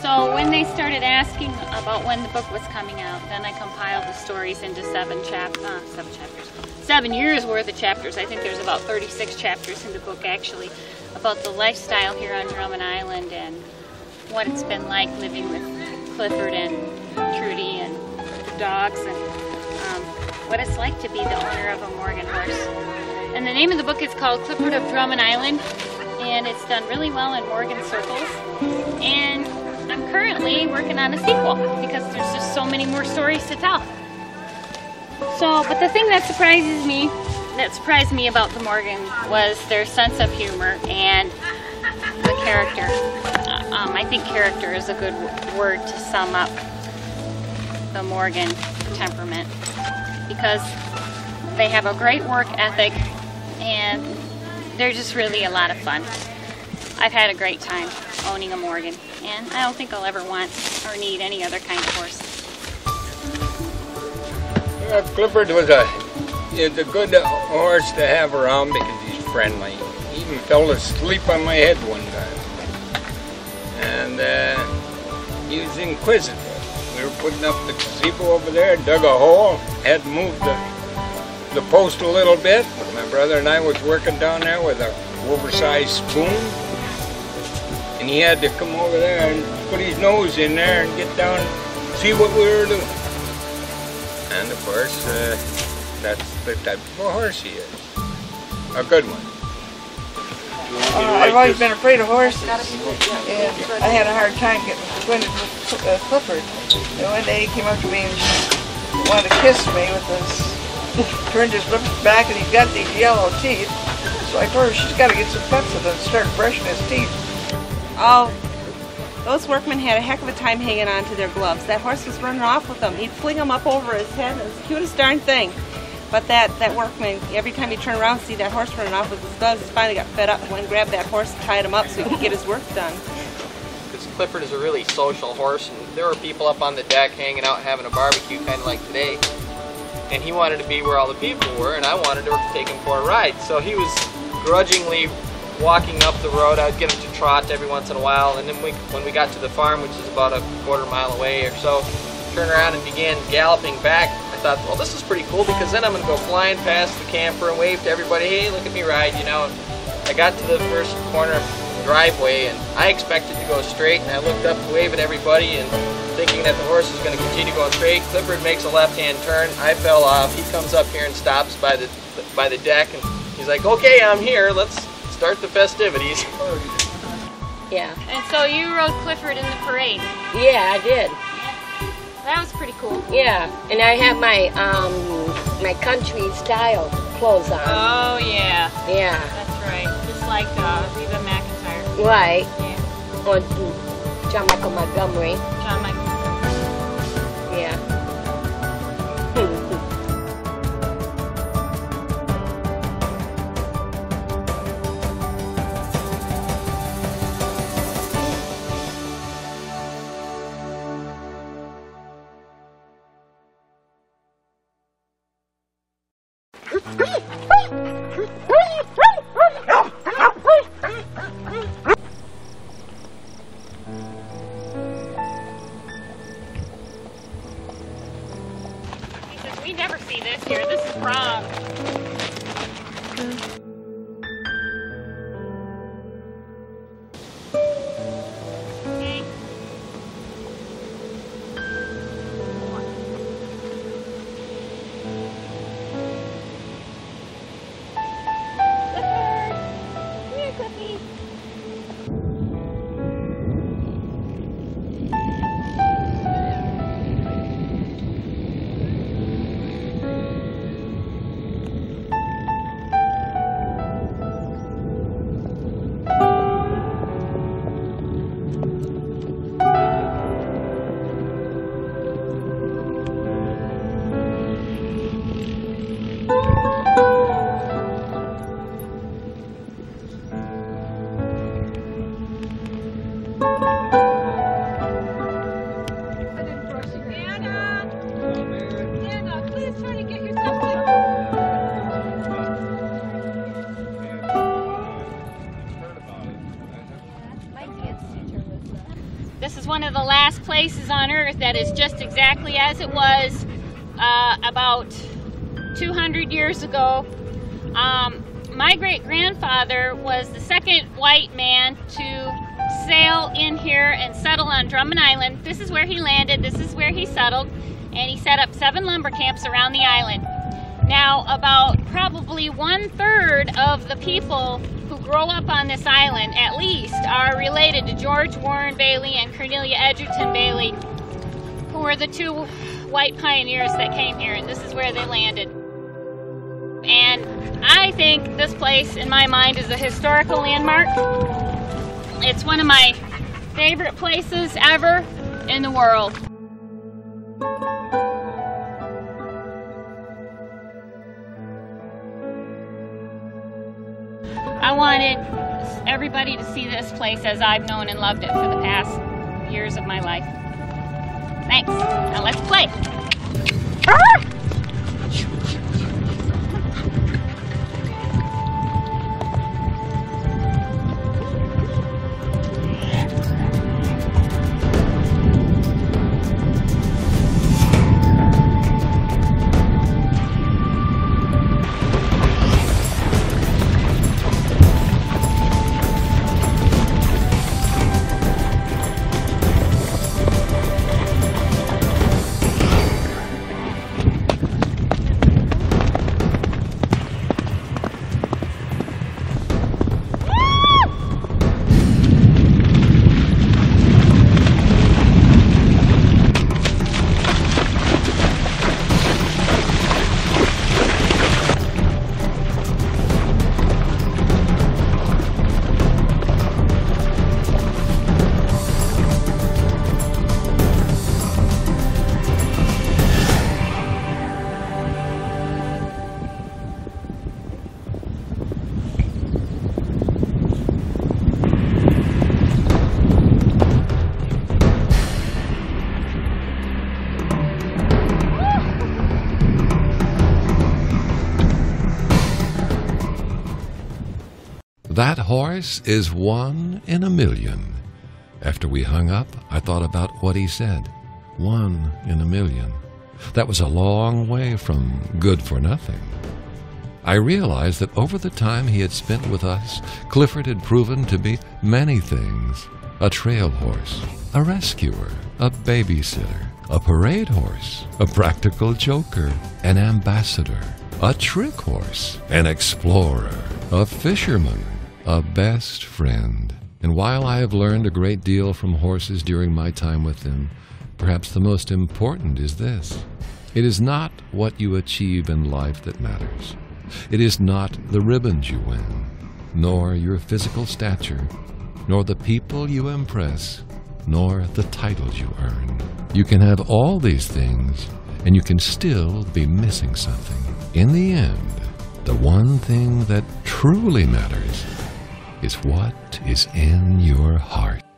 So when they started asking about when the book was coming out, then I compiled the stories into seven chap uh, seven chapters, seven years worth of chapters. I think there's about 36 chapters in the book actually about the lifestyle here on Drummond Island and what it's been like living with Clifford and Trudy and the dogs and what it's like to be the owner of a Morgan horse. And the name of the book is called Clifford of Drummond Island and it's done really well in Morgan circles. And I'm currently working on a sequel because there's just so many more stories to tell. So, but the thing that surprises me that surprised me about the Morgan was their sense of humor and the character. Um, I think character is a good word to sum up the Morgan temperament because they have a great work ethic and they're just really a lot of fun. I've had a great time owning a Morgan and I don't think I'll ever want or need any other kind of horse. Uh, Clifford was a is a good horse to have around because he's friendly. He even fell asleep on my head one time. And uh, he was inquisitive. We were putting up the gazebo over there, dug a hole, had moved the, the post a little bit. My brother and I was working down there with a oversized spoon. And he had to come over there and put his nose in there and get down and see what we were doing. And of course, uh, that's the type of a horse he is. A good one. Uh, I've always been afraid of horses, and I had a hard time getting acquainted with uh, Clifford. And one day he came up to me and wanted to kiss me with his, turned his lips back and he's got these yellow teeth. So I told her she's got to get some Pepsi and start brushing his teeth. Oh, those workmen had a heck of a time hanging on to their gloves. That horse was running off with them. He'd fling them up over his head. It was the cutest darn thing. But that, that workman, every time he turned around see that horse running off with his gloves, he finally got fed up and went and grabbed that horse and tied him up so he could get his work done. Because Clifford is a really social horse, and there were people up on the deck hanging out having a barbecue, kind of like today. And he wanted to be where all the people were, and I wanted to take him for a ride. So he was grudgingly walking up the road. I'd get him to trot every once in a while, and then we, when we got to the farm, which is about a quarter mile away or so, turned around and began galloping back I thought, well, this is pretty cool because then I'm going to go flying past the camper and wave to everybody, hey, look at me ride, you know. I got to the first corner driveway and I expected to go straight and I looked up to wave at everybody and thinking that the horse was going to continue going straight. Clifford makes a left-hand turn. I fell off. He comes up here and stops by the by the deck and he's like, okay, I'm here. Let's start the festivities. Yeah. And so you rode Clifford in the parade? Yeah, I did. That was pretty cool. Yeah, and I have my um my country style clothes on. Oh yeah. Yeah. That's right. Just like uh, Reba McEntire. Right. Yeah. Or John Michael Montgomery. John Michael. Yeah. One of the last places on earth that is just exactly as it was uh, about 200 years ago. Um, my great grandfather was the second white man to sail in here and settle on Drummond Island. This is where he landed, this is where he settled, and he set up seven lumber camps around the island. Now, about probably one third of the people grow up on this island, at least, are related to George Warren Bailey and Cornelia Edgerton Bailey, who were the two white pioneers that came here, and this is where they landed. And I think this place, in my mind, is a historical landmark. It's one of my favorite places ever in the world. Wanted everybody to see this place as I've known and loved it for the past years of my life. Thanks. Now let's play. Ah! Horse is one in a million. After we hung up, I thought about what he said. One in a million. That was a long way from good for nothing. I realized that over the time he had spent with us, Clifford had proven to be many things a trail horse, a rescuer, a babysitter, a parade horse, a practical joker, an ambassador, a trick horse, an explorer, a fisherman, a best friend. And while I have learned a great deal from horses during my time with them, perhaps the most important is this. It is not what you achieve in life that matters. It is not the ribbons you win, nor your physical stature, nor the people you impress, nor the titles you earn. You can have all these things, and you can still be missing something. In the end, the one thing that truly matters is what is in your heart.